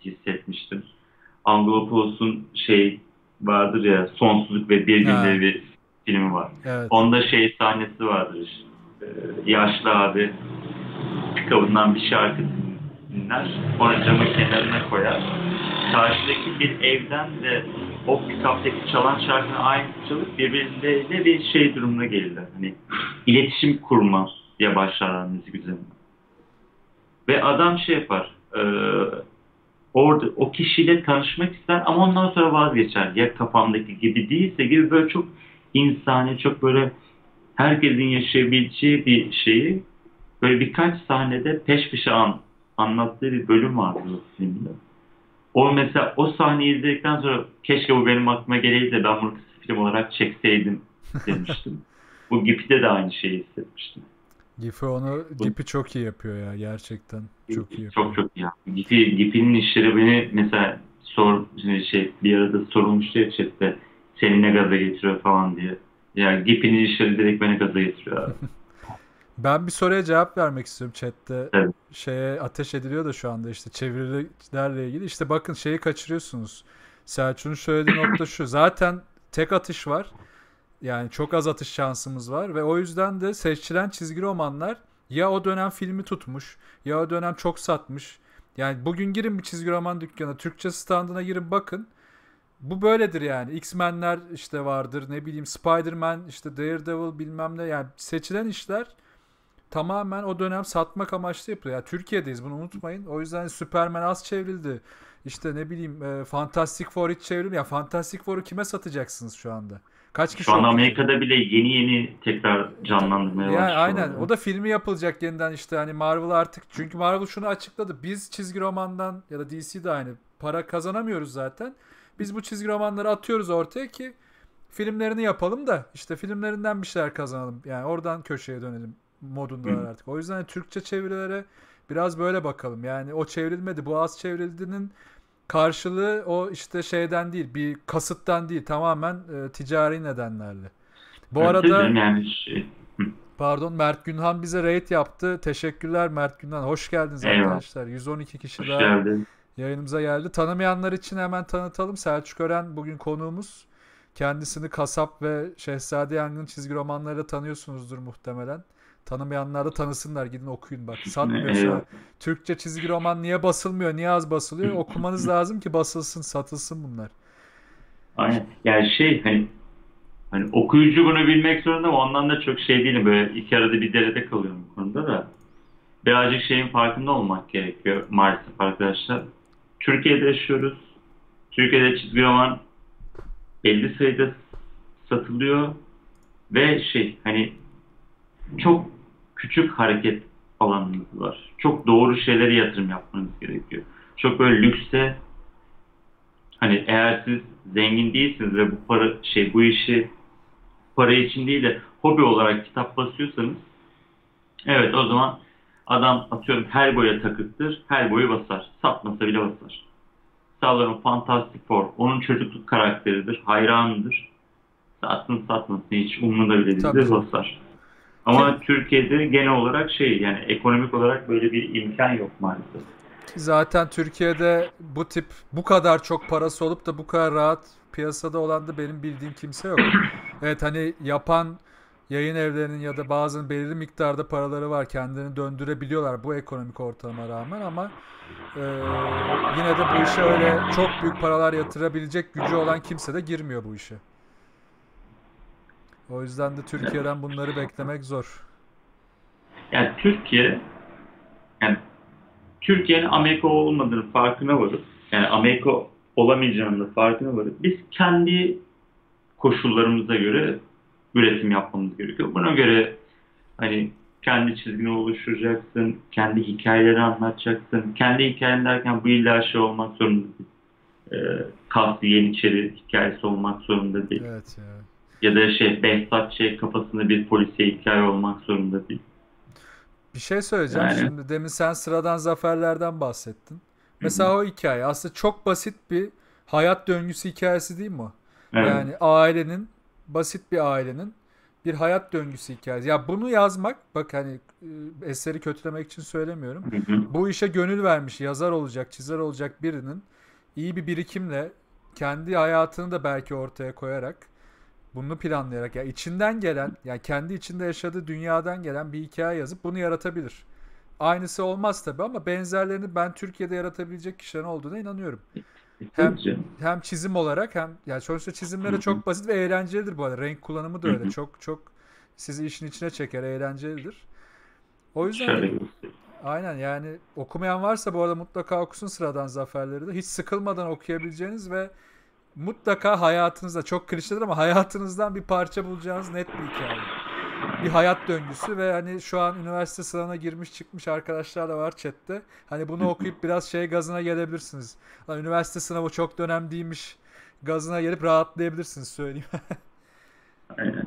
S2: hissetmiştim. Anglopoulos'un şey vardır ya Sonsuzluk ve Bir. Günde bir filmi var.
S1: Evet.
S2: Onda şey sahnesi vardır. Ee, yaşlı abi pikabından bir şarkı dinler. Onu camın kenarına koyar. Karşıdaki bir evden de o pikaptaki çalan şarkının aynı çalıp birbirleriyle bir şey durumuna gelirler. Hani iletişim kurmaya başlarlar müzik üzerine. Ve adam şey yapar. e, orada o kişiyle tanışmak ister ama ondan sonra vazgeçer. Ya kafamdaki gibi değilse gibi böyle çok insani, çok böyle herkesin yaşayabileceği bir şeyi böyle birkaç sahnede peş peşe an, anlattığı bir bölüm vardı filmde. O mesela o sahneyi izledikten sonra keşke bu benim aklıma geleydi de ben bunu film olarak çekseydim demiştim. bu Gipi'de de aynı şeyi hissetmiştim.
S1: Gifi onu Gipi çok iyi yapıyor ya gerçekten. Çok iyi yapıyor.
S2: Çok çok iyi. Gipi, Gipi'nin işleri beni mesela sor şey bir arada sorulmuştu ya chatte seni ne gaza getiriyor falan diye. Yani Gipi'nin işleri direkt beni gaza getiriyor abi.
S1: Ben bir soruya cevap vermek istiyorum chatte.
S2: Evet.
S1: Şeye ateş ediliyor da şu anda işte çevirilerle ilgili. İşte bakın şeyi kaçırıyorsunuz. Selçuk'un söylediği nokta şu. Zaten tek atış var. Yani çok az atış şansımız var ve o yüzden de seçilen çizgi romanlar ya o dönem filmi tutmuş ya o dönem çok satmış. Yani bugün girin bir çizgi roman dükkanına, Türkçe standına girin bakın. Bu böyledir yani. X-Men'ler işte vardır. Ne bileyim Spider-Man, işte Daredevil bilmem ne. Yani seçilen işler tamamen o dönem satmak amaçlı yapılıyor. Yani Türkiye'deyiz bunu unutmayın. O yüzden Superman az çevrildi. İşte ne bileyim e, Fantastic Four hiç çevrilmiyor. Ya Fantastic Four'u kime satacaksınız şu anda? Kaç kişi
S2: Şu anda
S1: okuyacak?
S2: Amerika'da bile yeni yeni tekrar canlandırmaya
S1: Yani
S2: başlıyorlar.
S1: aynen. O da filmi yapılacak yeniden işte hani Marvel artık. Çünkü Marvel şunu açıkladı. Biz çizgi romandan ya da DC de aynı para kazanamıyoruz zaten. Biz bu çizgi romanları atıyoruz ortaya ki filmlerini yapalım da işte filmlerinden bir şeyler kazanalım. Yani oradan köşeye dönelim modundalar
S2: Hı.
S1: artık. O yüzden Türkçe çevirilere biraz böyle bakalım. Yani o çevrilmedi, bu az çevrildiğinin karşılığı o işte şeyden değil, bir kasıttan değil, tamamen e, ticari nedenlerle. Bu
S2: Evet,
S1: arada
S2: yani şey,
S1: Pardon Mert Günhan bize raid yaptı. Teşekkürler Mert Günhan. Hoş geldiniz
S2: Eyvallah.
S1: arkadaşlar. 112 kişi
S2: hoş
S1: daha
S2: geldin.
S1: yayınımıza geldi. Tanımayanlar için hemen tanıtalım. Selçuk Ören bugün konuğumuz. Kendisini Kasap ve Şehzade Yangın çizgi romanlarıyla tanıyorsunuzdur muhtemelen. Tanımayanlar da tanısınlar. Gidin okuyun bak.
S2: Eyvallah.
S1: Türkçe çizgi roman niye basılmıyor? Niye az basılıyor? Okumanız lazım ki basılsın, satılsın bunlar.
S2: Aynen. Yani şey hani hani okuyucu bunu bilmek zorunda ama ondan da çok şey değilim. Böyle iki arada bir derede kalıyorum bu konuda da. Birazcık şeyin farkında olmak gerekiyor maalesef arkadaşlar. Türkiye'de yaşıyoruz. Türkiye'de çizgi roman belli sayıda satılıyor ve şey hani çok küçük hareket alanınız var. Çok doğru şeylere yatırım yapmanız gerekiyor. Çok böyle lükse hani eğer siz zengin değilsiniz ve bu para şey bu işi para için değil de hobi olarak kitap basıyorsanız evet o zaman adam atıyorum her boya takıktır. Her boyu basar. Satmasa bile basar. Sağlarım Fantastic Four. Onun çocukluk karakteridir. Hayranıdır. Satsın satmasın hiç umurunda bile değildir. Basar. Ama Türkiye'de genel olarak şey yani ekonomik olarak böyle bir imkan yok maalesef.
S1: Zaten Türkiye'de bu tip bu kadar çok parası olup da bu kadar rahat piyasada olan da benim bildiğim kimse yok. Evet hani yapan yayın evlerinin ya da bazı belirli miktarda paraları var. Kendilerini döndürebiliyorlar bu ekonomik ortama rağmen ama e, yine de bu işe öyle çok büyük paralar yatırabilecek gücü olan kimse de girmiyor bu işe. O yüzden de Türkiye'den bunları beklemek zor.
S2: Yani Türkiye yani Türkiye'nin Amerika olmadığının farkına varıp yani Amerika olamayacağının farkına varıp biz kendi koşullarımıza göre üretim yapmamız gerekiyor. Buna göre hani kendi çizgini oluşturacaksın, kendi hikayeleri anlatacaksın. Kendi hikayen derken bu illa şey olmak zorunda değil. E, kastı Yeniçeri hikayesi olmak zorunda değil.
S1: Evet ya.
S2: Ya da şey Behzat şey kafasında bir polisiye hikaye olmak zorunda değil.
S1: Bir şey söyleyeceğim.
S2: Yani.
S1: Şimdi demin sen sıradan zaferlerden bahsettin. Mesela o hikaye aslında çok basit bir hayat döngüsü hikayesi değil mi?
S2: Evet.
S1: Yani ailenin basit bir ailenin bir hayat döngüsü hikayesi. Ya bunu yazmak bak hani e, eseri kötülemek için söylemiyorum.
S2: Hı hı.
S1: Bu işe gönül vermiş yazar olacak, çizer olacak birinin iyi bir birikimle kendi hayatını da belki ortaya koyarak bunu planlayarak ya içinden gelen yani kendi içinde yaşadığı dünyadan gelen bir hikaye yazıp bunu yaratabilir. Aynısı olmaz tabii ama benzerlerini ben Türkiye'de yaratabilecek kişilerin olduğuna inanıyorum. Hem hem çizim olarak hem yani sonuçta
S2: hı.
S1: çok basit ve eğlencelidir bu arada. Renk kullanımı da öyle. Çok çok sizi işin içine çeker, eğlencelidir. O yüzden
S2: göstereyim.
S1: aynen yani okumayan varsa bu arada mutlaka okusun sıradan zaferleri de. Hiç sıkılmadan okuyabileceğiniz ve mutlaka hayatınızda çok klişedir ama hayatınızdan bir parça bulacağınız net bir hikaye. Bir hayat döngüsü ve hani şu an üniversite sınavına girmiş çıkmış arkadaşlar da var chatte. Hani bunu okuyup biraz şey gazına gelebilirsiniz. Lan üniversite sınavı çok dönem değilmiş gazına gelip rahatlayabilirsiniz söyleyeyim.
S2: Aynen.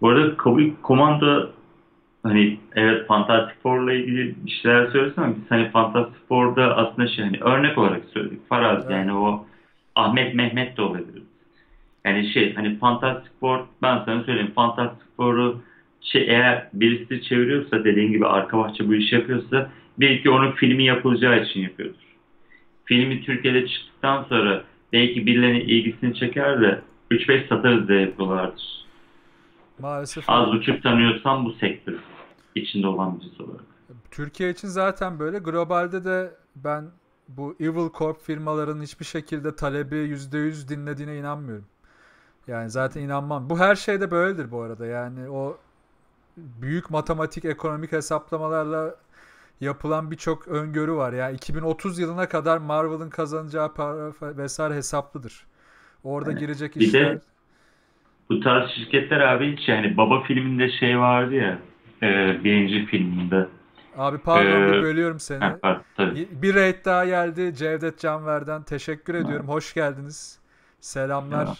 S2: Bu arada kabul komando hani evet Fantastic Four'la ilgili bir şeyler söylesem ama biz hani Fantastic Four'da aslında şey hani örnek olarak söyledik. Faraz
S1: Evet.
S2: yani o Ahmet Mehmet de olabilir. Yani şey hani Fantastic Four ben sana söyleyeyim Fantastic Four'u şey eğer birisi çeviriyorsa dediğin gibi arka bahçe bu işi yapıyorsa belki onun filmi yapılacağı için yapıyordur. Filmi Türkiye'de çıktıktan sonra belki birilerinin ilgisini çeker de 3-5 satarız diye yapıyorlardır.
S1: Maalesef
S2: Az buçuk tanıyorsam bu sektör içinde olan birisi olarak.
S1: Türkiye için zaten böyle. Globalde de ben bu Evil Corp firmaların hiçbir şekilde talebi %100 dinlediğine inanmıyorum. Yani zaten inanmam. Bu her şeyde böyledir bu arada. Yani o büyük matematik, ekonomik hesaplamalarla yapılan birçok öngörü var. Yani 2030 yılına kadar Marvel'ın kazanacağı para vesaire hesaplıdır. Orada
S2: Evet.
S1: girecek
S2: Bir de-
S1: işler.
S2: Bu tarz şirketler abi hiç yani Baba filminde şey vardı ya e, birinci filminde.
S1: Abi pardon bir
S2: Ee,
S1: bölüyorum seni.
S2: Pardon, tabii.
S1: Bir raid daha geldi Cevdet Canver'den. Teşekkür ediyorum. Hoş geldiniz. Selamlar.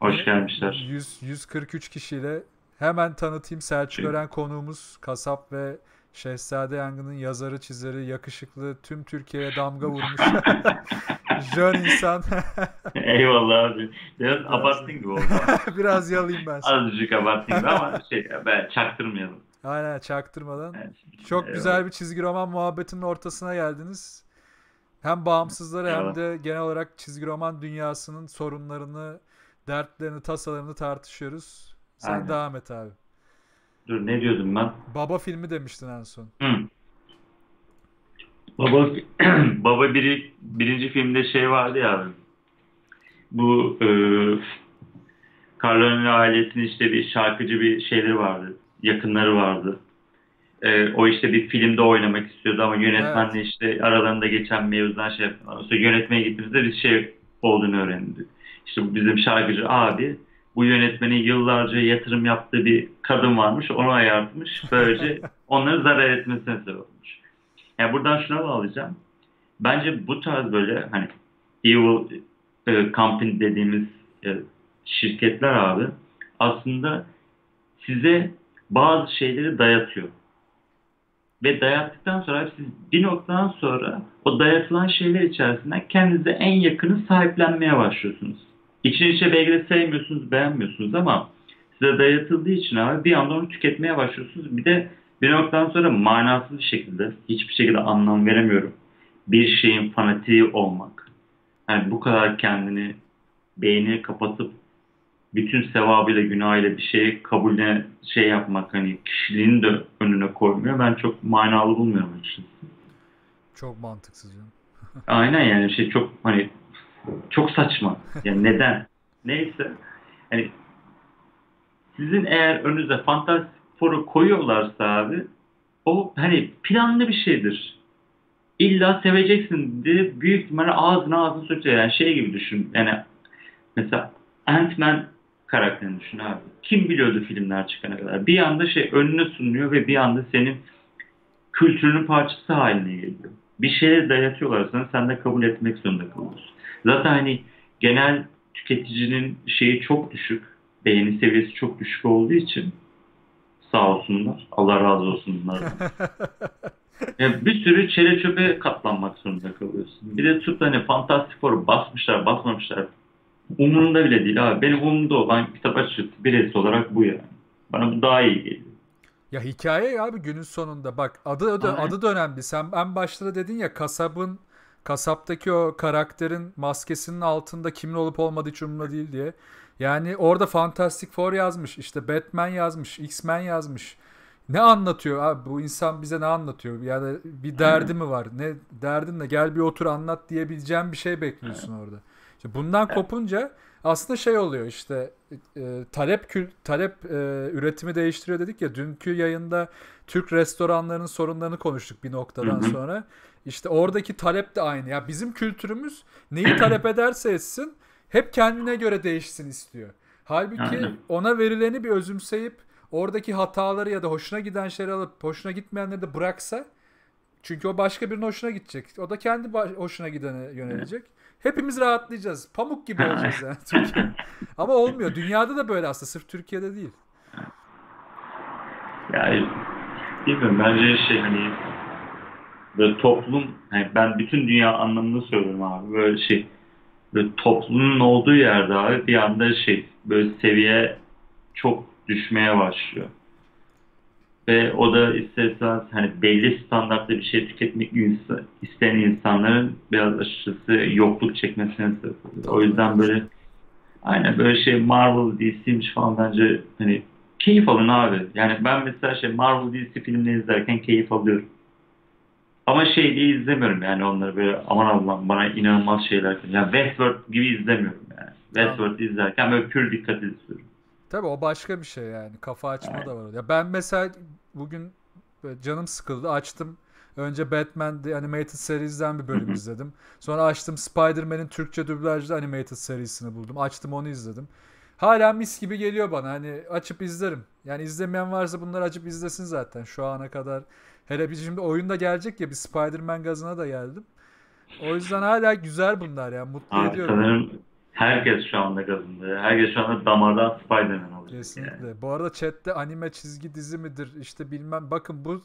S2: Hoş gelmişler.
S1: 100, 143 kişiyle hemen tanıtayım Selçuk Ören konuğumuz kasap ve Şehzade Yangın'ın yazarı çizeri yakışıklı tüm Türkiye'ye damga vurmuş jön insan
S2: Eyvallah abi. Biraz abarttın gibi oldu.
S1: biraz yalayayım ben.
S2: Azıcık abarttın gibi ama şey ben çaktırmayalım.
S1: Aynen çaktırmadan çok güzel bir çizgi roman muhabbetinin ortasına geldiniz hem bağımsızları hem de genel olarak çizgi roman dünyasının sorunlarını dertlerini tasalarını tartışıyoruz sen
S2: Aynen.
S1: devam et abi
S2: Dur ne diyordum ben?
S1: Baba filmi demiştin en son.
S2: Hı. Baba Baba biri, birinci filmde şey vardı ya. Bu e, Carlone ailesinin işte bir şarkıcı bir şeyleri vardı. Yakınları vardı. E, o işte bir filmde oynamak istiyordu ama yönetmenle işte aralarında geçen mevzudan şey Sonra yönetmeye gittiğimizde bir şey olduğunu öğrendik. İşte bizim şarkıcı abi bu yönetmenin yıllarca yatırım yaptığı bir kadın varmış. Onu ayartmış. Böylece onları zarar etmesine sebep olmuş. Yani buradan şuna bağlayacağım. Bence bu tarz böyle hani evil e, company dediğimiz e, şirketler abi aslında size bazı şeyleri dayatıyor. Ve dayattıktan sonra siz bir noktadan sonra o dayatılan şeyler içerisinden kendinize en yakını sahiplenmeye başlıyorsunuz. İçin içe belki de sevmiyorsunuz, beğenmiyorsunuz ama size dayatıldığı için abi bir anda onu tüketmeye başlıyorsunuz. Bir de bir noktadan sonra manasız bir şekilde, hiçbir şekilde anlam veremiyorum. Bir şeyin fanatiği olmak. Yani bu kadar kendini beyni kapatıp bütün sevabıyla günahıyla bir şeyi kabulüne şey yapmak hani kişiliğini de önüne koymuyor. Ben çok manalı bulmuyorum açıkçası.
S1: Çok mantıksız canım.
S2: Aynen yani şey çok hani çok saçma. Yani neden? Neyse. Hani sizin eğer önünüze Fantastic Four'u koyuyorlarsa abi o hani planlı bir şeydir. illa seveceksin diye büyük ihtimalle ağzına ağzına sokacak. Yani şey gibi düşün. Yani mesela Ant-Man karakterini düşün abi. Kim biliyordu filmler çıkana kadar? Bir anda şey önüne sunuyor ve bir anda senin kültürünün parçası haline geliyor. Bir şeye dayatıyorlar sana sen de kabul etmek zorunda kalıyorsun. Zaten hani genel tüketicinin şeyi çok düşük. Beğeni seviyesi çok düşük olduğu için sağ olsunlar. Allah razı olsun bunlardan. Yani bir sürü çere çöpe katlanmak zorunda kalıyorsun. Bir de tut hani Fantastic Four'u basmışlar basmamışlar. Umurumda bile değil abi. Benim umurumda olan kitap açısı birisi olarak bu yani. Bana bu daha iyi geliyor.
S1: Ya hikaye abi günün sonunda bak adı adı,
S2: Aynen.
S1: adı da önemli. Sen en başta da dedin ya kasabın kasaptaki o karakterin maskesinin altında kimin olup olmadığı hiç umurumda değil diye. Yani orada Fantastic Four yazmış, işte Batman yazmış, X-Men yazmış. Ne anlatıyor abi bu insan bize ne anlatıyor? Ya da bir derdi mi var? Ne derdin ne? Gel bir otur anlat diyebileceğim bir şey bekliyorsun orada. İşte bundan kopunca aslında şey oluyor işte e, talep kül talep e, üretimi değiştiriyor dedik ya dünkü yayında Türk restoranlarının sorunlarını konuştuk bir noktadan
S2: Hı hı.
S1: sonra. İşte oradaki talep de aynı. Ya bizim kültürümüz neyi talep ederse etsin hep kendine göre değişsin istiyor. Halbuki
S2: Aynen.
S1: ona verileni bir özümseyip oradaki hataları ya da hoşuna giden şeyleri alıp hoşuna gitmeyenleri de bıraksa çünkü o başka birinin hoşuna gidecek. O da kendi hoşuna gidene yönelecek. Hepimiz rahatlayacağız. Pamuk gibi olacağız yani Türkiye. Ama olmuyor. Dünyada da böyle aslında. Sırf Türkiye'de değil.
S2: Yani bilmiyorum bence şey hani böyle toplum hani ben bütün dünya anlamında söylüyorum abi böyle şey böyle toplumun olduğu yerde abi bir anda şey böyle seviye çok düşmeye başlıyor. Ve o da isterseniz hani belli standartta bir şey tüketmek isteyen insanların biraz açıkçası yokluk çekmesine sebep oluyor. O yüzden böyle aynen böyle şey Marvel DC'miş falan bence hani keyif alın abi. Yani ben mesela şey Marvel DC filmleri izlerken keyif alıyorum. Ama şey diye izlemiyorum yani onları böyle aman Allah'ım bana inanılmaz şeyler. Yani Westworld gibi izlemiyorum yani. Westworld izlerken böyle pür dikkat izliyorum.
S1: Tabii o başka bir şey yani. Kafa açma da var. Ya ben mesela bugün canım sıkıldı. Açtım. Önce Batman The Animated Series'den bir bölüm izledim. Sonra açtım Spider-Man'in Türkçe dublajlı Animated serisini buldum. Açtım onu izledim. Hala mis gibi geliyor bana. Hani açıp izlerim. Yani izlemeyen varsa bunları açıp izlesin zaten şu ana kadar. Hele bir şimdi oyunda gelecek ya bir Spider-Man gazına da geldim. O yüzden hala güzel bunlar ya. Mutlu
S2: Abi
S1: ediyorum.
S2: sanırım herkes şu anda gazında. Herkes şu anda damardan Spider-Man olacak
S1: Kesinlikle.
S2: yani.
S1: Bu arada chatte anime çizgi dizi midir işte bilmem bakın bu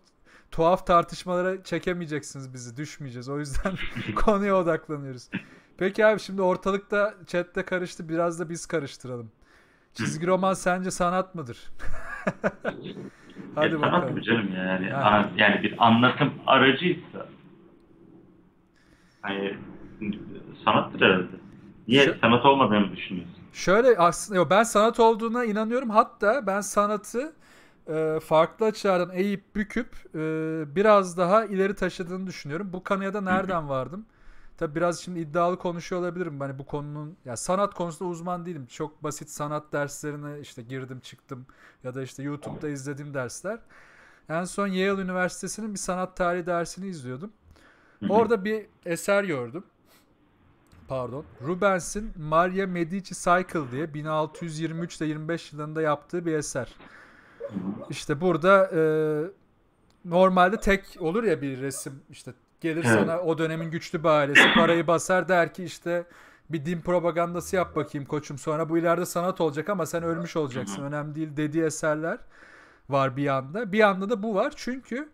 S1: tuhaf tartışmalara çekemeyeceksiniz bizi düşmeyeceğiz. O yüzden konuya odaklanıyoruz. Peki abi şimdi ortalıkta chatte karıştı biraz da biz karıştıralım. Çizgi roman sence sanat mıdır? Hadi
S2: E, sanat mı canım ya? yani? A- Yani bir anlatım aracıysa hani sanattır herhalde. Niye
S1: Şu-
S2: sanat olmadığını düşünüyorsun?
S1: Şöyle aslında yo, ben sanat olduğuna inanıyorum. Hatta ben sanatı e, farklı açılardan eğip büküp e, biraz daha ileri taşıdığını düşünüyorum. Bu kanıya da nereden vardım? Tabi biraz şimdi iddialı konuşuyor olabilirim. Hani bu konunun ya sanat konusunda uzman değilim. Çok basit sanat derslerine işte girdim çıktım ya da işte YouTube'da izlediğim dersler. En son Yale Üniversitesi'nin bir sanat tarihi dersini izliyordum.
S2: Hı.
S1: Orada bir eser gördüm. Pardon. Rubens'in Maria Medici Cycle diye 1623 ile 25 yılında yaptığı bir eser. İşte burada e, normalde tek olur ya bir resim işte gelir
S2: Evet.
S1: sana o dönemin güçlü bir ailesi parayı basar der ki işte bir din propagandası yap bakayım koçum sonra bu ileride sanat olacak ama sen ölmüş olacaksın önemli değil dediği eserler var bir yanda. Bir yanda da bu var çünkü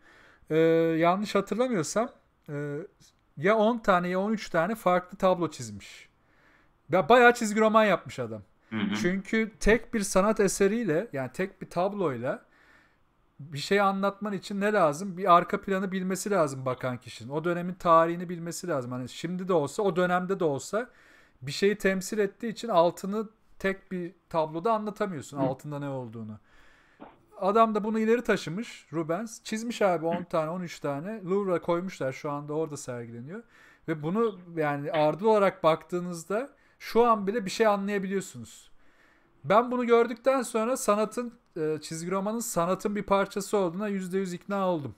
S1: e, yanlış hatırlamıyorsam e, ya 10 tane ya 13 tane farklı tablo çizmiş. Ya bayağı çizgi roman yapmış adam.
S2: Hı hı.
S1: Çünkü tek bir sanat eseriyle yani tek bir tabloyla bir şey anlatman için ne lazım? Bir arka planı bilmesi lazım bakan kişinin. O dönemin tarihini bilmesi lazım. Hani şimdi de olsa o dönemde de olsa bir şeyi temsil ettiği için altını tek bir tabloda anlatamıyorsun altında ne olduğunu. Adam da bunu ileri taşımış Rubens. Çizmiş abi 10 tane 13 tane. Louvre'a koymuşlar şu anda orada sergileniyor. Ve bunu yani ardıl olarak baktığınızda şu an bile bir şey anlayabiliyorsunuz. Ben bunu gördükten sonra sanatın e, çizgi romanın sanatın bir parçası olduğuna %100 ikna oldum.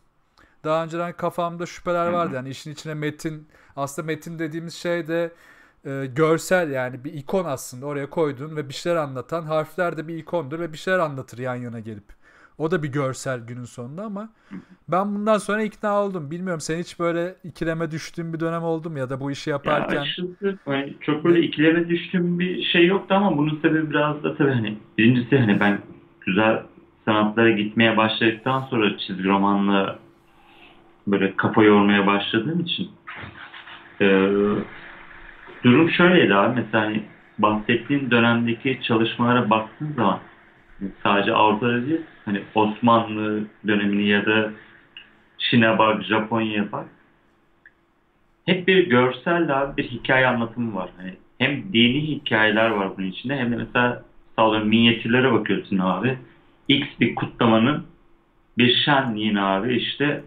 S1: daha önceden kafamda şüpheler vardı. Yani işin içine metin aslında metin dediğimiz şey de e, görsel yani bir ikon aslında oraya koyduğun ve bir şeyler anlatan harfler de bir ikondur ve bir şeyler anlatır yan yana gelip. O da bir görsel günün sonunda ama ben bundan sonra ikna oldum. Bilmiyorum sen hiç böyle ikileme düştüğün bir dönem oldu mu ya da bu işi yaparken?
S2: Ya açıkçası hani çok böyle ikileme düştüğüm bir şey yoktu ama bunun sebebi biraz da tabii hani birincisi hani ben güzel sanatlara gitmeye başladıktan sonra çizgi romanla böyle kafa yormaya başladığım için e, durum şöyleydi abi mesela hani bahsettiğim dönemdeki çalışmalara baktığın zaman sadece Avrupa'da değil hani Osmanlı dönemini ya da Çin'e bak, Japonya'ya bak hep bir görsel abi bir hikaye anlatımı var. Hani hem dini hikayeler var bunun içinde hem de mesela sağlıyorum minyatürlere bakıyorsun abi. X bir kutlamanın bir şenliğin abi işte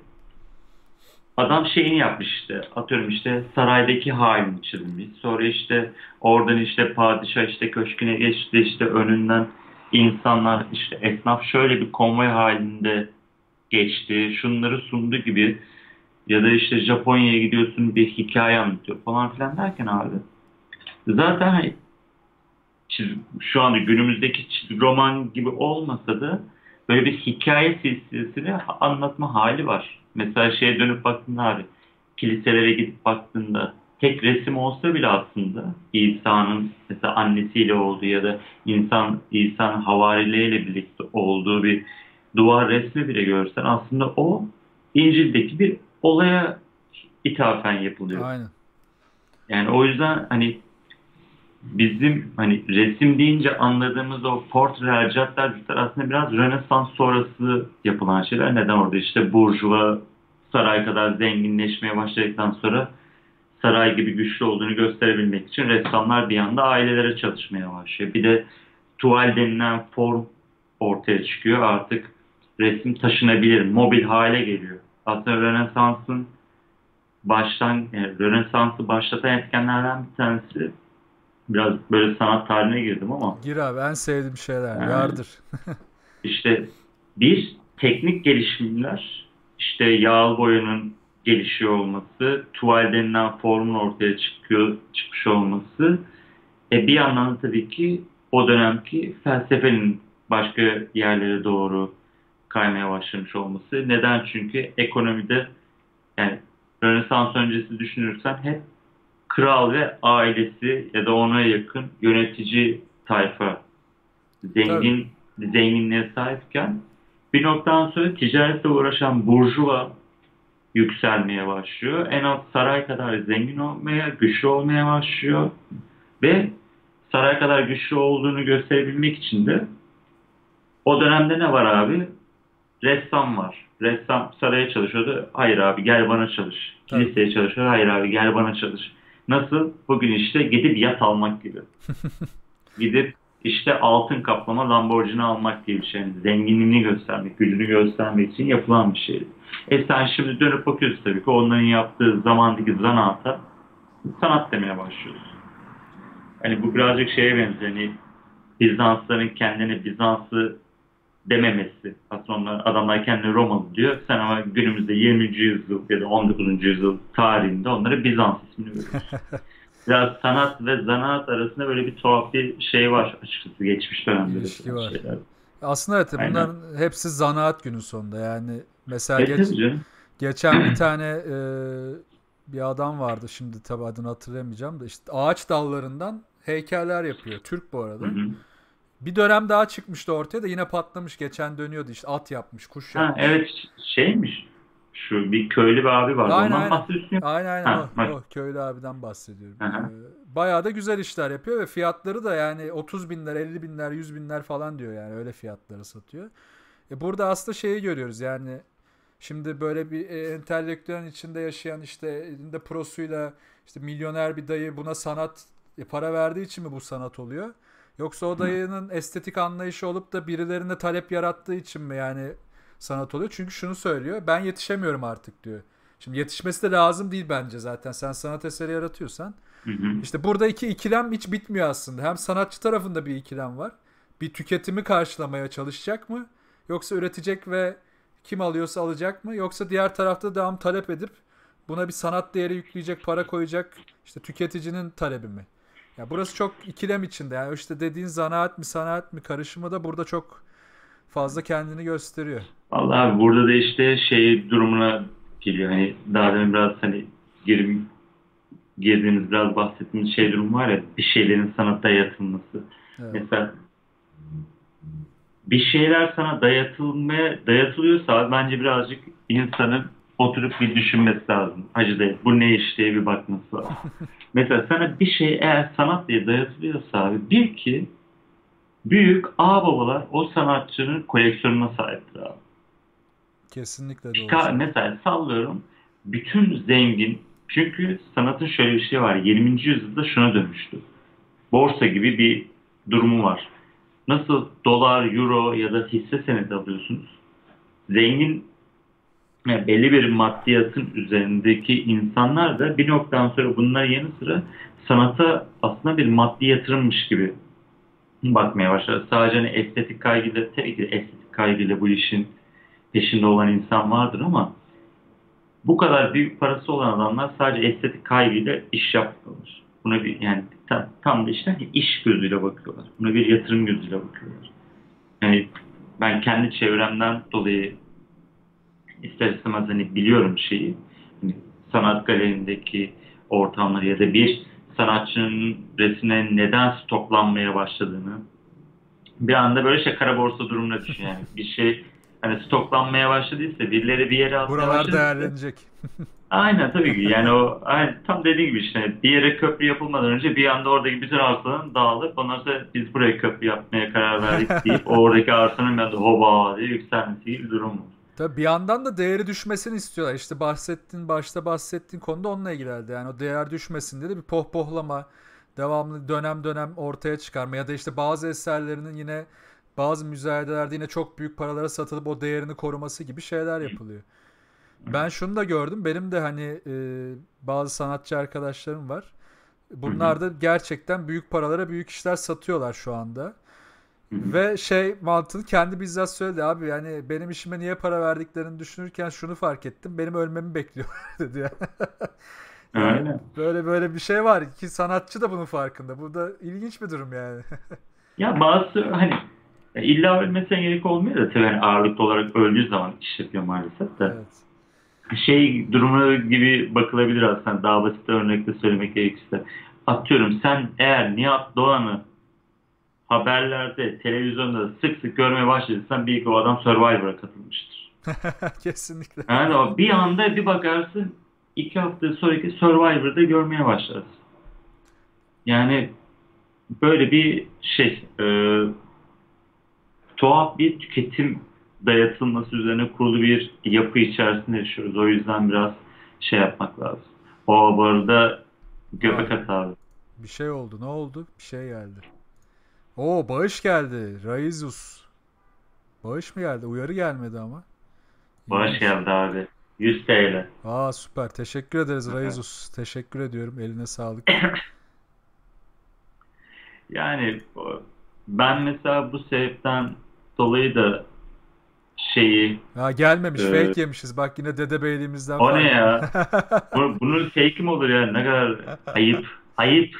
S2: adam şeyini yapmış işte atıyorum işte saraydaki halini çizmiş. Sonra işte oradan işte padişah işte köşküne geçti işte önünden insanlar işte esnaf şöyle bir konvoy halinde geçti. Şunları sundu gibi ya da işte Japonya'ya gidiyorsun bir hikaye anlatıyor falan filan derken abi zaten hani şu anda günümüzdeki roman gibi olmasa da böyle bir hikaye silsilesini anlatma hali var. Mesela şeye dönüp baktığında abi kiliselere gidip baktığında tek resim olsa bile aslında İsa'nın mesela annesiyle olduğu ya da insan İsa'nın havarileriyle birlikte olduğu bir duvar resmi bile görsen aslında o İncil'deki bir olaya ithafen yapılıyor.
S1: Aynen.
S2: Yani o yüzden hani bizim hani resim deyince anladığımız o portreler, caddeler aslında biraz Rönesans sonrası yapılan şeyler. Neden orada işte burjuva saray kadar zenginleşmeye başladıktan sonra saray gibi güçlü olduğunu gösterebilmek için ressamlar bir anda ailelere çalışmaya başlıyor. Bir de tuval denilen form ortaya çıkıyor. Artık resim taşınabilir, mobil hale geliyor. Aslında Rönesans'ın baştan, yani Rönesans'ı başlatan etkenlerden bir tanesi biraz böyle sanat tarihine girdim ama.
S1: Gir abi en sevdiğim şeyler. Yani, yardır.
S2: işte bir teknik gelişimler işte yağ boyanın gelişiyor olması, tuval denilen formun ortaya çıkıyor, çıkmış olması. E bir yandan da tabii ki o dönemki felsefenin başka yerlere doğru kaymaya başlamış olması. Neden? Çünkü ekonomide yani Rönesans öncesi düşünürsen hep kral ve ailesi ya da ona yakın yönetici tayfa zengin Tabii. zenginliğe sahipken bir noktadan sonra ticaretle uğraşan burjuva yükselmeye başlıyor. En alt saray kadar zengin olmaya, güçlü olmaya başlıyor. Ve saray kadar güçlü olduğunu gösterebilmek için de o dönemde ne var abi? Ressam var. Ressam saraya çalışıyordu. Hayır abi gel bana çalış. Kiliseye çalışıyor. Hayır abi gel bana çalış. Nasıl? Bugün işte gidip yat almak gibi. gidip işte altın kaplama Lamborghini almak gibi bir şey. Zenginliğini göstermek, gücünü göstermek için yapılan bir şey. E sen şimdi dönüp bakıyorsun tabii ki onların yaptığı zamandaki zanaata sanat demeye başlıyorsun. Hani bu birazcık şeye benziyor. Hani Bizansların kendine Bizans'ı dememesi. Aslında onlar, adamlar kendini Romalı diyor. Sen ama günümüzde 20. yüzyıl ya da 19. yüzyıl tarihinde onlara Bizans ismini veriyorsun. Biraz sanat ve zanaat arasında böyle bir tuhaf bir şey var açıkçası geçmiş dönemde. İlişki var. Şeyler.
S1: Aslında evet Aynen. bunların hepsi zanaat günü sonunda yani mesela geç, geçen bir tane e, bir adam vardı şimdi tabi adını hatırlayamayacağım da işte ağaç dallarından heykeller yapıyor. Türk bu arada. Hı hı. Bir dönem daha çıkmıştı ortaya da yine patlamış. Geçen dönüyordu işte at yapmış, kuş yapmış.
S2: Ha, evet şeymiş. Şu bir köylü bir abi vardı.
S1: Aynen Ondan aynen. Aynen aynen. Ha, o, o, köylü abiden bahsediyorum. Ee, bayağı da güzel işler yapıyor ve fiyatları da yani 30 binler, 50 binler, 100 binler falan diyor yani öyle fiyatları satıyor. E burada aslında şeyi görüyoruz yani şimdi böyle bir e, entelektüelin içinde yaşayan işte elinde prosuyla işte milyoner bir dayı buna sanat e, para verdiği için mi bu sanat oluyor? Yoksa o dayının estetik anlayışı olup da birilerine talep yarattığı için mi yani sanat oluyor? Çünkü şunu söylüyor. Ben yetişemiyorum artık diyor. Şimdi yetişmesi de lazım değil bence zaten. Sen sanat eseri yaratıyorsan. Hı hı. İşte burada iki ikilem hiç bitmiyor aslında. Hem sanatçı tarafında bir ikilem var. Bir tüketimi karşılamaya çalışacak mı? Yoksa üretecek ve kim alıyorsa alacak mı? Yoksa diğer tarafta devam talep edip buna bir sanat değeri yükleyecek, para koyacak işte tüketicinin talebi mi? Ya burası çok ikilem içinde. Yani işte dediğin zanaat mi sanat mı karışımı da burada çok fazla kendini gösteriyor.
S2: Vallahi abi burada da işte şey durumuna geliyor. Hani daha demin biraz hani girim, girdiğimiz biraz bahsettiğimiz şey durum var ya bir şeylerin sana dayatılması.
S1: Evet.
S2: Mesela bir şeyler sana dayatılmaya dayatılıyorsa bence birazcık insanın oturup bir düşünmesi lazım. Hacı dayı bu ne iş diye bir bakması lazım. Mesela sana bir şey eğer sanat diye dayatılıyorsa abi bil ki büyük ağababalar o sanatçının koleksiyonuna sahiptir abi.
S1: Kesinlikle doğru.
S2: mesela sallıyorum bütün zengin çünkü sanatın şöyle bir şey var 20. yüzyılda şuna dönüştü. Borsa gibi bir durumu var. Nasıl dolar, euro ya da hisse senedi alıyorsunuz? Zengin yani belli bir maddiyatın üzerindeki insanlar da bir noktadan sonra bunların yanı sıra sanata aslında bir maddi yatırımmış gibi bakmaya başlar. Sadece hani estetik kaygıyla tabii ki estetik kaygıyla bu işin peşinde olan insan vardır ama bu kadar büyük parası olan adamlar sadece estetik kaygıyla iş yapmıyorlar. Buna bir yani tam, tam da işte iş gözüyle bakıyorlar. Buna bir yatırım gözüyle bakıyorlar. Yani ben kendi çevremden dolayı ister istemez hani biliyorum şeyi. Hani sanat galerindeki ortamları ya da bir sanatçının resmine neden stoklanmaya başladığını bir anda böyle şey kara borsa durumuna düşüyor yani. Bir şey hani stoklanmaya başladıysa birileri bir yere atmaya
S1: Buralar
S2: başladıysa
S1: değerlenecek.
S2: Aynen tabii ki yani o aynen, tam dediği gibi işte bir yere köprü yapılmadan önce bir anda oradaki bütün arsaların dağılıp ondan sonra biz buraya köprü yapmaya karar verdik deyip oradaki arsanın bir anda hoba diye yükselmesi gibi bir durum var.
S1: Tabii bir yandan da değeri düşmesini istiyorlar. İşte bahsettiğin, başta bahsettiğin konuda onunla ilgilerdi. Yani o değer düşmesin diye de bir pohpohlama, devamlı dönem dönem ortaya çıkarma ya da işte bazı eserlerinin yine bazı müzayedelerde yine çok büyük paralara satılıp o değerini koruması gibi şeyler yapılıyor. Ben şunu da gördüm. Benim de hani e, bazı sanatçı arkadaşlarım var. Bunlar da gerçekten büyük paralara büyük işler satıyorlar şu anda. Ve şey mantığını kendi bizzat söyledi abi yani benim işime niye para verdiklerini düşünürken şunu fark ettim. Benim ölmemi bekliyorlar dedi ya. Yani
S2: Öyle.
S1: böyle böyle bir şey var ki sanatçı da bunun farkında. Bu da ilginç bir durum yani.
S2: Ya bazı hani illa ölmesine gerek olmuyor da tabii hani ağırlıklı olarak öldüğü zaman iş yapıyor maalesef de.
S1: Evet.
S2: Şey durumu gibi bakılabilir aslında daha basit örnekle söylemek gerekirse. Atıyorum sen eğer Nihat Doğan'ı haberlerde, televizyonda sık sık görmeye başladıysan bir o adam Survivor'a katılmıştır.
S1: Kesinlikle.
S2: Yani o bir anda bir bakarsın iki hafta sonraki Survivor'da görmeye başlarsın. Yani böyle bir şey e, tuhaf bir tüketim dayatılması üzerine kurulu bir yapı içerisinde yaşıyoruz. O yüzden biraz şey yapmak lazım. O bu arada göbek at abi.
S1: Bir şey oldu. Ne oldu? Bir şey geldi. Oo bağış geldi. Raizus. Bağış mı geldi? Uyarı gelmedi ama.
S2: Bağış geldi abi. 100 TL.
S1: Aa süper. Teşekkür ederiz. Raizus. Teşekkür ediyorum. Eline sağlık.
S2: Yani ben mesela bu sebepten dolayı da şeyi
S1: Ha gelmemiş.
S2: Ee,
S1: Fake yemişiz. Bak yine dedebeyliğimizden
S2: o ne ya? Bu- Bunun fake mi olur ya? Ne kadar ayıp. Ayıp.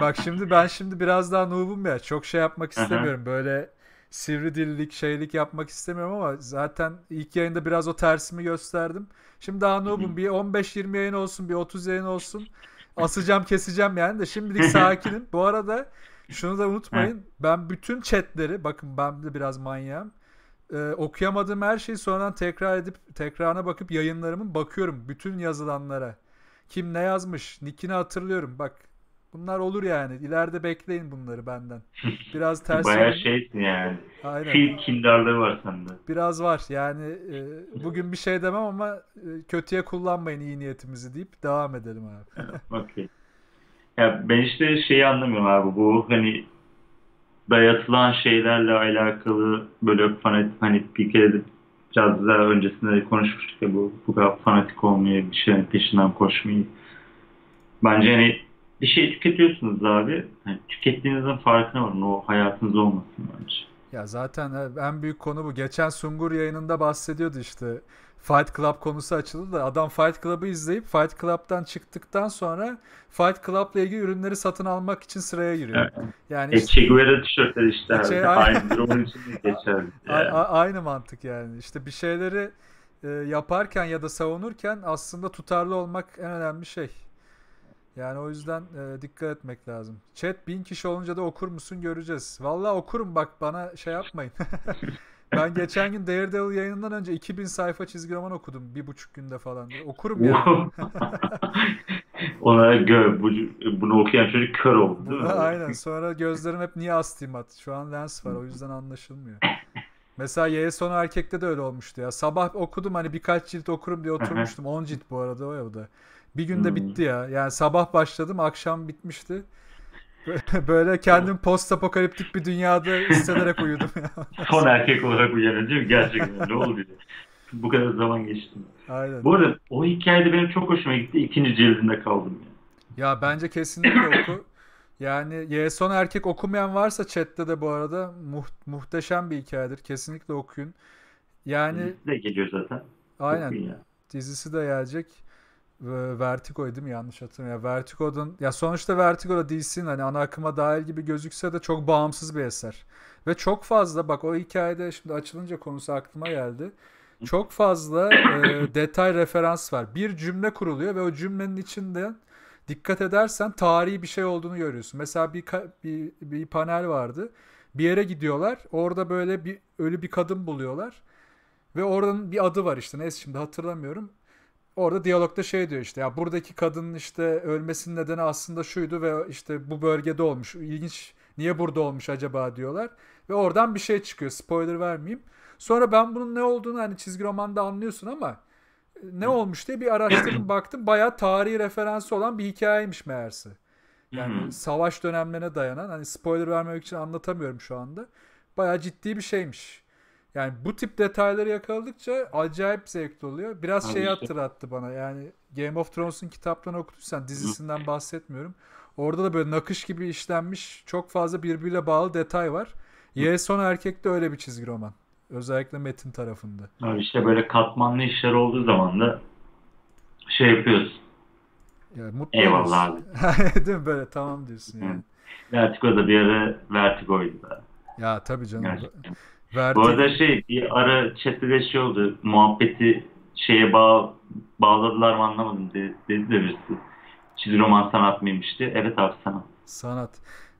S1: Bak şimdi ben şimdi biraz daha noob'um ya. Çok şey yapmak istemiyorum. Böyle sivri dillik, şeylik yapmak istemiyorum ama zaten ilk yayında biraz o tersimi gösterdim. Şimdi daha noob'um. Bir 15-20 yayın olsun, bir 30 yayın olsun. Asacağım, keseceğim yani de şimdilik sakinim. Bu arada şunu da unutmayın. Ben bütün chatleri, bakın ben de biraz manyağım. Ee, okuyamadığım her şeyi sonradan tekrar edip tekrarına bakıp yayınlarımın bakıyorum bütün yazılanlara. Kim ne yazmış, nickini hatırlıyorum. Bak bunlar olur yani. İleride bekleyin bunları benden. Biraz ters
S2: Bayağı
S1: yönlü-
S2: şeysin yani.
S1: Aynen.
S2: Fil kindarlığı var sende.
S1: Biraz var. Yani e, bugün bir şey demem ama e, kötüye kullanmayın iyi niyetimizi deyip devam edelim abi.
S2: Okey. Ya ben işte şeyi anlamıyorum abi bu hani dayatılan şeylerle alakalı böyle fanatik hani bir kere de biraz daha öncesinde de konuşmuştuk ya bu, bu kadar fanatik olmayı bir şeyin peşinden koşmayı. Bence hani bir şey tüketiyorsunuz abi. Hani tükettiğinizin farkına varın. O hayatınız olmasın bence.
S1: Ya zaten en büyük konu bu. Geçen Sungur yayınında bahsediyordu işte. Fight Club konusu açıldı da adam Fight Club'ı izleyip Fight Club'dan çıktıktan sonra Fight Club'la ilgili ürünleri satın almak için sıraya giriyor.
S2: Evet.
S1: Yani
S2: E,
S1: işte,
S2: Che Guevara tişörtleri işte
S1: şey,
S2: Aynı durumun için geçerli.
S1: a- aynı mantık yani. İşte bir şeyleri e, yaparken ya da savunurken aslında tutarlı olmak en önemli şey. Yani o yüzden e, dikkat etmek lazım. Chat bin kişi olunca da okur musun göreceğiz. Vallahi okurum bak bana şey yapmayın. Ben geçen gün Daredevil yayınından önce 2000 sayfa çizgi roman okudum. Bir buçuk günde falan. Okurum yani.
S2: Ona gö bu, bunu okuyan çocuk kör oldu değil mi?
S1: Aynen. Sonra gözlerim hep niye astigmat? Şu an lens var. O yüzden anlaşılmıyor. Mesela Y sonu erkekte de öyle olmuştu ya. Sabah okudum hani birkaç cilt okurum diye oturmuştum. 10 cilt bu arada o ya o da. Bir günde
S2: Hmm.
S1: bitti ya. Yani sabah başladım, akşam bitmişti. Böyle kendim post apokaliptik bir dünyada hissederek uyudum ya.
S2: Son erkek olarak mi? Gerçekten ne oluyor? Bu kadar zaman geçti.
S1: Aynen.
S2: Bu arada o hikayede benim çok hoşuma gitti. İkinci cildinde kaldım ya.
S1: Ya bence kesinlikle oku. Yani Y son erkek okumayan varsa chatte de bu arada muht- muhteşem bir hikayedir. Kesinlikle okuyun. Yani
S2: Dizisi de geliyor zaten.
S1: aynen
S2: ya.
S1: dizisi de gelecek. Ve Vertigo değil mi? Yanlış hatırlamıyorum. Ya Vertigo'dan ya sonuçta Vertigo da DC'nin hani ana akıma dahil gibi gözükse de çok bağımsız bir eser. Ve çok fazla bak o hikayede şimdi açılınca konusu aklıma geldi. Çok fazla e, detay referans var. Bir cümle kuruluyor ve o cümlenin içinde dikkat edersen tarihi bir şey olduğunu görüyorsun. Mesela bir, bir, bir panel vardı. Bir yere gidiyorlar. Orada böyle bir ölü bir kadın buluyorlar. Ve oradan bir adı var işte. Neyse şimdi hatırlamıyorum. Orada diyalogda şey diyor işte ya buradaki kadının işte ölmesinin nedeni aslında şuydu ve işte bu bölgede olmuş. İlginç niye burada olmuş acaba diyorlar. Ve oradan bir şey çıkıyor. Spoiler vermeyeyim. Sonra ben bunun ne olduğunu hani çizgi romanda anlıyorsun ama ne olmuş diye bir araştırdım baktım. Bayağı tarihi referansı olan bir hikayeymiş meğerse. Yani savaş dönemlerine dayanan hani spoiler vermemek için anlatamıyorum şu anda. Bayağı ciddi bir şeymiş. Yani bu tip detayları yakaladıkça acayip zevkli oluyor. Biraz
S2: Abi
S1: şey
S2: işte-
S1: hatırlattı bana. Yani Game of Thrones'un kitaplarını okuduysan dizisinden bahsetmiyorum. Orada da böyle nakış gibi işlenmiş çok fazla birbiriyle bağlı detay var. Y son erkek de öyle bir çizgi roman. Özellikle metin tarafında.
S2: Abi işte böyle katmanlı işler olduğu zaman da şey yapıyorsun.
S1: Yani mutlu
S2: Eyvallah
S1: oluyorsun. Değil mi? Böyle tamam diyorsun yani.
S2: Vertigo da bir ara Vertigo'ydu da.
S1: Ya tabii canım.
S2: Gerçekten. Bu
S1: Vertigo-
S2: arada şey bir ara chatte de şey oldu. Muhabbeti şeye bağ, bağladılar mı anlamadım dedi, dedi de birisi. Çizgi roman sanat mıymış diye. Evet abi sanat.
S1: Sanat.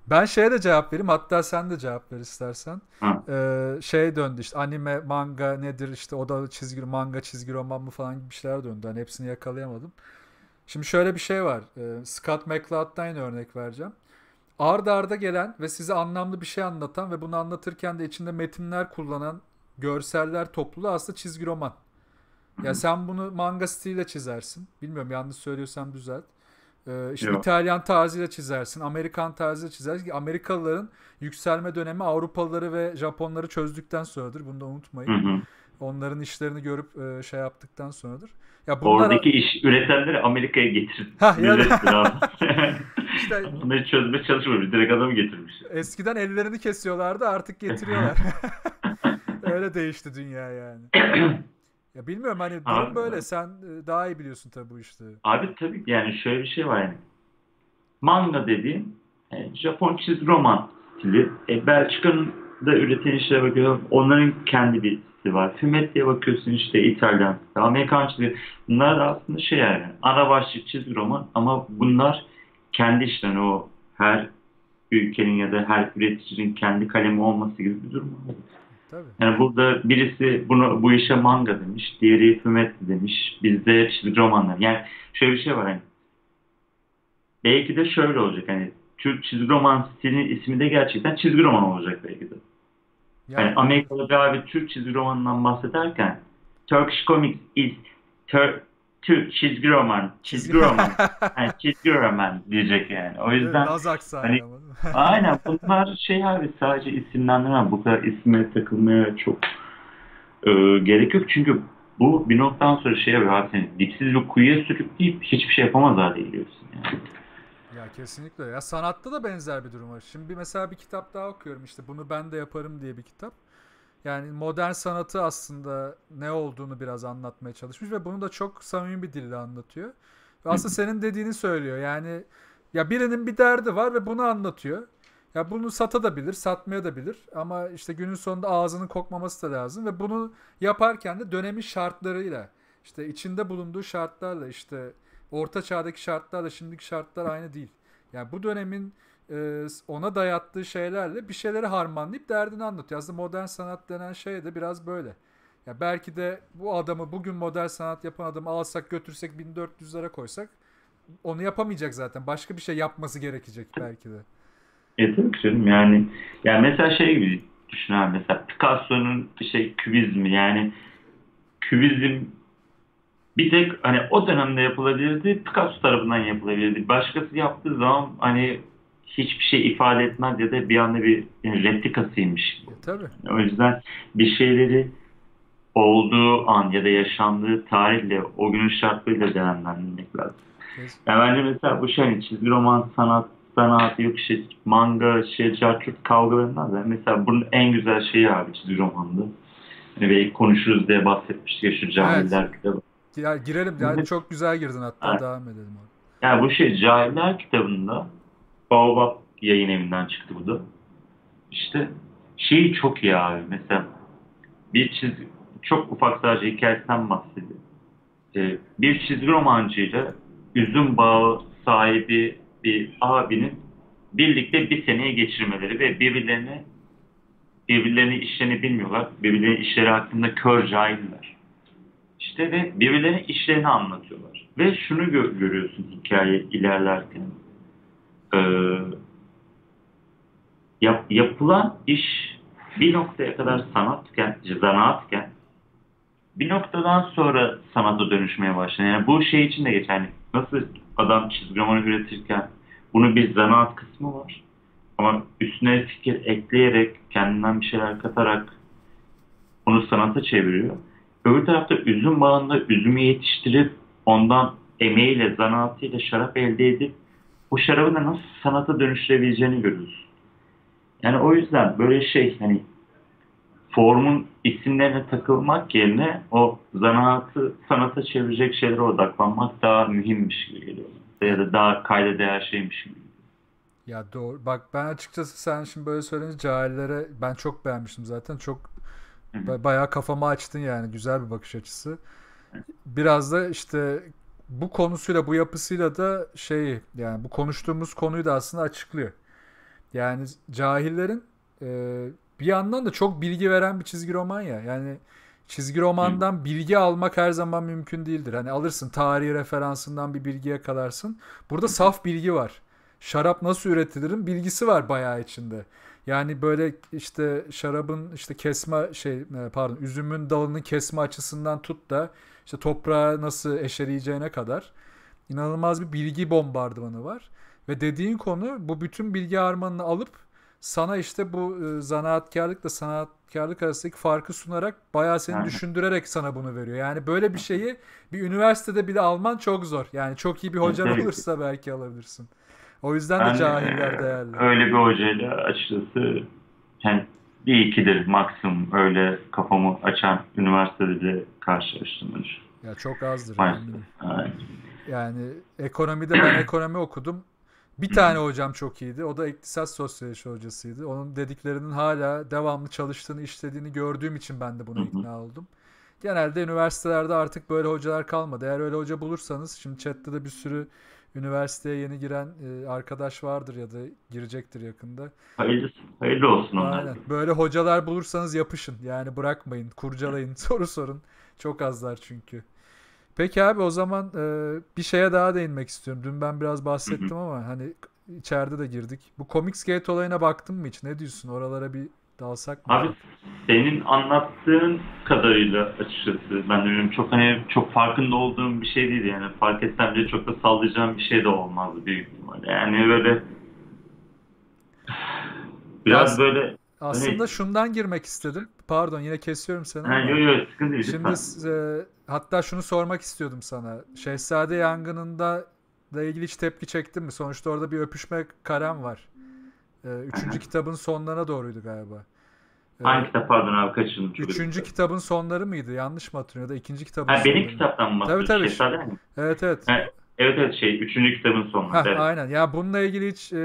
S1: Ben şeye de cevap vereyim. Hatta sen de cevap ver istersen. Ee, şey döndü işte anime, manga nedir işte o da çizgi manga, çizgi roman mı falan gibi şeyler döndü. Hani hepsini yakalayamadım. Şimdi şöyle bir şey var. Ee, Scott McCloud'dan örnek vereceğim. Ard arda gelen ve size anlamlı bir şey anlatan ve bunu anlatırken de içinde metinler kullanan görseller topluluğu aslında çizgi roman. Ya sen bunu manga stiliyle çizersin. Bilmiyorum yanlış söylüyorsam düzelt. Ee, işte
S2: Yok.
S1: İtalyan tarzıyla çizersin, Amerikan tarzıyla çizersin Amerikalıların yükselme dönemi Avrupalıları ve Japonları çözdükten sonradır. Bunu da unutmayın.
S2: Hı hı.
S1: Onların işlerini görüp e, şey yaptıktan sonradır. Ya bunlar
S2: Oradaki iş üretenleri Amerika'ya getirip
S1: Ha, ya da-. işte
S2: Onları çözmeye çalışmıyor. Direkt adamı getirmiş.
S1: eskiden ellerini kesiyorlardı artık getiriyorlar. Öyle değişti dünya yani. Ya bilmiyorum hani durum
S2: Abi-
S1: böyle. Sen e, daha iyi biliyorsun tabii bu işleri.
S2: Abi tabii yani şöyle bir şey var yani. Manga dediğin e, Japon çizgi roman stili. E, Belçika'nın da üreten işlere bakıyorum. Onların kendi bir stili var. Fumetti'ye bakıyorsun işte İtalyan, Amerikan çizgi. Bunlar da aslında şey yani ana başlık çizgi roman ama bunlar kendi işlerini o her ülkenin ya da her üreticinin kendi kalemi olması gibi bir durum var.
S1: Tabii.
S2: Yani burada birisi bunu bu işe manga demiş, diğeri Fumetti demiş, bizde çizgi romanlar. Yani şöyle bir şey var hani. Belki de şöyle olacak hani Türk çizgi roman stilinin ismi de gerçekten çizgi roman olacak belki de. Yani
S1: Yani
S2: Amerikalı bir abi Türk çizgi romanından bahsederken Turkish Comics is Tur- Türk çizgi roman, çizgi roman, yani çizgi roman diyecek yani. O yüzden
S1: Laz
S2: hani-. Aynen bunlar şey abi sadece isimlendirme bu kadar isme takılmaya çok e, gerek yok çünkü bu bir noktadan sonra şey yapıyor abi seni dipsiz bir kuyuya sürükleyip hiçbir şey yapamaz hale geliyorsun yani.
S1: Ya kesinlikle. Ya sanatta da benzer bir durum var. Şimdi mesela bir kitap daha okuyorum işte bunu ben de yaparım diye bir kitap. Yani modern sanatı aslında ne olduğunu biraz anlatmaya çalışmış ve bunu da çok samimi bir dille anlatıyor. Ve aslında senin dediğini söylüyor. Yani ya birinin bir derdi var ve bunu anlatıyor. Ya bunu satabilir, satmaya da bilir ama işte günün sonunda ağzının kokmaması da lazım ve bunu yaparken de dönemin şartlarıyla işte içinde bulunduğu şartlarla işte orta çağdaki şartlarla şimdiki şartlar aynı değil. Yani bu dönemin e, ona dayattığı şeylerle bir şeyleri harmanlayıp derdini anlatıyor. Aslında modern sanat denen şey de biraz böyle. Ya belki de bu adamı bugün modern sanat yapan adamı alsak götürsek 1400'lere koysak onu yapamayacak zaten. Başka bir şey yapması gerekecek belki de.
S2: E tabii canım yani yani mesela şey gibi düşün abi mesela Picasso'nun şey kübizmi yani kübizm bir tek hani o dönemde yapılabilirdi Picasso tarafından yapılabilirdi. Başkası yaptığı zaman hani hiçbir şey ifade etmez ya da bir anda bir yani replikasıymış.
S1: E, tabii.
S2: O yüzden bir şeyleri olduğu an ya da yaşandığı tarihle o günün şartlarıyla değerlendirmek lazım.
S1: Kes-
S2: Yani bence mesela bu şey hani çizgi roman sanat sanat yok işte manga şey cartçut kavgalarından da mesela bunun en güzel şeyi abi çizgi romanda. Hani belki konuşuruz diye bahsetmiştik ya şu cahiller kitabı.
S1: Ya girelim. Yani
S2: Evet.
S1: çok güzel girdin hatta
S2: Evet.
S1: devam edelim. Abi.
S2: Yani bu şey Cahiller kitabında Baobab yayın evinden çıktı bu da. İşte şeyi çok iyi abi. Mesela bir çizgi çok ufak sadece hikayesinden bahsediyor. Ee, bir çizgi romancıyla üzüm bağı sahibi bir abinin birlikte bir seneyi geçirmeleri ve birbirlerini birbirlerinin işlerini bilmiyorlar. Birbirlerinin işleri hakkında kör cahiller. İşte ve birbirlerinin işlerini anlatıyorlar. Ve şunu gö- görüyorsun hikaye ilerlerken. Ee, yap- yapılan iş bir noktaya kadar sanatken, zanaatken bir noktadan sonra sanata dönüşmeye başlıyor. Yani bu şey için de geçer. Yani nasıl adam çizgi romanı üretirken bunun bir zanaat kısmı var. Ama üstüne fikir ekleyerek, kendinden bir şeyler katarak bunu sanata çeviriyor. Öbür tarafta üzüm bağında üzümü yetiştirip ondan emeğiyle, zanaatıyla şarap elde edip bu şarabı da nasıl sanata dönüştürebileceğini görüyoruz. Yani o yüzden böyle şey hani formun isimlerine takılmak yerine o zanaatı sanata çevirecek şeylere odaklanmak daha mühimmiş gibi geliyor. Ya da daha kayda değer şeymiş gibi.
S1: Ya doğru. Bak ben açıkçası sen şimdi böyle söyleyince cahillere ben çok beğenmiştim zaten. Çok
S2: Hı hı.
S1: ba- bayağı kafamı açtın yani. Güzel bir bakış açısı. Biraz da işte bu konusuyla bu yapısıyla da şeyi yani bu konuştuğumuz konuyu da aslında açıklıyor. Yani cahillerin e, bir yandan da çok bilgi veren bir çizgi roman ya. Yani çizgi romandan bilgi almak her zaman mümkün değildir. Hani alırsın tarihi referansından bir bilgi yakalarsın. Burada saf bilgi var. Şarap nasıl üretilirin bilgisi var bayağı içinde. Yani böyle işte şarabın işte kesme şey e, pardon üzümün dalının kesme açısından tut da işte toprağa nasıl eşeleyeceğine kadar inanılmaz bir bilgi bombardımanı var. Ve dediğin konu bu bütün bilgi harmanını alıp sana işte bu e, zanaatkarlıkla sanatkarlık arasındaki farkı sunarak bayağı seni
S2: Aynen.
S1: düşündürerek sana bunu veriyor. Yani böyle bir şeyi bir üniversitede bile alman çok zor. Yani çok iyi bir hocan
S2: ki.
S1: olursa belki alabilirsin. O yüzden de
S2: Ben
S1: cahiller
S2: e,
S1: değerli.
S2: öyle bir hocayla açıkçası yani bir ikidir maksimum öyle kafamı açan üniversitede de karşılaştım.
S1: Ya çok azdır
S2: Maalesef. Aynen.
S1: Yani ekonomide ben ekonomi okudum. Bir tane hocam çok iyiydi. O da iktisat sosyoloji hocasıydı. Onun dediklerinin hala devamlı çalıştığını, işlediğini gördüğüm için ben de buna ikna oldum. Genelde üniversitelerde artık böyle hocalar kalmadı. Eğer öyle hoca bulursanız, şimdi chatte de bir sürü üniversiteye yeni giren e, arkadaş vardır ya da girecektir yakında.
S2: Hayırlı, hayırlı olsun onlar.
S1: Aynen. Böyle hocalar bulursanız yapışın. Yani bırakmayın, kurcalayın, soru sorun. Çok azlar çünkü. Peki abi o zaman e, bir şeye daha değinmek istiyorum. Dün ben biraz bahsettim ama hani içeride de girdik. Bu Comicsgate olayına baktın mı hiç? Ne diyorsun? Oralara bir dalsak mı?
S2: Abi senin anlattığın kadarıyla açıkçası ben de bilmiyorum çok hani çok farkında olduğum bir şey değil yani fark etsem bile çok da sallayacağım bir şey de olmazdı büyük ihtimalle. Yani böyle biraz
S1: Biraz-
S2: böyle
S1: Aslında şundan girmek istedim. Pardon yine kesiyorum seni
S2: ha,
S1: ama.
S2: yo yo sıkıntı değil
S1: Şimdi
S2: lütfen.
S1: e, hatta şunu sormak istiyordum sana. Şehzade yangınında ilgili hiç tepki çektin mi? Sonuçta orada bir öpüşme karem var. Ee, üçüncü kitabın sonlarına doğruydu galiba.
S2: Ee, Hangi kitap pardon abi kaçırdım.
S1: Üçüncü kitabın sonları mıydı? Yanlış mı hatırlıyorum? Ya da ikinci kitabın ha,
S2: sonları. Benim kitaptan mı
S1: Tabii tabii. Evet evet.
S2: Ha, Evet evet şey üçüncü kitabın sonu.
S1: Heh,
S2: evet.
S1: Aynen. Ya bununla ilgili hiç e,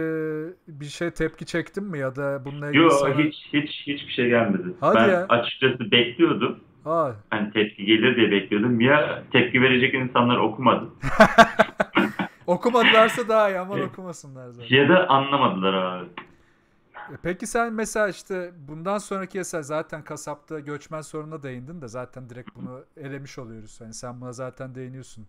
S1: bir şey tepki çektin mi ya da bununla ilgili
S2: Yok
S1: sana...
S2: hiç hiç hiçbir şey gelmedi.
S1: Hadi
S2: ben
S1: ya.
S2: açıkçası bekliyordum.
S1: Aa.
S2: Hani tepki gelir diye bekliyordum. Ya tepki verecek insanlar okumadı.
S1: Okumadılarsa daha iyi ama okumasınlar zaten.
S2: Ya da anlamadılar abi.
S1: E, peki sen mesela işte bundan sonraki eser zaten kasapta göçmen sorununa değindin de zaten direkt bunu elemiş oluyoruz. Yani sen buna zaten değiniyorsun.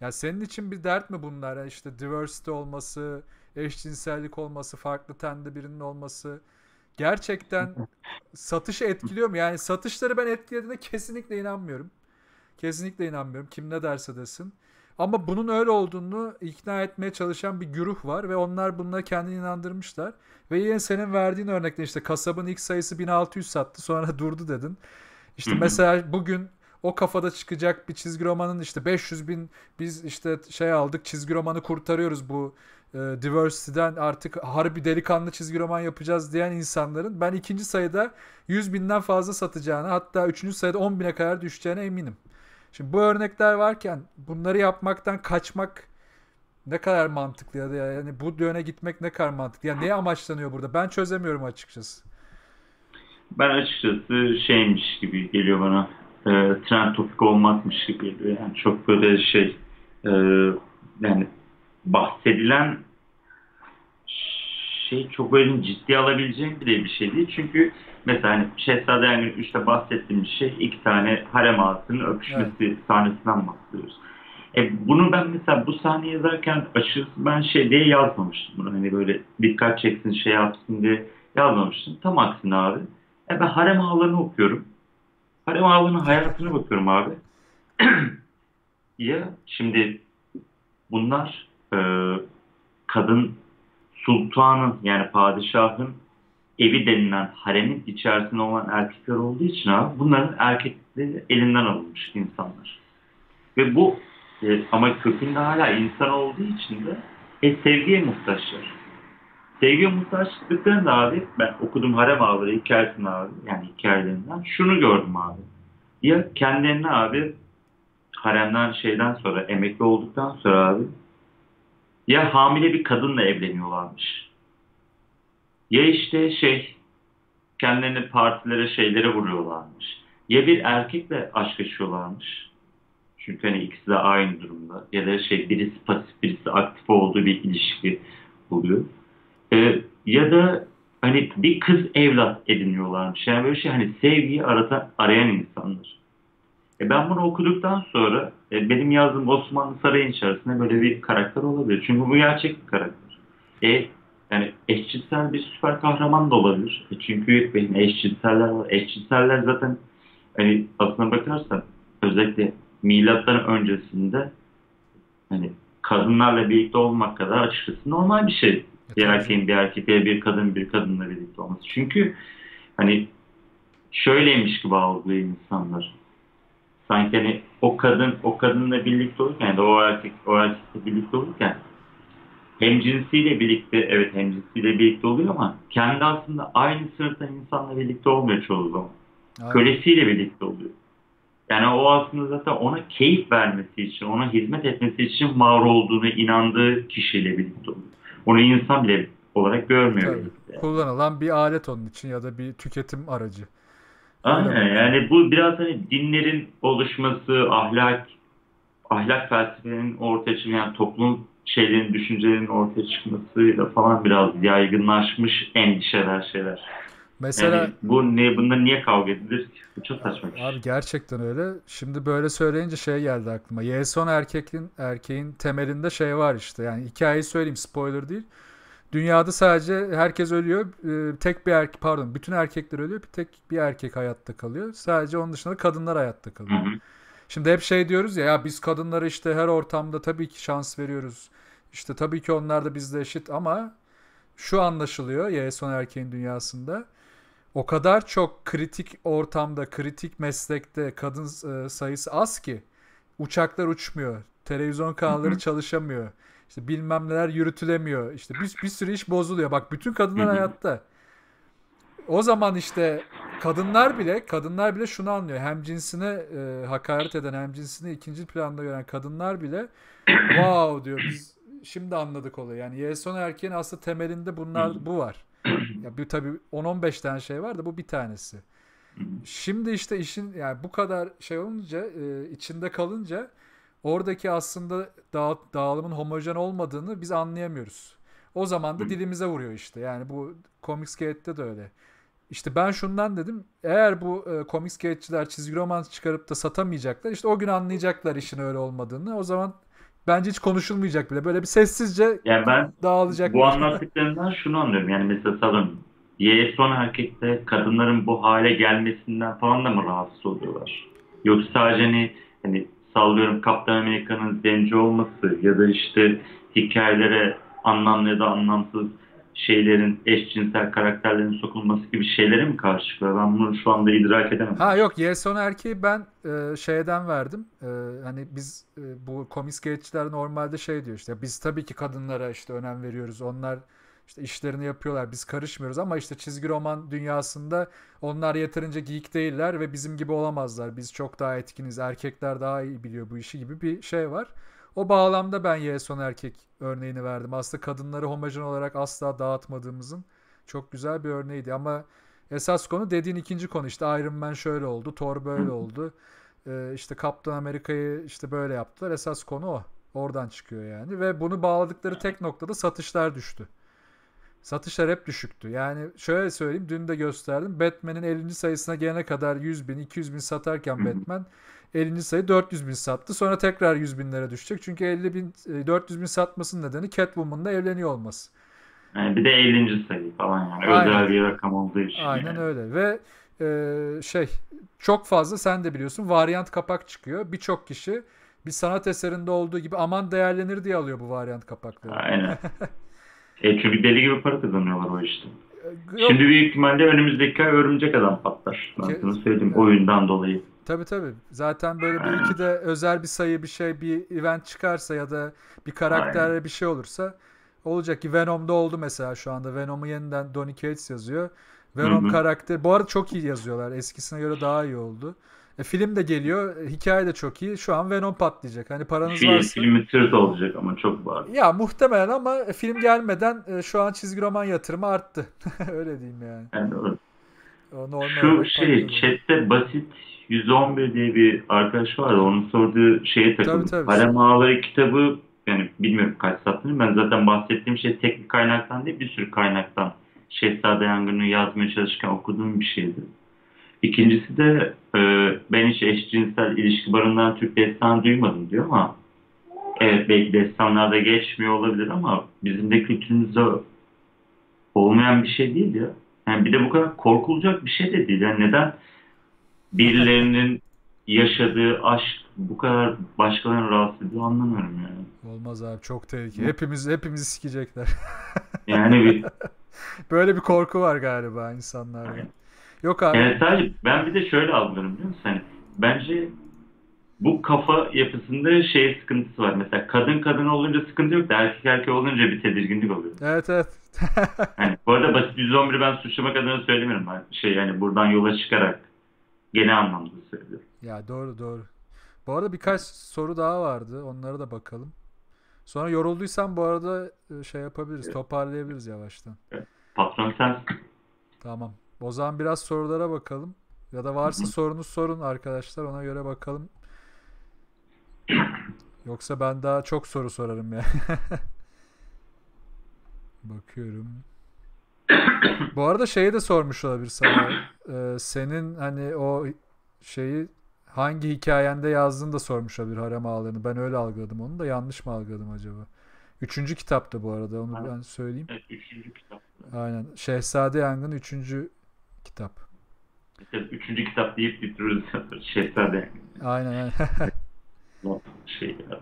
S1: Ya senin için bir dert mi bunlar? Yani işte diversity olması, eşcinsellik olması, farklı tende birinin olması gerçekten satışı etkiliyor mu? Yani satışları ben etkilediğine kesinlikle inanmıyorum. Kesinlikle inanmıyorum. Kim ne derse desin. Ama bunun öyle olduğunu ikna etmeye çalışan bir güruh var ve onlar bununla kendini inandırmışlar. Ve yine senin verdiğin örnekte işte kasabın ilk sayısı 1600 sattı sonra durdu dedin. İşte mesela bugün o kafada çıkacak bir çizgi romanın işte 500 bin biz işte şey aldık çizgi romanı kurtarıyoruz bu e, diversity'den artık harbi delikanlı çizgi roman yapacağız diyen insanların ben ikinci sayıda 100 binden fazla satacağını hatta üçüncü sayıda 10 bine kadar düşeceğine eminim. Şimdi bu örnekler varken bunları yapmaktan kaçmak ne kadar mantıklı ya da yani bu yöne gitmek ne kadar mantıklı? Yani ne amaçlanıyor burada? Ben çözemiyorum açıkçası.
S2: Ben açıkçası şeymiş gibi geliyor bana e, trend topik olmakmış gibi geliyor. Yani çok böyle şey e, yani bahsedilen şey çok böyle ciddi alabileceğim bile bir şey değil. Çünkü mesela hani Şehzade yani işte bahsettiğim şey iki tane harem ağasının öpüşmesi evet. sahnesinden bahsediyoruz. E bunu ben mesela bu sahneyi yazarken açıkçası ben şey diye yazmamıştım. Bunu hani böyle dikkat çeksin şey yapsın diye yazmamıştım. Tam aksine abi. E ben harem ağalarını okuyorum. Harem ağalarının hayatına bakıyorum abi. ya şimdi bunlar e, kadın sultanın yani padişahın evi denilen haremin içerisinde olan erkekler olduğu için abi bunların erkekleri elinden alınmış insanlar. Ve bu e, ama kökünde hala insan olduğu için de e, sevgiye muhtaçlar. Sevgiye muhtaçlıklarında abi ben okudum harem ağları hikayesini abi yani hikayelerinden şunu gördüm abi. Ya kendilerine abi haremden şeyden sonra emekli olduktan sonra abi ya hamile bir kadınla evleniyorlarmış. Ya işte şey kendilerini partilere şeylere vuruyorlarmış. Ya bir erkekle aşk yaşıyorlarmış. Çünkü hani ikisi de aynı durumda. Ya da şey birisi pasif birisi aktif olduğu bir ilişki oluyor. Ee, ya da hani bir kız evlat ediniyorlarmış. Yani böyle şey hani sevgiyi arata, arayan insanlar. E ben bunu okuduktan sonra e, benim yazdığım Osmanlı Sarayı'nın içerisinde böyle bir karakter olabilir. Çünkü bu gerçek bir karakter. E yani eşcinsel bir süper kahraman da olabilir. E çünkü benim eşcinseller var. Eşcinseller zaten hani aslına bakarsan özellikle milattan öncesinde hani kadınlarla birlikte olmak kadar açıkçası normal bir şey. Bir erkeğin bir erkekle bir kadın bir kadınla birlikte olması. Çünkü hani şöyleymiş gibi algılıyor insanlar. Sanki hani o kadın o kadınla birlikte olurken yani o erkek o erkekle birlikte olurken hem cinsiyle birlikte evet hem cinsiyle birlikte oluyor ama kendi aslında aynı sınıftan insanla birlikte olmuyor çoğu zaman. Aynen. Kölesiyle birlikte oluyor. Yani o aslında zaten ona keyif vermesi için, ona hizmet etmesi için var olduğunu inandığı kişiyle birlikte oluyor. Onu insan bile olarak görmüyor.
S1: Tabii. Kullanılan bir alet onun için ya da bir tüketim aracı.
S2: Aynen yani bu biraz hani dinlerin oluşması, ahlak ahlak felsefenin ortaya çıkması, yani toplum şeylerin, düşüncelerin ortaya çıkmasıyla falan biraz yaygınlaşmış endişeler şeyler. Mesela yani bu ne bundan niye kavga edilir ki? Bu çok saçma bir
S1: şey. Abi gerçekten öyle. Şimdi böyle söyleyince şey geldi aklıma. Yeson erkeğin erkeğin temelinde şey var işte. Yani hikayeyi söyleyeyim spoiler değil. Dünyada sadece herkes ölüyor. Ee, tek bir erkek pardon bütün erkekler ölüyor. Bir tek bir erkek hayatta kalıyor. Sadece onun dışında kadınlar hayatta kalıyor. Hı hı. Şimdi hep şey diyoruz ya ya biz kadınlara işte her ortamda tabii ki şans veriyoruz. İşte tabii ki onlar da bizle eşit ama şu anlaşılıyor Yeson erkeğin dünyasında o kadar çok kritik ortamda, kritik meslekte kadın e, sayısı az ki uçaklar uçmuyor, televizyon kanalları çalışamıyor. İşte bilmem neler yürütülemiyor. İşte bir, bir sürü iş bozuluyor. Bak bütün kadınlar hayatta. O zaman işte kadınlar bile kadınlar bile şunu anlıyor. Hem cinsine e, hakaret eden hem cinsini ikinci planda gören kadınlar bile wow diyor. Biz şimdi anladık olayı. Yani Yeson erkeğin aslında temelinde bunlar bu var. Ya bir tabii 10-15 tane şey var da bu bir tanesi. Şimdi işte işin yani bu kadar şey olunca e, içinde kalınca oradaki aslında dağ, dağılımın homojen olmadığını biz anlayamıyoruz. O zaman da dilimize vuruyor işte. Yani bu Comicsgate'de de öyle. İşte ben şundan dedim. Eğer bu e, Comicsgate'çiler çizgi roman çıkarıp da satamayacaklar. işte o gün anlayacaklar işin öyle olmadığını. O zaman bence hiç konuşulmayacak bile. Böyle bir sessizce
S2: Yani ben
S1: dağılacak.
S2: bu anlattıklarından şunu anlıyorum. Yani mesela salın son erkekte kadınların bu hale gelmesinden falan da mı rahatsız oluyorlar? Yoksa sadece hani, hani sallıyorum Kaptan Amerika'nın zenci olması ya da işte hikayelere anlamlı ya da anlamsız şeylerin eşcinsel karakterlerin sokulması gibi şeylere mi karşı çıkıyor? Ben bunu şu anda idrak edemem.
S1: Ha yok Yeson erkeği ben e, şeyden verdim. E, hani biz e, bu Comicsgate'çiler normalde şey diyor işte biz tabii ki kadınlara işte önem veriyoruz. Onlar işte işlerini yapıyorlar. Biz karışmıyoruz ama işte çizgi roman dünyasında onlar yeterince geek değiller ve bizim gibi olamazlar. Biz çok daha etkiniz. Erkekler daha iyi biliyor bu işi gibi bir şey var. O bağlamda ben Yeson erkek örneğini verdim. Aslında kadınları homojen olarak asla dağıtmadığımızın çok güzel bir örneğiydi ama esas konu dediğin ikinci konu işte Iron Man şöyle oldu, Thor böyle oldu. Ee, işte Kaptan Amerika'yı işte böyle yaptılar. Esas konu o. Oradan çıkıyor yani ve bunu bağladıkları tek noktada satışlar düştü. Satışlar hep düşüktü. Yani şöyle söyleyeyim dün de gösterdim. Batman'in 50. sayısına gelene kadar 100 bin 200 bin satarken Batman 50. sayı 400 bin sattı. Sonra tekrar 100 binlere düşecek. Çünkü 50 bin 400 bin satmasının nedeni Catwoman'la evleniyor olması.
S2: Yani bir de 50. sayı falan yani.
S1: Aynen.
S2: Özel bir rakam olduğu için.
S1: Aynen
S2: yani.
S1: öyle ve e, şey çok fazla sen de biliyorsun varyant kapak çıkıyor. Birçok kişi bir sanat eserinde olduğu gibi aman değerlenir diye alıyor bu varyant kapakları.
S2: Aynen. e çünkü deli gibi para kazanıyorlar o işte.
S1: Yok,
S2: Şimdi büyük ihtimalle önümüzdeki ay örümcek adam patlar. Ben sana söyleyeyim oyundan dolayı.
S1: tabii tabii. Zaten böyle bir iki de özel bir sayı bir şey bir event çıkarsa ya da bir karakterle bir şey olursa olacak ki Venom'da oldu mesela şu anda. Venom'u yeniden Donny Cates yazıyor. Venom
S2: Hı hı.
S1: karakteri bu arada çok iyi yazıyorlar. Eskisine göre daha iyi oldu. E, film de geliyor. e, Hikaye de çok iyi. Şu an Venom patlayacak. Hani paranız
S2: Film,
S1: varsa.
S2: filmi tırt olacak ama çok var.
S1: Ya muhtemelen ama e, film gelmeden e, şu an çizgi roman yatırımı arttı. Öyle diyeyim yani.
S2: Yani o-
S1: O normal
S2: şu şey chatte basit 111 diye bir arkadaş var onun sorduğu şeye takıldım.
S1: tabii.
S2: Harem Ağaları kitabı yani bilmiyorum kaç sattığını ben zaten bahsettiğim şey tek bir kaynaktan değil bir sürü kaynaktan Şehzade Yangın'ı yazmaya çalışırken okuduğum bir şeydi. İkincisi de e, ben hiç eşcinsel ilişki barındıran Türk destan duymadım diyor ama evet belki destanlarda geçmiyor olabilir ama bizim de kültürümüzde olmayan bir şey değil ya. Yani bir de bu kadar korkulacak bir şey de değil. Yani neden birilerinin yaşadığı aşk bu kadar başkalarını rahatsız ediyor anlamıyorum yani.
S1: Olmaz abi çok tehlikeli. Hepimiz hepimizi sikecekler.
S2: Yani bir,
S1: Böyle bir korku var galiba insanlarda. Yok abi.
S2: yani sadece ben bir de şöyle algılıyorum biliyor musun? Hani bence bu kafa yapısında şey sıkıntısı var. Mesela kadın kadın olunca sıkıntı yok da erkek erkek olunca bir tedirginlik oluyor.
S1: Evet evet.
S2: Yani bu arada basit 111'i ben suçlamak adına söylemiyorum. Ben şey yani buradan yola çıkarak genel anlamda söylüyorum.
S1: ya doğru doğru. Bu arada birkaç soru daha vardı. Onlara da bakalım. Sonra yorulduysan bu arada e, şey yapabiliriz. Toparlayabiliriz yavaştan.
S2: Patron sensin.
S1: Tamam. O zaman biraz sorulara bakalım. Ya da varsa sorunuz sorun arkadaşlar. Ona göre bakalım. Yoksa ben daha çok soru sorarım ya. Bakıyorum. Bu arada şeyi de sormuş olabilir sana. Ee, senin hani o şeyi hangi hikayende yazdığını da sormuş olabilir harem ağalarını. Ben öyle algıladım onu da yanlış mı algıladım acaba? Üçüncü kitaptı bu arada onu ben söyleyeyim.
S2: Evet, üçüncü kitap.
S1: Aynen. Şehzade Yangın üçüncü kitap.
S2: İşte üçüncü kitap deyip bitiriyoruz. Şehzade.
S1: Aynen aynen.
S2: Şey ya.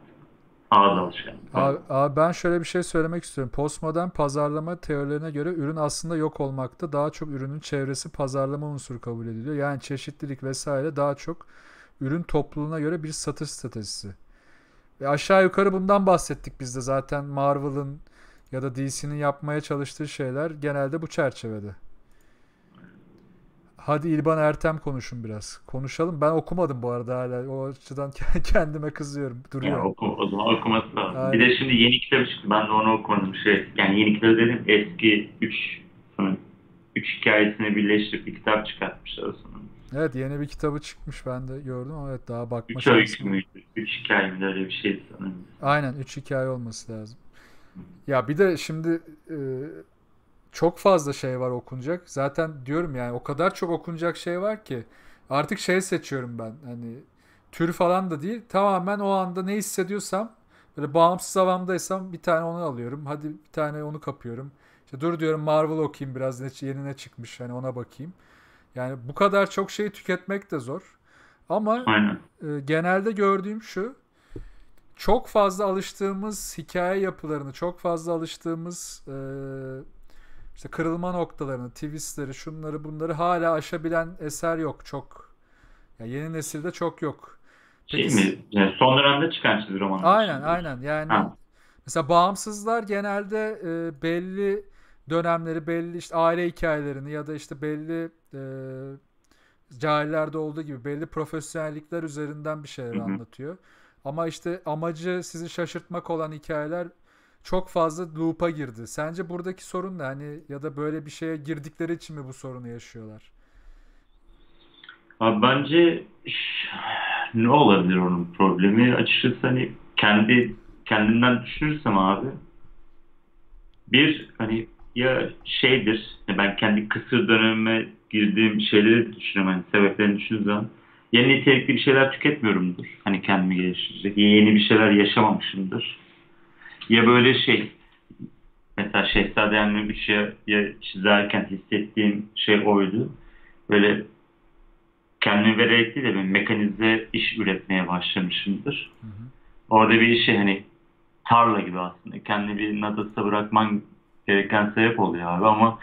S2: Ağız alışkanlığı.
S1: Abi, abi ben şöyle bir şey söylemek istiyorum. Postmodern pazarlama teorilerine göre ürün aslında yok olmakta. Daha çok ürünün çevresi pazarlama unsuru kabul ediliyor. Yani çeşitlilik vesaire daha çok ürün topluluğuna göre bir satış stratejisi. Ve aşağı yukarı bundan bahsettik biz de zaten Marvel'ın ya da DC'nin yapmaya çalıştığı şeyler genelde bu çerçevede. Hadi İlban Ertem konuşun biraz. Konuşalım. Ben okumadım bu arada hala. O açıdan kendime kızıyorum. Duruyor.
S2: Ya oku, o zaman okuması lazım. Aynen. Bir de şimdi yeni kitap çıktı. Ben de onu okumadım. Şey, yani yeni kitap dedim eski 3 üç hikayesini birleştirip bir kitap çıkartmışlar sanırım.
S1: Evet yeni bir kitabı çıkmış ben de gördüm. Evet daha bakma
S2: Üç öykü müydü? Üç hikaye mi öyle bir şey sanırım.
S1: Aynen üç hikaye olması lazım. Ya bir de şimdi e, çok fazla şey var okunacak. Zaten diyorum yani o kadar çok okunacak şey var ki artık şey seçiyorum ben. Hani tür falan da değil. Tamamen o anda ne hissediyorsam böyle bağımsız havamdaysam bir tane onu alıyorum. Hadi bir tane onu kapıyorum. İşte dur diyorum Marvel okuyayım biraz ne, yeni ne çıkmış hani ona bakayım. Yani bu kadar çok şeyi tüketmek de zor. Ama e, genelde gördüğüm şu çok fazla alıştığımız hikaye yapılarını, çok fazla alıştığımız e, işte kırılma noktalarını, twistleri, şunları bunları hala aşabilen eser yok çok. Yani yeni nesilde çok yok.
S2: Şey Peki, şey mi? Yani son dönemde çıkan çizgi romanlar.
S1: Aynen aynen yani ha. mesela bağımsızlar genelde e, belli dönemleri belli işte aile hikayelerini ya da işte belli e, cahillerde olduğu gibi belli profesyonellikler üzerinden bir şeyler Hı-hı. anlatıyor. Ama işte amacı sizi şaşırtmak olan hikayeler çok fazla loop'a girdi. Sence buradaki sorun ne? Hani ya da böyle bir şeye girdikleri için mi bu sorunu yaşıyorlar?
S2: Abi bence ne olabilir onun problemi? Açıkçası hani kendi kendimden düşünürsem abi bir hani ya şeydir ben kendi kısır dönemime girdiğim şeyleri düşünüyorum hani sebeplerini zaman ya nitelikli bir şeyler tüketmiyorumdur. Hani kendimi geliştirecek. Yeni bir şeyler yaşamamışımdır. Ya böyle şey mesela Şehzade Emre bir şey çizerken hissettiğim şey oydu. Böyle kendimi vererek değil de ben mekanize iş üretmeye başlamışımdır. Hı hı. Orada bir şey hani tarla gibi aslında. Kendi bir nadasa bırakman gereken sebep oluyor abi ama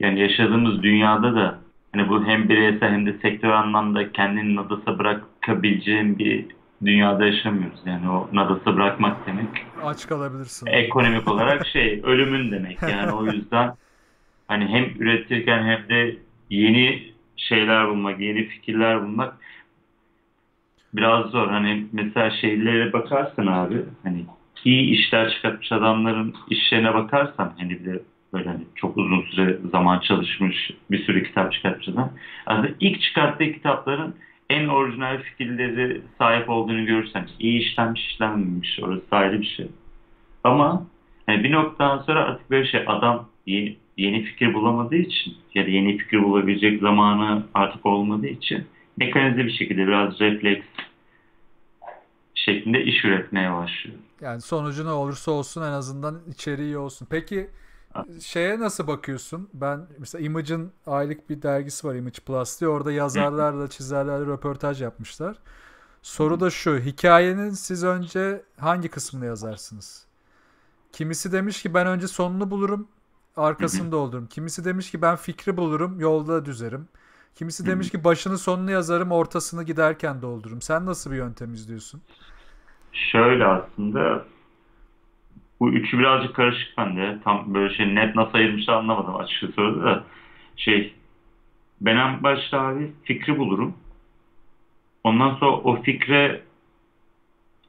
S2: yani yaşadığımız dünyada da hani bu hem bireysel hem de sektör anlamda kendini nadasa bırakabileceğin bir dünyada yaşamıyoruz. Yani o nadasa bırakmak demek.
S1: Aç kalabilirsin.
S2: Ekonomik olarak şey ölümün demek. Yani o yüzden hani hem üretirken hem de yeni şeyler bulmak, yeni fikirler bulmak biraz zor. Hani mesela şeylere bakarsan abi hani iyi işler çıkartmış adamların işlerine bakarsam hani bir de böyle hani çok uzun süre zaman çalışmış bir sürü kitap çıkartmış adam. Aslında ilk çıkarttığı kitapların en orijinal fikirleri sahip olduğunu görürsen iyi işlenmiş işlenmemiş orası ayrı bir şey. Ama yani bir noktadan sonra artık böyle şey adam yeni, yeni fikir bulamadığı için ya da yeni fikir bulabilecek zamanı artık olmadığı için mekanize bir şekilde biraz refleks şeklinde iş üretmeye başlıyor.
S1: Yani sonucu ne olursa olsun en azından içeriği olsun. Peki şeye nasıl bakıyorsun? Ben mesela Image'ın aylık bir dergisi var Image Plus diye. Orada yazarlarla çizerlerle röportaj yapmışlar. Soru da şu. Hikayenin siz önce hangi kısmını yazarsınız? Kimisi demiş ki ben önce sonunu bulurum, arkasını doldururum. Kimisi demiş ki ben fikri bulurum, yolda düzerim. Kimisi demiş ki başını sonunu yazarım, ortasını giderken doldururum. Sen nasıl bir yöntem izliyorsun?
S2: Şöyle aslında bu üçü birazcık karışık bende. Tam böyle şey net nasıl ayırmışlar anlamadım açıkçası da. Şey ben en başta abi fikri bulurum. Ondan sonra o fikre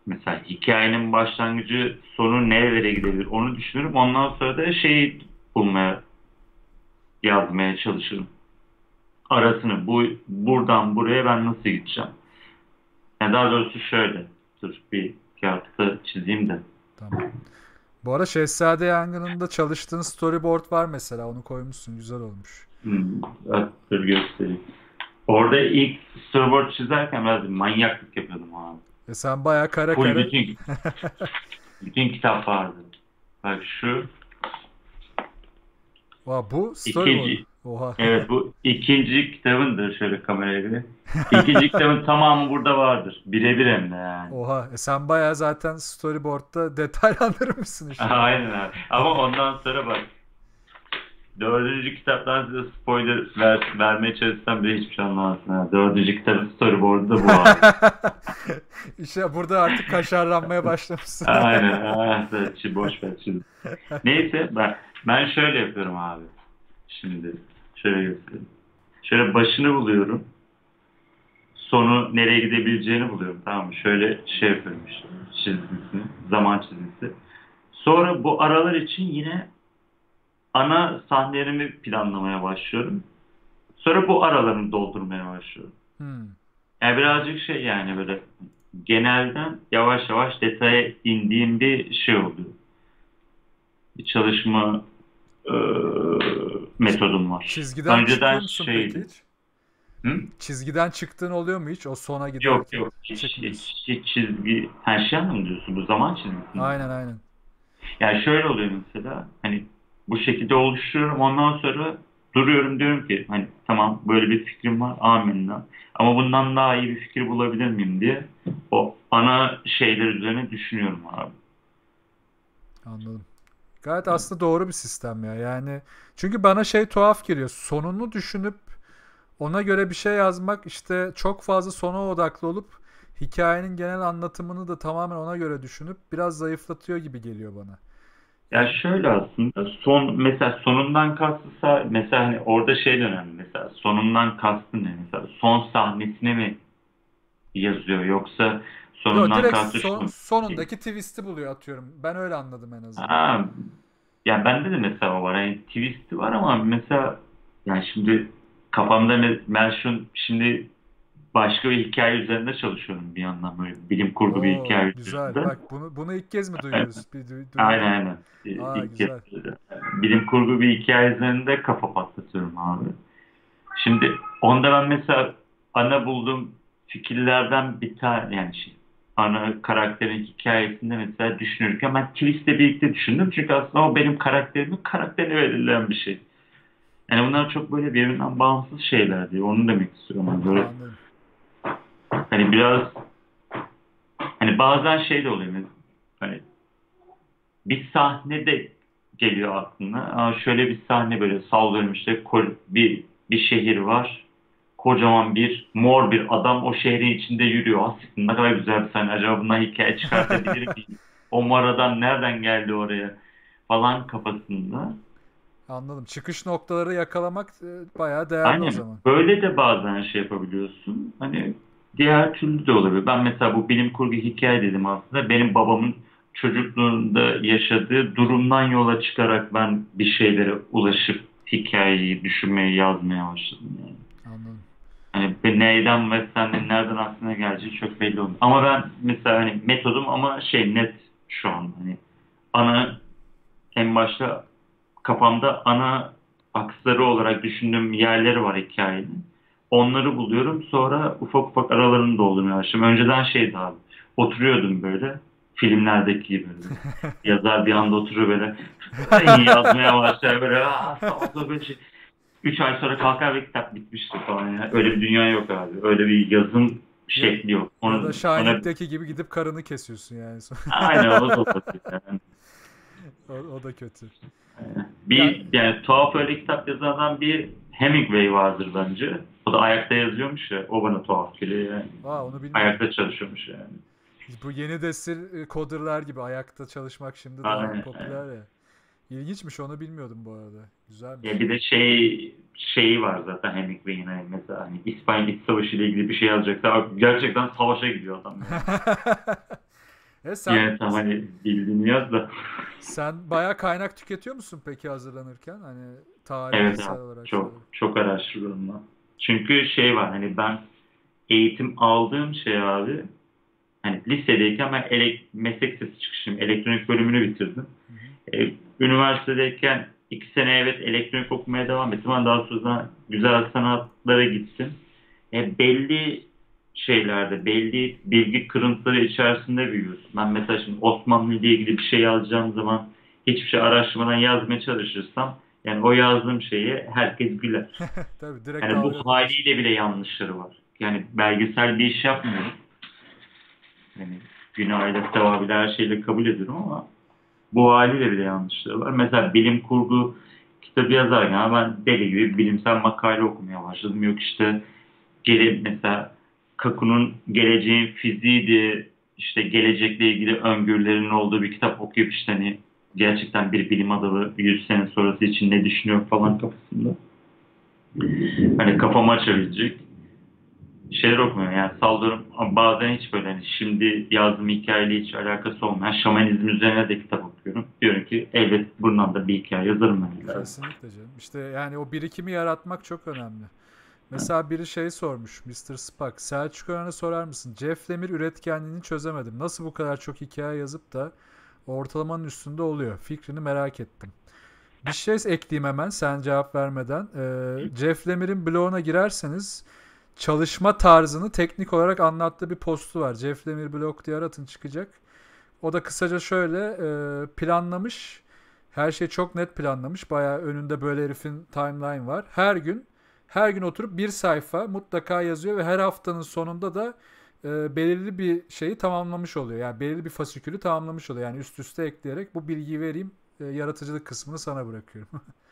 S2: mesela hikayenin başlangıcı sonu nerelere gidebilir onu düşünürüm. Ondan sonra da şeyi bulmaya yazmaya çalışırım. Arasını bu buradan buraya ben nasıl gideceğim? Yani daha doğrusu şöyle. Dur bir kağıtta çizeyim de.
S1: Tamam. Bu arada Şehzade Yangını'nda çalıştığın storyboard var mesela. Onu koymuşsun. Güzel olmuş.
S2: Hmm, evet, dur göstereyim. Orada ilk storyboard çizerken biraz manyaklık yapıyordum abi.
S1: E sen bayağı kare Full kare.
S2: Bütün, bütün kitap vardı. Bak şu.
S1: Wow, bu storyboard.
S2: İkinci, Oha. Evet bu ikinci kitabındır şöyle kameraya göre. İkinci kitabın tamamı burada vardır. Birebir hem de yani.
S1: Oha. E sen bayağı zaten storyboard'da detaylandırmışsın işte.
S2: Aynen abi. Ama ondan sonra bak. dördüncü kitaptan size spoiler ver, vermeye çalışsam bile hiçbir şey anlamazsın. Ha. Dördüncü kitabın storyboard'u da bu abi.
S1: İşte burada artık kaşarlanmaya başlamışsın.
S2: Aynen. Aynen. Şimdi boş ver şimdi. Neyse ben, ben şöyle yapıyorum abi. Şimdi şöyle yapıyorum. Şöyle başını buluyorum. Sonu nereye gidebileceğini buluyorum. Tamam mı? Şöyle şey yapıyorum işte. Çizgisini. Zaman çizgisi. Sonra bu aralar için yine ana sahnelerimi planlamaya başlıyorum. Sonra bu aralarını doldurmaya başlıyorum.
S1: Hmm.
S2: Yani birazcık şey yani böyle genelden yavaş yavaş detaya indiğim bir şey oluyor. Bir çalışma e, metodum var.
S1: Çizgiden
S2: Önceden
S1: musun
S2: şeydi.
S1: peki hiç?
S2: Hı?
S1: Çizgiden çıktığın oluyor mu hiç? O sona giderken
S2: Yok yok hiç, hiç, hiç çizgi her şey mi diyorsun bu zaman çizgisi mi?
S1: Aynen aynen.
S2: Yani şöyle oluyor mesela hani bu şekilde oluşturuyorum ondan sonra duruyorum diyorum ki hani tamam böyle bir fikrim var amenna ama bundan daha iyi bir fikir bulabilir miyim diye o ana şeyler üzerine düşünüyorum abi.
S1: Anladım. Gayet aslında doğru bir sistem ya. Yani çünkü bana şey tuhaf geliyor. Sonunu düşünüp ona göre bir şey yazmak işte çok fazla sona odaklı olup hikayenin genel anlatımını da tamamen ona göre düşünüp biraz zayıflatıyor gibi geliyor bana.
S2: Ya şöyle aslında son mesela sonundan kastı mesela hani orada şey önemli mesela sonundan kastı ne mesela son sahnesine mi yazıyor yoksa
S1: Yok
S2: sonundan kastı şu
S1: son- sonundaki twist'i buluyor atıyorum. Ben öyle anladım en azından.
S2: Ha, ya bende de mesela var. Yani twist'i var ama mesela yani şimdi kafamda ben şu şimdi başka bir hikaye üzerinde çalışıyorum bir yandan böyle bilim kurgu bir
S1: Oo,
S2: hikaye
S1: güzel.
S2: üzerinde.
S1: Bak bunu bunu ilk kez mi duyuyoruz? Bir, du-.
S2: Aynen aynen.
S1: Aa,
S2: İlk
S1: güzel.
S2: kez. Bilim kurgu bir hikaye üzerinde kafa patlatıyorum abi. Şimdi onda ben mesela ana bulduğum fikirlerden bir tane yani şey, ana karakterin hikayesinde mesela düşünürken ben twistle birlikte düşündüm. Çünkü aslında o benim karakterimin karakterini belirleyen bir şey. Yani bunlar çok böyle birbirinden bağımsız şeyler diye onu demek istiyorum. Yani böyle. Hani biraz hani bazen şey de oluyor. mesela, Hani bir sahne de geliyor aklına. Aa, şöyle bir sahne böyle sallıyorum işte bir bir şehir var. Kocaman bir mor bir adam o şehrin içinde yürüyor. Aslında ne kadar güzel bir sahne. Acaba bundan hikaye çıkartabilir miyim? O mor adam nereden geldi oraya? Falan kafasında.
S1: Anladım. Çıkış noktaları yakalamak e, bayağı değerli o
S2: Aynen.
S1: zaman.
S2: Böyle de bazen şey yapabiliyorsun. Hani diğer türlü de olabilir. Ben mesela bu bilim kurgu hikaye dedim aslında. Benim babamın çocukluğunda yaşadığı durumdan yola çıkarak ben bir şeylere ulaşıp hikayeyi düşünmeye, yazmaya başladım yani. Hani neyden ve senden nereden aklına geleceği çok belli olmuyor. Ama ben mesela hani metodum ama şey net şu an hani ana en başta kafamda ana aksları olarak düşündüğüm yerleri var hikayenin. Onları buluyorum. Sonra ufak ufak aralarını doldurmaya başladım. Önceden şeydi abi. Oturuyordum böyle. Filmlerdeki gibi. Yazar bir anda oturuyor böyle. yazmaya başlar böyle. Aa, böyle şey. Üç ay sonra kalkar ve kitap bitmiştir falan ya. Öyle bir dünya yok abi. Öyle bir yazım şekli yok.
S1: Ya
S2: Onu,
S1: da
S2: ona,
S1: Shining'deki gibi gidip karını kesiyorsun yani.
S2: aynen o da yani.
S1: o, o da kötü.
S2: Bir yani tuhaf öyle kitap yazandan bir Hemingway vardır bence. O da ayakta yazıyormuş ya. O bana tuhaf geliyor yani.
S1: Aa onu bilmiyorum.
S2: Ayakta çalışıyormuş yani.
S1: Bu yeni nesil e, coderlar gibi ayakta çalışmak şimdi daha
S2: Aynen,
S1: popüler ya. İlginçmiş onu bilmiyordum bu arada. Güzelmiş.
S2: Ya bir de şey şeyi var zaten Hemingway'in hani mesela hani İspanya İç Savaşı ile ilgili bir şey yazacaksa gerçekten savaşa gidiyor adam. Yani.
S1: e sen,
S2: yani tam hani bildiğini yaz da.
S1: sen bayağı kaynak tüketiyor musun peki hazırlanırken? Hani
S2: Evet
S1: tarihsel
S2: abi,
S1: olarak.
S2: çok çok araştırıyorum ben. Çünkü şey var hani ben eğitim aldığım şey abi hani lisedeyken ben elek, meslek lisesi çıkışım elektronik bölümünü bitirdim.
S1: Hı hı.
S2: E, üniversitedeyken iki sene evet elektronik okumaya devam ettim ama daha sonra güzel sanatlara gittim. E, belli şeylerde, belli bilgi kırıntıları içerisinde büyüyorsun. Ben mesela şimdi Osmanlı ile ilgili bir şey yazacağım zaman hiçbir şey araştırmadan yazmaya çalışırsam yani o yazdığım şeyi herkes güler.
S1: Tabii direkt
S2: Yani bu haliyle bile yanlışları var. Yani belgesel bir iş yapmıyorum. Yani günahıyla, sevabıyla her şeyle kabul ediyorum ama bu haliyle bile yanlışları var. Mesela bilim kurgu kitabı yazarken ben deli gibi bilimsel makale okumaya başladım. Yok işte gele, mesela Kaku'nun geleceğin fiziğiydi, işte gelecekle ilgili öngörülerinin olduğu bir kitap okuyup işte hani gerçekten bir bilim adamı 100 sene sonrası için ne düşünüyor falan kafasında. Hani kafamı açabilecek şeyler okumuyorum. Yani sallıyorum bazen hiç böyle hani şimdi yazdığım hikayeyle hiç alakası olmayan şamanizm üzerine de kitap okuyorum. Diyorum ki elbet bundan da bir hikaye yazarım ben.
S1: Kesinlikle canım. İşte yani o birikimi yaratmak çok önemli. Mesela biri şey sormuş Mr. Spock. Selçuk Ören'e sorar mısın? Jeff Lemire üretkenliğini çözemedim. Nasıl bu kadar çok hikaye yazıp da ortalamanın üstünde oluyor? Fikrini merak ettim. Bir şey ekleyeyim hemen sen cevap vermeden. Ee, Jeff Lemire'in bloguna girerseniz çalışma tarzını teknik olarak anlattığı bir postu var. Jeff Lemire blog diye aratın çıkacak. O da kısaca şöyle e, planlamış. Her şeyi çok net planlamış. Bayağı önünde böyle herifin timeline var. Her gün her gün oturup bir sayfa mutlaka yazıyor ve her haftanın sonunda da e, belirli bir şeyi tamamlamış oluyor. Yani belirli bir fasikülü tamamlamış oluyor. Yani üst üste ekleyerek bu bilgiyi vereyim. E, yaratıcılık kısmını sana bırakıyorum.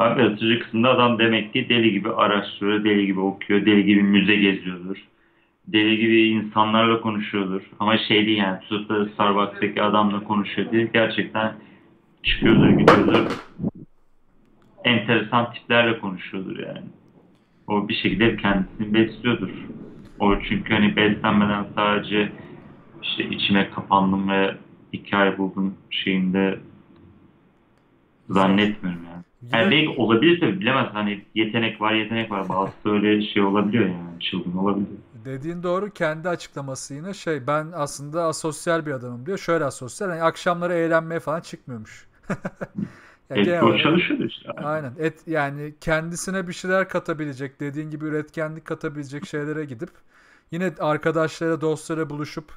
S2: Yaratıcı kısmında adam demek ki deli gibi araştırıyor, deli gibi okuyor, deli gibi müze geziyordur. Deli gibi insanlarla konuşuyordur. Ama şey değil yani tutup da Starbucks'taki adamla konuşuyor diye gerçekten çıkıyordur, gidiyordur. Enteresan tiplerle konuşuyordur yani. O bir şekilde kendisini besliyordur. O çünkü hani beslenmeden sadece işte içime kapandım ve hikaye buldum şeyinde zannetmiyorum yani. Yani belki olabilir tabii bilemez. Hani yetenek var yetenek var. Bazısı öyle şey olabiliyor yani. Çılgın olabilir.
S1: Dediğin doğru kendi açıklaması yine şey ben aslında asosyal bir adamım diyor. Şöyle asosyal hani akşamları eğlenmeye falan çıkmıyormuş. Ya
S2: Evet, o çalışıyordu işte.
S1: Aynen. Et yani kendisine bir şeyler katabilecek, dediğin gibi üretkenlik katabilecek şeylere gidip yine arkadaşlarıyla, dostlarıyla buluşup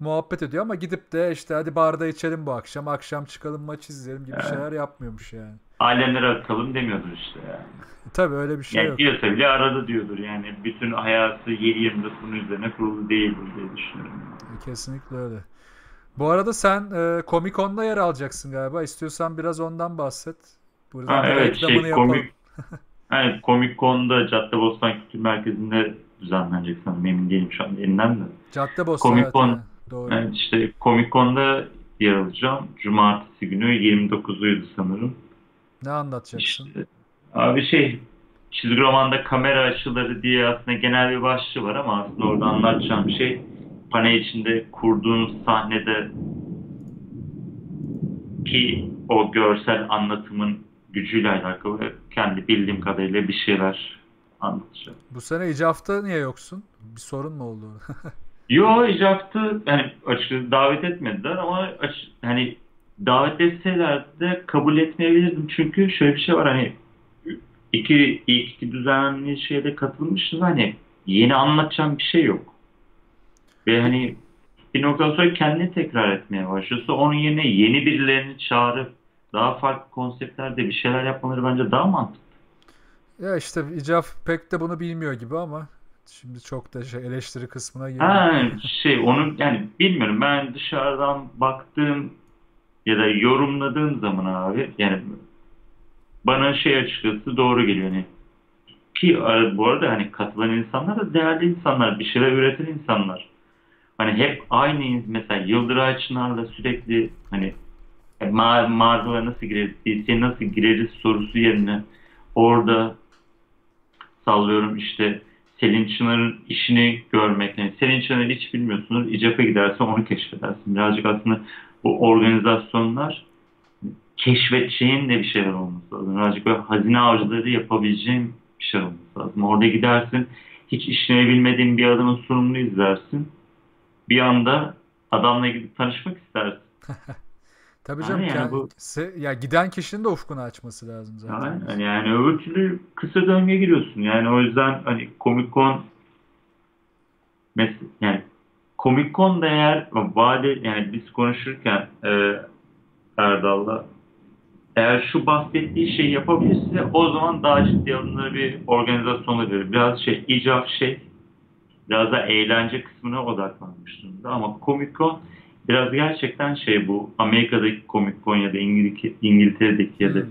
S1: muhabbet ediyor ama gidip de işte hadi barda içelim bu akşam, akşam çıkalım maç izleyelim gibi
S2: Evet.
S1: şeyler yapmıyormuş yani.
S2: Alemlere atalım demiyordur işte yani.
S1: Tabii öyle bir şey
S2: Yani
S1: yok.
S2: diyorsa bile arada diyordur yani. Bütün hayatı 7-24 bunun üzerine kurulu değildir diye düşünüyorum.
S1: Kesinlikle öyle. Bu arada sen e, Comic Con'da yer alacaksın galiba. İstiyorsan biraz ondan bahset. Buradan
S2: Ha, evet şey komik evet, Comic Con'da Caddebostan Kültür Merkezi'nde düzenlenecek sanırım emin değilim şu an elinden de.
S1: Caddebostan
S2: Comic
S1: evet,
S2: Con-
S1: aynen. Doğru.
S2: Evet işte Comic Con'da yer alacağım. Cumartesi günü 29'uydu sanırım.
S1: Ne anlatacaksın?
S2: İşte, abi şey çizgi romanda kamera açıları diye aslında genel bir başlığı var ama aslında orada anlatacağım şey panel içinde kurduğunuz sahnede ki o görsel anlatımın gücüyle alakalı kendi bildiğim kadarıyla bir şeyler anlatacağım.
S1: Bu sene icafta niye yoksun? Bir sorun mu oldu?
S2: Yo icabı yani açıkçası davet etmediler ama aç, hani davet etseler de kabul etmeyebilirdim. Çünkü şöyle bir şey var hani iki, ilk iki düzenli şeyde katılmıştım hani yeni anlatacağım bir şey yok. Ve hani bir noktadan sonra kendini tekrar etmeye başlıyorsa onun yerine yeni birilerini çağırıp daha farklı konseptlerde bir şeyler yapmaları bence daha mantıklı.
S1: Ya işte icaf pek de bunu bilmiyor gibi ama şimdi çok da şey eleştiri kısmına girdi.
S2: Ha şey onu yani bilmiyorum ben dışarıdan baktığım ya da yorumladığım zaman abi yani bana şey açıkçası doğru geliyor hani ki e, bu arada hani katılan insanlar da değerli insanlar bir şeyler üreten insanlar hani hep aynı mesela Yıldıray Çınar'la sürekli hani ma mağazalara nasıl gireriz DC'ye nasıl gireriz sorusu yerine orada sallıyorum işte Selin Çınar'ın işini görmek. Yani Selin Çınar'ı hiç bilmiyorsunuz. İCAP'a gidersen onu keşfedersin. Birazcık aslında bu organizasyonlar keşfedeceğin de bir şeyler olması lazım. Birazcık böyle hazine avcıları yapabileceğin bir şey olması lazım. Orada gidersin hiç işini bilmediğin bir adamın sunumunu izlersin. Bir anda adamla gidip tanışmak istersin.
S1: Tabii canım
S2: Yani
S1: kend-
S2: bu-
S1: se- ya giden kişinin de ufkunu açması lazım zaten.
S2: Yani, yani öbür türlü kısa döngüye giriyorsun. Yani o yüzden hani Comic Con mes yani Comic Con'da eğer vade yani biz konuşurken e, Erdal'la eğer şu bahsettiği şeyi yapabilirse o zaman daha ciddi alınır bir organizasyon olabilir. Biraz şey icap şey biraz da eğlence kısmına odaklanmış durumda ama Comic Con biraz gerçekten şey bu Amerika'daki Comic Con ya da İngil- İngiltere'deki ya da
S1: Hmm.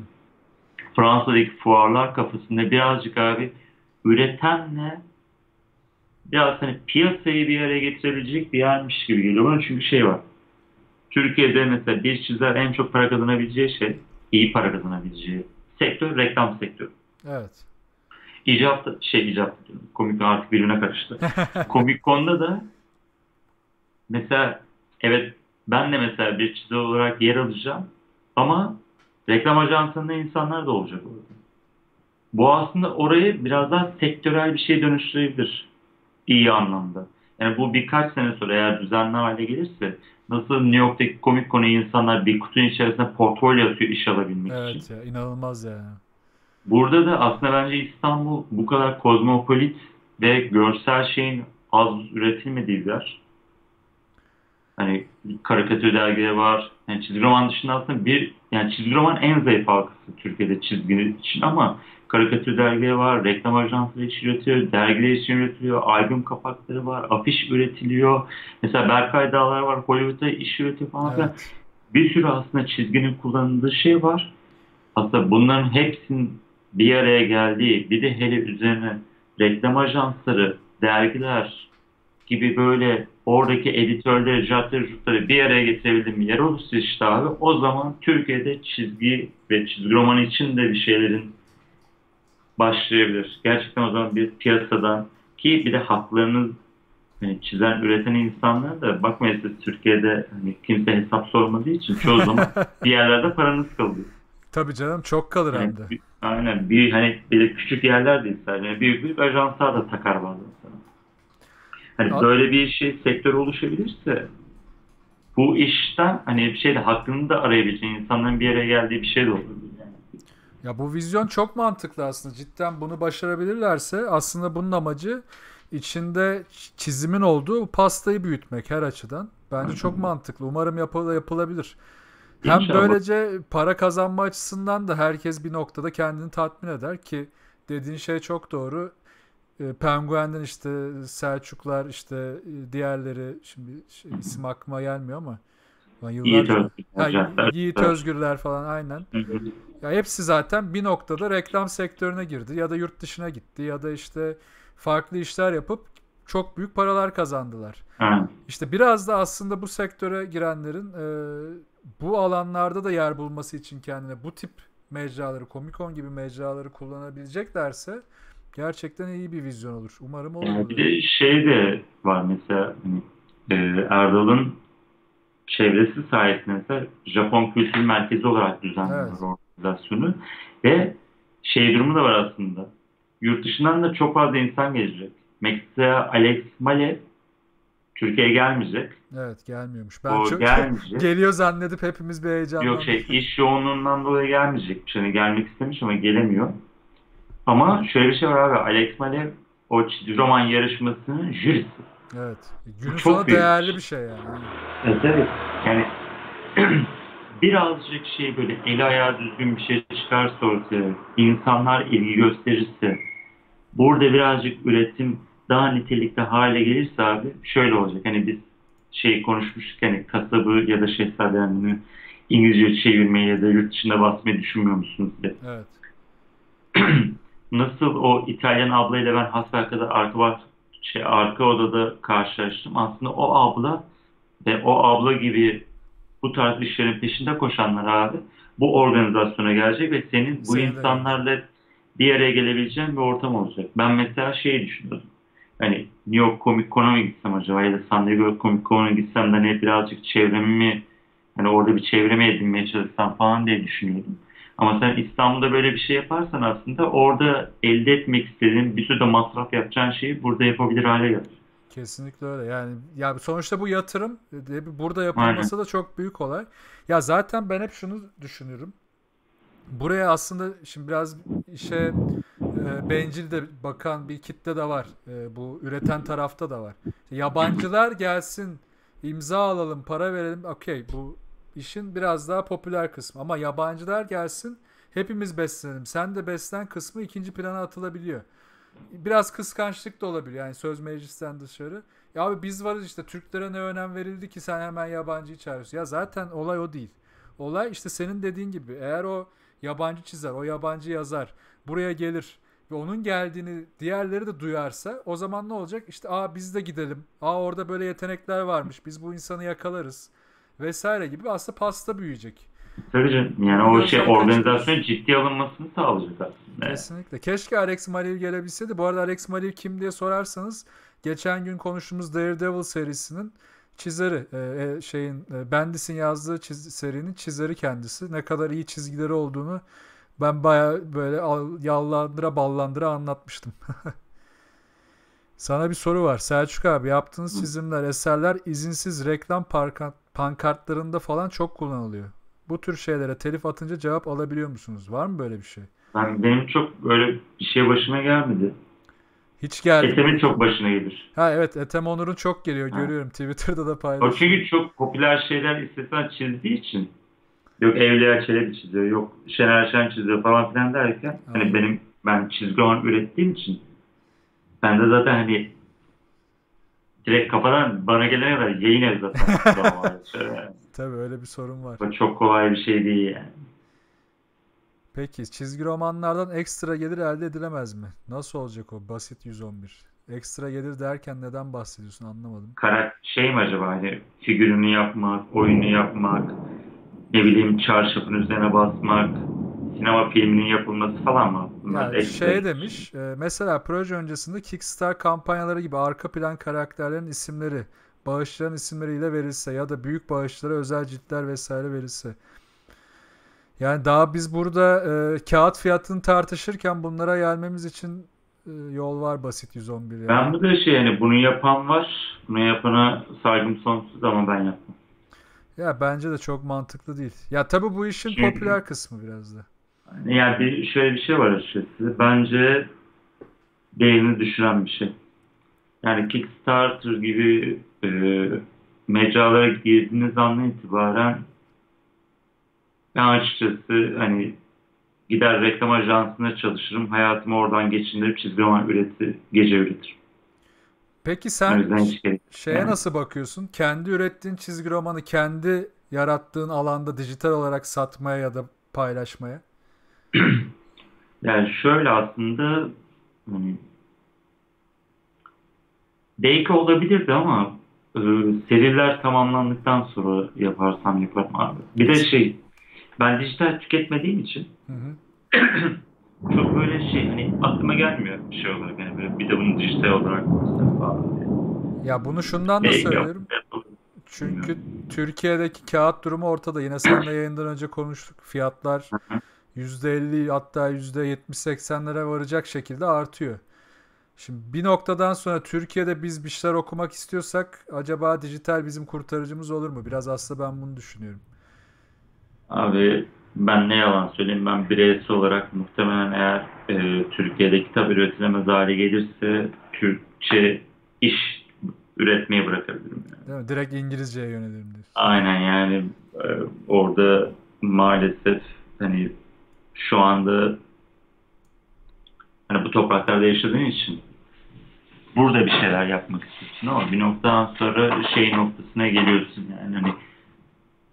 S2: Fransa'daki fuarlar kafasında birazcık abi üretenle biraz hani piyasayı bir araya getirebilecek bir yermiş gibi geliyor bana çünkü şey var. Türkiye'de mesela bir çizer en çok para kazanabileceği şey, iyi para kazanabileceği sektör reklam sektörü.
S1: Evet.
S2: İcap şey icap diyorum. Komik artık birbirine karıştı. Komik konuda da mesela evet ben de mesela bir çizer olarak yer alacağım ama reklam ajansında insanlar da olacak orada. Bu aslında orayı biraz daha sektörel bir şey dönüştürebilir. İyi anlamda. Yani bu birkaç sene sonra eğer düzenli hale gelirse nasıl New York'taki komik konuyu insanlar bir kutunun içerisinde portfolyo atıyor iş alabilmek
S1: Evet
S2: için.
S1: ya inanılmaz yani.
S2: Burada da aslında bence İstanbul bu kadar kozmopolit ve görsel şeyin az üretilmediği bir yer. Hani karikatür dergileri var. Yani çizgi roman dışında aslında bir yani çizgi roman en zayıf halkası Türkiye'de çizgi için ama karikatür dergileri var, reklam ajansları için üretiyor, dergiler için üretiliyor, albüm kapakları var, afiş üretiliyor. Mesela Berkay Dağlar var, Hollywood'da iş üretiyor falan.
S1: Evet.
S2: Bir sürü aslında çizginin kullanıldığı şey var. Aslında bunların hepsinin bir araya geldiği, bir de hele üzerine reklam ajansları, dergiler gibi böyle oradaki editörleri, jutları bir araya getirebildiğim yer olursa işte abi o zaman Türkiye'de çizgi ve çizgi roman için de bir şeylerin başlayabilir. Gerçekten o zaman bir piyasadan ki bir de haklarını hani çizen, üreten insanlar da bakmayın siz Türkiye'de hani kimse hesap sormadığı için çoğu zaman bir yerlerde paranız kalıyor.
S1: Tabii canım çok kalır
S2: Yani
S1: hem de.
S2: bir- aynen bir hani bir de küçük yerler değil sadece Yani büyük büyük ajanslar da takar bazen sana. Hani
S1: Al-
S2: böyle bir şey sektör oluşabilirse bu işten hani bir şeyde hakkını da arayabileceğin insanların bir araya geldiği bir şey de olabilir.
S1: Ya bu vizyon çok mantıklı aslında. Cidden bunu başarabilirlerse aslında bunun amacı içinde çizimin olduğu pastayı büyütmek her açıdan. Bence çok mantıklı. Umarım yapı- yapılabilir. Hem
S2: İnşallah.
S1: böylece para kazanma açısından da herkes bir noktada kendini tatmin eder ki dediğin şey çok doğru. E, Penguen'den işte Selçuklar işte e, diğerleri şimdi şey, isim aklıma gelmiyor ama ben
S2: Yiğit
S1: yıllarca
S2: Özgür,
S1: Ha,
S2: ajanslar.
S1: Yiğit Özgürler falan aynen.
S2: Hı hı.
S1: Ya hepsi zaten bir noktada reklam sektörüne girdi ya da yurt dışına gitti ya da işte farklı işler yapıp çok büyük paralar kazandılar.
S2: Ha.
S1: İşte biraz da aslında bu sektöre girenlerin e, bu alanlarda da yer bulması için kendine bu tip mecraları, Comic-Con gibi mecraları kullanabileceklerse gerçekten iyi bir vizyon olur. Umarım olur.
S2: Yani bir de şey de var mesela hani, e, Erdal'ın çevresi sayesinde Japon Kültür Merkezi olarak düzenliyorlar
S1: Evet.
S2: organizasyonu ve şey durumu da var aslında. Yurt dışından da çok fazla insan gelecek. Mesela Alex Malev Türkiye'ye gelmeyecek.
S1: Evet gelmiyormuş. Ben
S2: O
S1: çok
S2: gelmeyecek.
S1: geliyor zannedip hepimiz bir heyecanlandık.
S2: Yok şey iş yoğunluğundan dolayı gelmeyecekmiş. Hani gelmek istemiş ama gelemiyor. Ama şöyle bir şey var abi. Alex Malev o çizgi roman yarışmasının jürisi.
S1: Evet. Günün
S2: Çok
S1: sonu
S2: büyük.
S1: değerli bir şey yani.
S2: Evet evet. Yani birazcık şey böyle eli ayağı düzgün bir şey çıkarsa ortaya, insanlar ilgi gösterirse, burada birazcık üretim daha nitelikli hale gelirse abi şöyle olacak. Hani biz şey konuşmuştuk hani kasabı ya da şehzadelerini İngilizce çevirmeyi ya da yurt dışında basmayı düşünmüyor musunuz diye.
S1: Evet.
S2: Nasıl o İtalyan ablayla ben hasbelkader arka, şey, arka odada karşılaştım. Aslında o abla ve o abla gibi bu tarz işlerin peşinde koşanlar abi bu organizasyona gelecek ve senin bu
S1: de
S2: insanlarla bir araya gelebileceğin bir ortam olacak. Ben mesela şey düşünüyordum. Hani New York Comic Con'a mı gitsem acaba ya da San Diego Comic Con'a gitsem de hani birazcık çevremi hani orada bir çevremi edinmeye çalışsam falan diye düşünüyordum. Ama sen İstanbul'da böyle bir şey yaparsan aslında orada elde etmek istediğin bir sürü de masraf yapacağın şeyi burada yapabilir hale gelir.
S1: Kesinlikle öyle. Yani ya sonuçta bu yatırım e, burada yapılması da çok büyük olay. Ya zaten ben hep şunu düşünürüm. Buraya aslında şimdi biraz işe e, bencil de bakan bir kitle de var. E, bu üreten tarafta da var. Yabancılar gelsin, imza alalım, para verelim. Okey bu işin biraz daha popüler kısmı. Ama yabancılar gelsin, hepimiz beslenelim. Sen de beslen kısmı ikinci plana atılabiliyor. Biraz kıskançlık da olabiliyor. Yani söz meclisten dışarı. Ya abi biz varız işte Türklere ne önem verildi ki sen hemen yabancıyı çağırıyorsun. Ya zaten olay o değil. Olay işte senin dediğin gibi. Eğer o yabancı çizer, o yabancı yazar buraya gelir ve onun geldiğini diğerleri de duyarsa o zaman ne olacak? İşte aa biz de gidelim. Aa orada böyle yetenekler varmış. Biz bu insanı yakalarız vesaire gibi aslında pasta büyüyecek.
S2: Tabii canım. Yani o şey organizasyon ciddi alınmasını sağlayacak aslında.
S1: Kesinlikle. Keşke Alex Malev gelebilseydi. Bu arada Alex Malev kim diye sorarsanız geçen gün konuştuğumuz Daredevil serisinin çizeri e, e şeyin e, Bendis'in yazdığı çiz, serinin çizeri kendisi. Ne kadar iyi çizgileri olduğunu ben baya böyle al, yallandıra ballandıra anlatmıştım. Sana bir soru var. Selçuk abi yaptığınız çizimler, eserler izinsiz reklam pankartlarında falan çok kullanılıyor. Bu tür şeylere telif atınca cevap alabiliyor musunuz? Var mı böyle bir şey?
S2: Ben, benim çok böyle bir şey başıma gelmedi.
S1: Hiç geldi.
S2: Etem'in çok başına gelir.
S1: Ha evet Etem Onur'un çok geliyor ha. görüyorum. Twitter'da da paylaşıyor.
S2: O çünkü çok popüler şeyler istesen çizdiği için. Yok Evliya Çelebi çiziyor, yok Şener Şen çiziyor falan filan derken. Aynen. Hani benim ben çizgi roman ürettiğim için ben de zaten hani direkt kafadan bana gelene kadar yayın ev zaten.
S1: Tabii öyle bir sorun var.
S2: Bu çok kolay bir şey değil yani.
S1: Peki çizgi romanlardan ekstra gelir elde edilemez mi? Nasıl olacak o basit 111? Ekstra gelir derken neden bahsediyorsun anlamadım.
S2: Karak şey mi acaba hani figürünü yapmak, oyunu yapmak, ne bileyim çarşafın üzerine basmak, sinema filminin yapılması falan mı?
S1: Yani şey demiş, e, mesela proje öncesinde Kickstarter kampanyaları gibi arka plan karakterlerin isimleri, bağışların isimleriyle verilse ya da büyük bağışlara özel ciltler vesaire verilse. Yani daha biz burada e, kağıt fiyatını tartışırken bunlara gelmemiz için e, yol var basit 111. Yani.
S2: Ben bu da şey yani bunu yapan var. Bunu yapana saygım sonsuz ama ben yapmam.
S1: Ya bence de çok mantıklı değil. Ya tabii bu işin Çünkü, popüler kısmı biraz da.
S2: Yani bir, şöyle bir şey var açıkçası. Bence değerini düşüren bir şey. Yani Kickstarter gibi e, mecralara girdiğiniz andan itibaren ben açıkçası hani gider reklam ajansında çalışırım. Hayatımı oradan geçindirip çizgi roman üreti, gece üretirim.
S1: Peki sen şeye yani. nasıl bakıyorsun? Kendi ürettiğin çizgi romanı kendi yarattığın alanda dijital olarak satmaya ya da paylaşmaya?
S2: yani şöyle aslında hani, belki olabilirdi ama e, seriler tamamlandıktan sonra yaparsam yaparım abi. Bir de şey ben dijital tüketmediğim için hı hı. çok böyle şey hani aklıma gelmiyor bir şey olarak yani böyle bir de bunu dijital olarak falan diye.
S1: Ya bunu şundan da e, söylüyorum. Çünkü Türkiye'deki kağıt durumu ortada. Yine seninle yayından önce konuştuk. Fiyatlar %50 hatta %70-80'lere varacak şekilde artıyor. Şimdi bir noktadan sonra Türkiye'de biz bir şeyler okumak istiyorsak acaba dijital bizim kurtarıcımız olur mu? Biraz aslında ben bunu düşünüyorum.
S2: Abi ben ne yalan söyleyeyim ben bireysel olarak muhtemelen eğer e, Türkiye'de kitap üretilemez hale gelirse Türkçe iş üretmeyi bırakabilirim. Yani.
S1: Değil mi? Direkt İngilizceye yönelirim diyorsun.
S2: Aynen yani e, orada maalesef hani şu anda hani bu topraklarda yaşadığın için burada bir şeyler yapmak istiyorsun ama bir noktadan sonra şey noktasına geliyorsun yani hani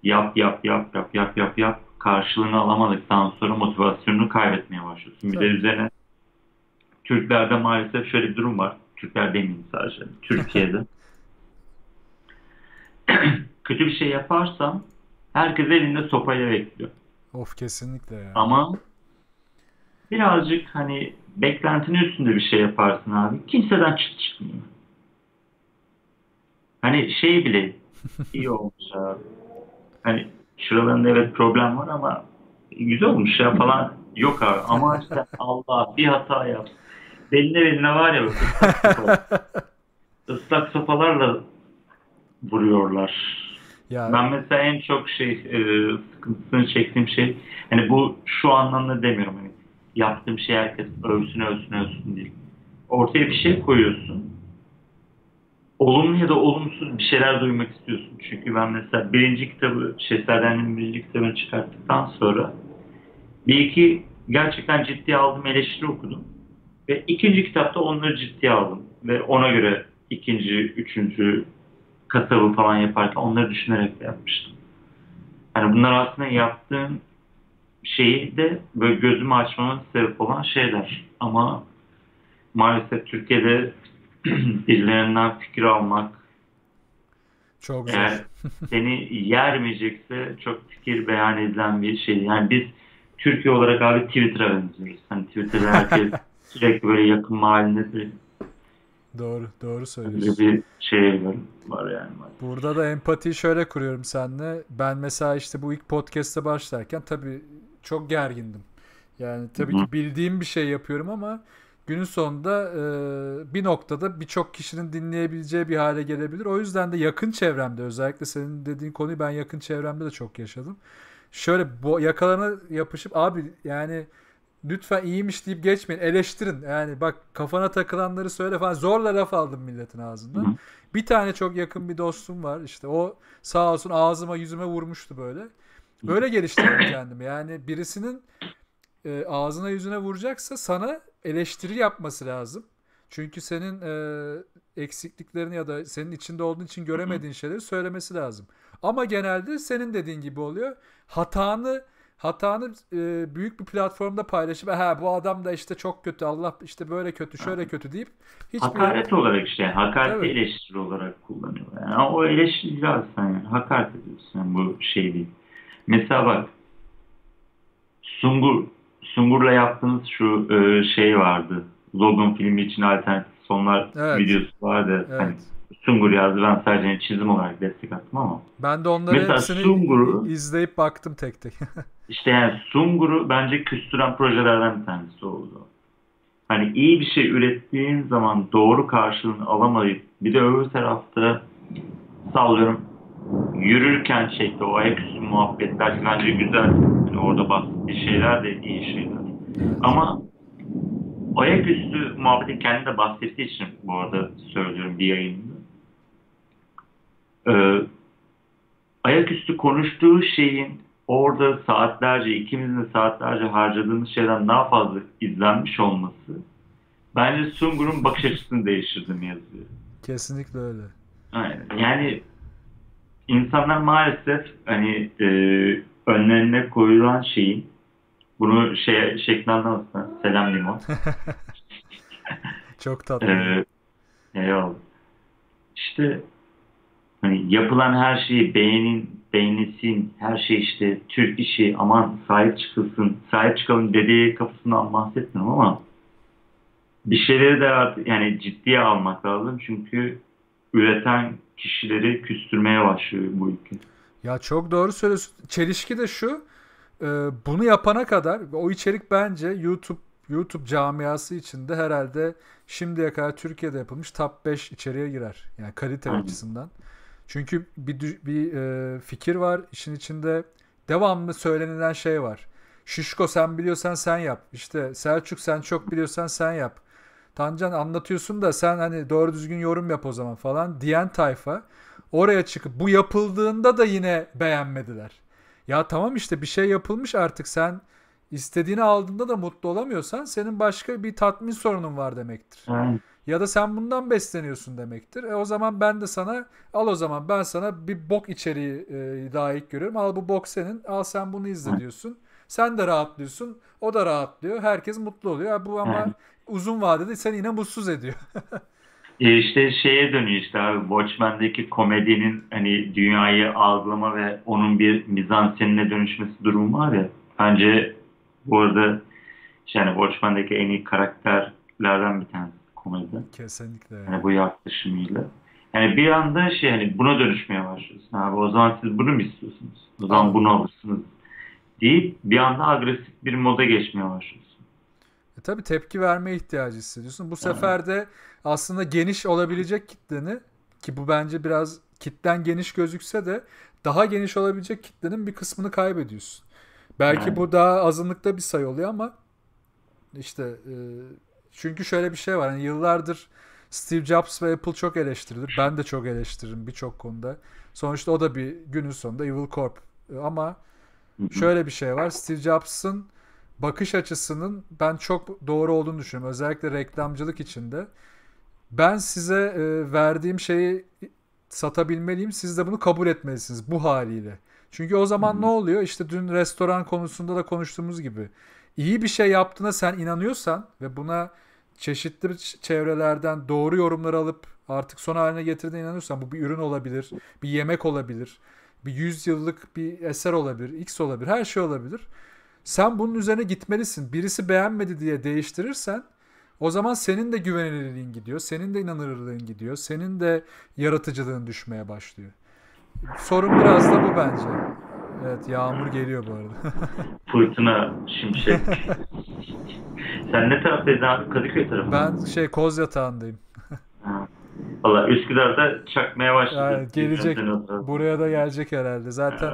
S2: yap yap yap yap yap yap yap karşılığını alamadıktan sonra motivasyonunu kaybetmeye başlıyorsun. Bir de üzerine Türklerde maalesef şöyle bir durum var. Türkler demeyeyim sadece. Türkiye'de. Kötü bir şey yaparsan herkes elinde sopayla bekliyor.
S1: Of kesinlikle ya.
S2: Ama birazcık hani beklentinin üstünde bir şey yaparsın abi. Kimseden çıt çıkmıyor. Hani şey bile iyi olmuş abi. Hani şuralarında evet problem var ama güzel olmuş ya falan yok abi. Ama işte Allah bir hata yap. Beline beline var ya ıslak sopalarla vuruyorlar. Ya. Ben mesela en çok şey e, sıkıntısını çektiğim şey hani bu şu anlamda demiyorum hani yaptığım şey herkes övsün övsün övsün değil. Ortaya bir şey koyuyorsun. Olumlu ya da olumsuz bir şeyler duymak istiyorsun. Çünkü ben mesela birinci kitabı Şehzadenin birinci kitabını çıkarttıktan sonra bir iki gerçekten ciddiye aldım eleştiri okudum. Ve ikinci kitapta onları ciddiye aldım. Ve ona göre ikinci, üçüncü kasabı falan yaparken onları düşünerek de yapmıştım. Yani bunlar aslında yaptığım şeyi de böyle gözümü açmama sebep olan şeyler. Ama maalesef Türkiye'de birilerinden fikir almak
S1: Çok zor.
S2: eğer seni yermeyecekse çok fikir beyan edilen bir şey. Yani biz Türkiye olarak abi Twitter'a benziyoruz. Hani Twitter'da herkes sürekli böyle yakın mahalledir.
S1: Doğru, doğru
S2: Böyle
S1: söylüyorsun.
S2: bir şey var, yani.
S1: Burada da empatiyi şöyle kuruyorum seninle. Ben mesela işte bu ilk podcast'e başlarken tabii çok gergindim. Yani tabii
S2: hı.
S1: ki bildiğim bir şey yapıyorum ama günün sonunda e, bir noktada birçok kişinin dinleyebileceği bir hale gelebilir. O yüzden de yakın çevremde özellikle senin dediğin konuyu ben yakın çevremde de çok yaşadım. Şöyle bu yakalarına yapışıp abi yani lütfen iyiymiş deyip geçmeyin. Eleştirin. Yani bak kafana takılanları söyle falan. Zorla laf aldım milletin ağzından.
S2: hı.
S1: Bir tane çok yakın bir dostum var. İşte o sağ olsun ağzıma yüzüme vurmuştu böyle. Öyle geliştirdim kendimi. Yani birisinin e, ağzına yüzüne vuracaksa sana eleştiri yapması lazım. Çünkü senin e, eksikliklerini ya da senin içinde olduğun için göremediğin şeyleri söylemesi lazım. Ama genelde senin dediğin gibi oluyor. Hatanı hatanı e, büyük bir platformda paylaşıp ha bu adam da işte çok kötü Allah işte böyle kötü şöyle kötü deyip hiçbir
S2: Hakaret olarak işte hakareti
S1: Tabii.
S2: eleştiri olarak kullanıyorlar. Yani o eleştiri sen yani hakaret ediyorsun yani bu şey değil. Mesela bak Sungur Sungur'la yaptığınız şu e, şey vardı. Logan filmi için alternatif sonlar
S1: Evet.
S2: videosu vardı.
S1: Evet.
S2: Hani Sungur yazdı ben sadece hani çizim olarak destek attım ama
S1: Ben de onları
S2: Mesela
S1: hepsini
S2: Sungur'u-
S1: izleyip baktım tek tek.
S2: işte yani Sungur'u bence küstüren projelerden bir tanesi oldu. Hani iyi bir şey ürettiğin zaman doğru karşılığını alamayıp bir de öbür tarafta sallıyorum yürürken şekli o ayaküstü muhabbetler bence güzel. Yani orada bahsettiği şeyler de iyi şeyler. Ama ayaküstü muhabbeti kendi de bahsettiği için bu arada söylüyorum bir yayında. Ee, ayaküstü konuştuğu şeyin orada saatlerce, ikimizin de saatlerce harcadığımız şeyden daha fazla izlenmiş olması bence Sungur'un bakış açısını değiştirdi mi yazıyor.
S1: Kesinlikle öyle.
S2: Aynen. Yani insanlar maalesef hani e, önlerine koyulan şeyin bunu şey şeklinde anlamasın. Selam limon.
S1: Çok tatlı.
S2: Ee, eyvallah. İşte yapılan her şeyi beğenin, beğenilsin, her şey işte Türk işi, aman sahip çıkılsın, sahip çıkalım dediği kafasından bahsetmiyorum ama bir şeyleri de artık yani ciddiye almak lazım çünkü üreten kişileri küstürmeye başlıyor bu ülke.
S1: Ya çok doğru söylüyorsun. Çelişki de şu. e, bunu yapana kadar o içerik bence YouTube YouTube camiası içinde herhalde şimdiye kadar Türkiye'de yapılmış top 5 içeriğe girer. Yani kalite
S2: Aynen.
S1: açısından. Çünkü bir bir e, fikir var işin içinde devamlı söylenilen şey var. Şişko sen biliyorsan sen yap. İşte Selçuk sen çok biliyorsan sen yap. Tancan anlatıyorsun da sen hani doğru düzgün yorum yap o zaman falan diyen tayfa oraya çıkıp bu yapıldığında da yine beğenmediler. Ya tamam işte bir şey yapılmış artık sen istediğini aldığında da mutlu olamıyorsan senin başka bir tatmin sorunun var demektir. Ya da sen bundan besleniyorsun demektir. E o zaman ben de sana al o zaman ben sana bir bok içeriği e, layık görüyorum. Al bu bok senin. Al sen bunu izle diyorsun. Sen de rahatlıyorsun. O da rahatlıyor. Herkes mutlu oluyor. Ya bu ama uzun vadede seni yine mutsuz ediyor.
S2: E işte şeye dönüyor işte abi Watchmen'deki komedinin hani dünyayı algılama ve onun bir mizansenine dönüşmesi durumu var ya bence bu arada yani Watchmen'deki en iyi karakterlerden bir tanesi komedi.
S1: Kesinlikle.
S2: Yani bu yaklaşımıyla. Yani bir anda şey hani buna dönüşmeye başlıyorsun abi o zaman siz bunu mu istiyorsunuz? O zaman bunu alırsınız deyip bir anda agresif bir moda geçmeye başlıyorsun.
S1: E tabii tepki verme ihtiyacı hissediyorsun. Bu sefer de aslında geniş olabilecek kitleni ki bu bence biraz kitlen geniş gözükse de daha geniş olabilecek kitlenin bir kısmını kaybediyorsun. Belki
S2: Yani.
S1: bu daha azınlıkta bir sayı oluyor ama işte e, çünkü şöyle bir şey var. Hani yıllardır Steve Jobs ve Apple çok eleştirilir. Ben de çok eleştiririm birçok konuda. Sonuçta o da bir günün sonunda Evil Corp. Ama şöyle bir şey var. Steve Jobs'ın bakış açısının ben çok doğru olduğunu düşünüyorum. Özellikle reklamcılık içinde. Ben size e, verdiğim şeyi satabilmeliyim. Siz de bunu kabul etmelisiniz bu haliyle. Çünkü o zaman ne oluyor? İşte dün restoran konusunda da konuştuğumuz gibi. İyi bir şey yaptığına sen inanıyorsan ve buna çeşitli çevrelerden doğru yorumlar alıp artık son haline getirdiğine inanıyorsan bu bir ürün olabilir, bir yemek olabilir, bir yüz yıllık bir eser olabilir, X olabilir, her şey olabilir. Sen bunun üzerine gitmelisin. Birisi beğenmedi diye değiştirirsen o zaman senin de güvenilirliğin gidiyor, senin de inanırlığın gidiyor, senin de yaratıcılığın düşmeye başlıyor. Sorun biraz da bu bence. Evet yağmur geliyor bu arada.
S2: Fırtına, şimşek. Sen ne taraftaydın abi? Kadıköy tarafı.
S1: Ben şey koz yatağındayım.
S2: Valla Üsküdar'da çakmaya başladı.
S1: Yani gelecek buraya da gelecek herhalde. Zaten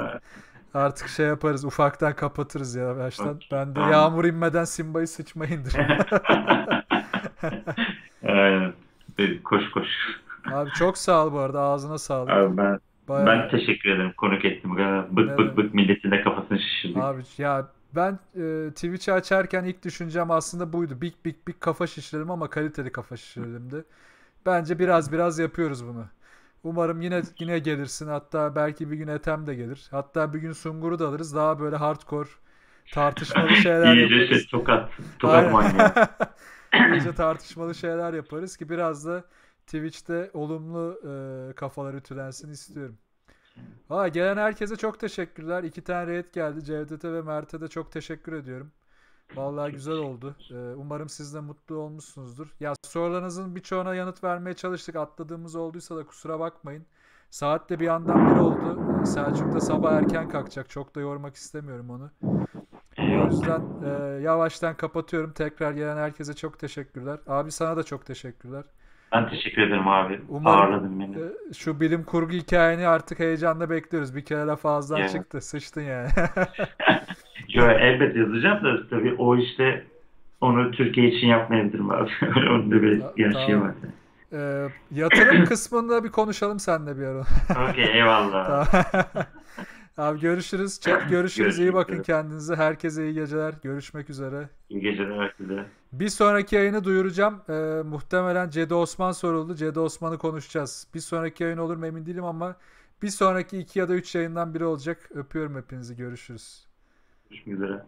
S1: artık şey yaparız ufaktan kapatırız ya baştan. Ben de yağmur inmeden Simba'yı sıçma indir.
S2: Aynen. Koş koş.
S1: Abi çok sağ ol bu arada ağzına sağlık.
S2: Abi ben
S1: Bayağı-
S2: ben teşekkür ederim konuk ettim. Bık
S1: Evet.
S2: bık bık milletin de kafasını şişirdik.
S1: Abi ya ben e, Twitch'i açarken ilk düşüncem aslında buydu. Big big big kafa şişirelim ama kaliteli kafa şişirelimdi. Bence biraz biraz yapıyoruz bunu. Umarım yine yine gelirsin. Hatta belki bir gün Ethem de gelir. Hatta bir gün Sungur'u da alırız. Daha böyle hardcore tartışmalı şeyler
S2: İyice
S1: yaparız.
S2: şey tokat. Tokat manyağı.
S1: İyice tartışmalı şeyler yaparız ki biraz da Twitch'te olumlu e, kafalar ütülensin istiyorum. Valla gelen herkese çok teşekkürler. İki tane raid geldi. Cevdet'e ve Mert'e de çok teşekkür ediyorum. Vallahi güzel oldu. E, umarım siz de mutlu olmuşsunuzdur. Ya sorularınızın birçoğuna yanıt vermeye çalıştık. Atladığımız olduysa da kusura bakmayın. Saat de bir yandan bir oldu. E, Selçuk da sabah erken kalkacak. Çok da yormak istemiyorum onu. O yüzden e, yavaştan kapatıyorum. Tekrar gelen herkese çok teşekkürler. Abi sana da çok teşekkürler.
S2: Ben teşekkür ederim abi.
S1: Umarım-
S2: Ağırladın beni.
S1: E, şu bilim kurgu hikayeni artık heyecanla bekliyoruz. Bir kere laf ağızdan
S2: Evet.
S1: çıktı. Sıçtın yani.
S2: Yo, elbet yazacağım da tabii o işte onu Türkiye için yapmayabilirim abi. Da bir gerçeği
S1: tamam.
S2: var.
S1: E, yatırım kısmında bir konuşalım seninle bir ara.
S2: Okey eyvallah.
S1: Tamam. Abi görüşürüz. Chat görüşürüz. İyi bakın
S2: üzere.
S1: kendinize. Herkese iyi geceler. Görüşmek üzere.
S2: İyi geceler herkese.
S1: Bir sonraki yayını duyuracağım. Ee, muhtemelen Cedi Osman soruldu. Cedi Osman'ı konuşacağız. Bir sonraki yayın olur mu emin değilim ama bir sonraki iki ya da üç yayından biri olacak. Öpüyorum hepinizi. Görüşürüz.
S2: Görüşmek üzere.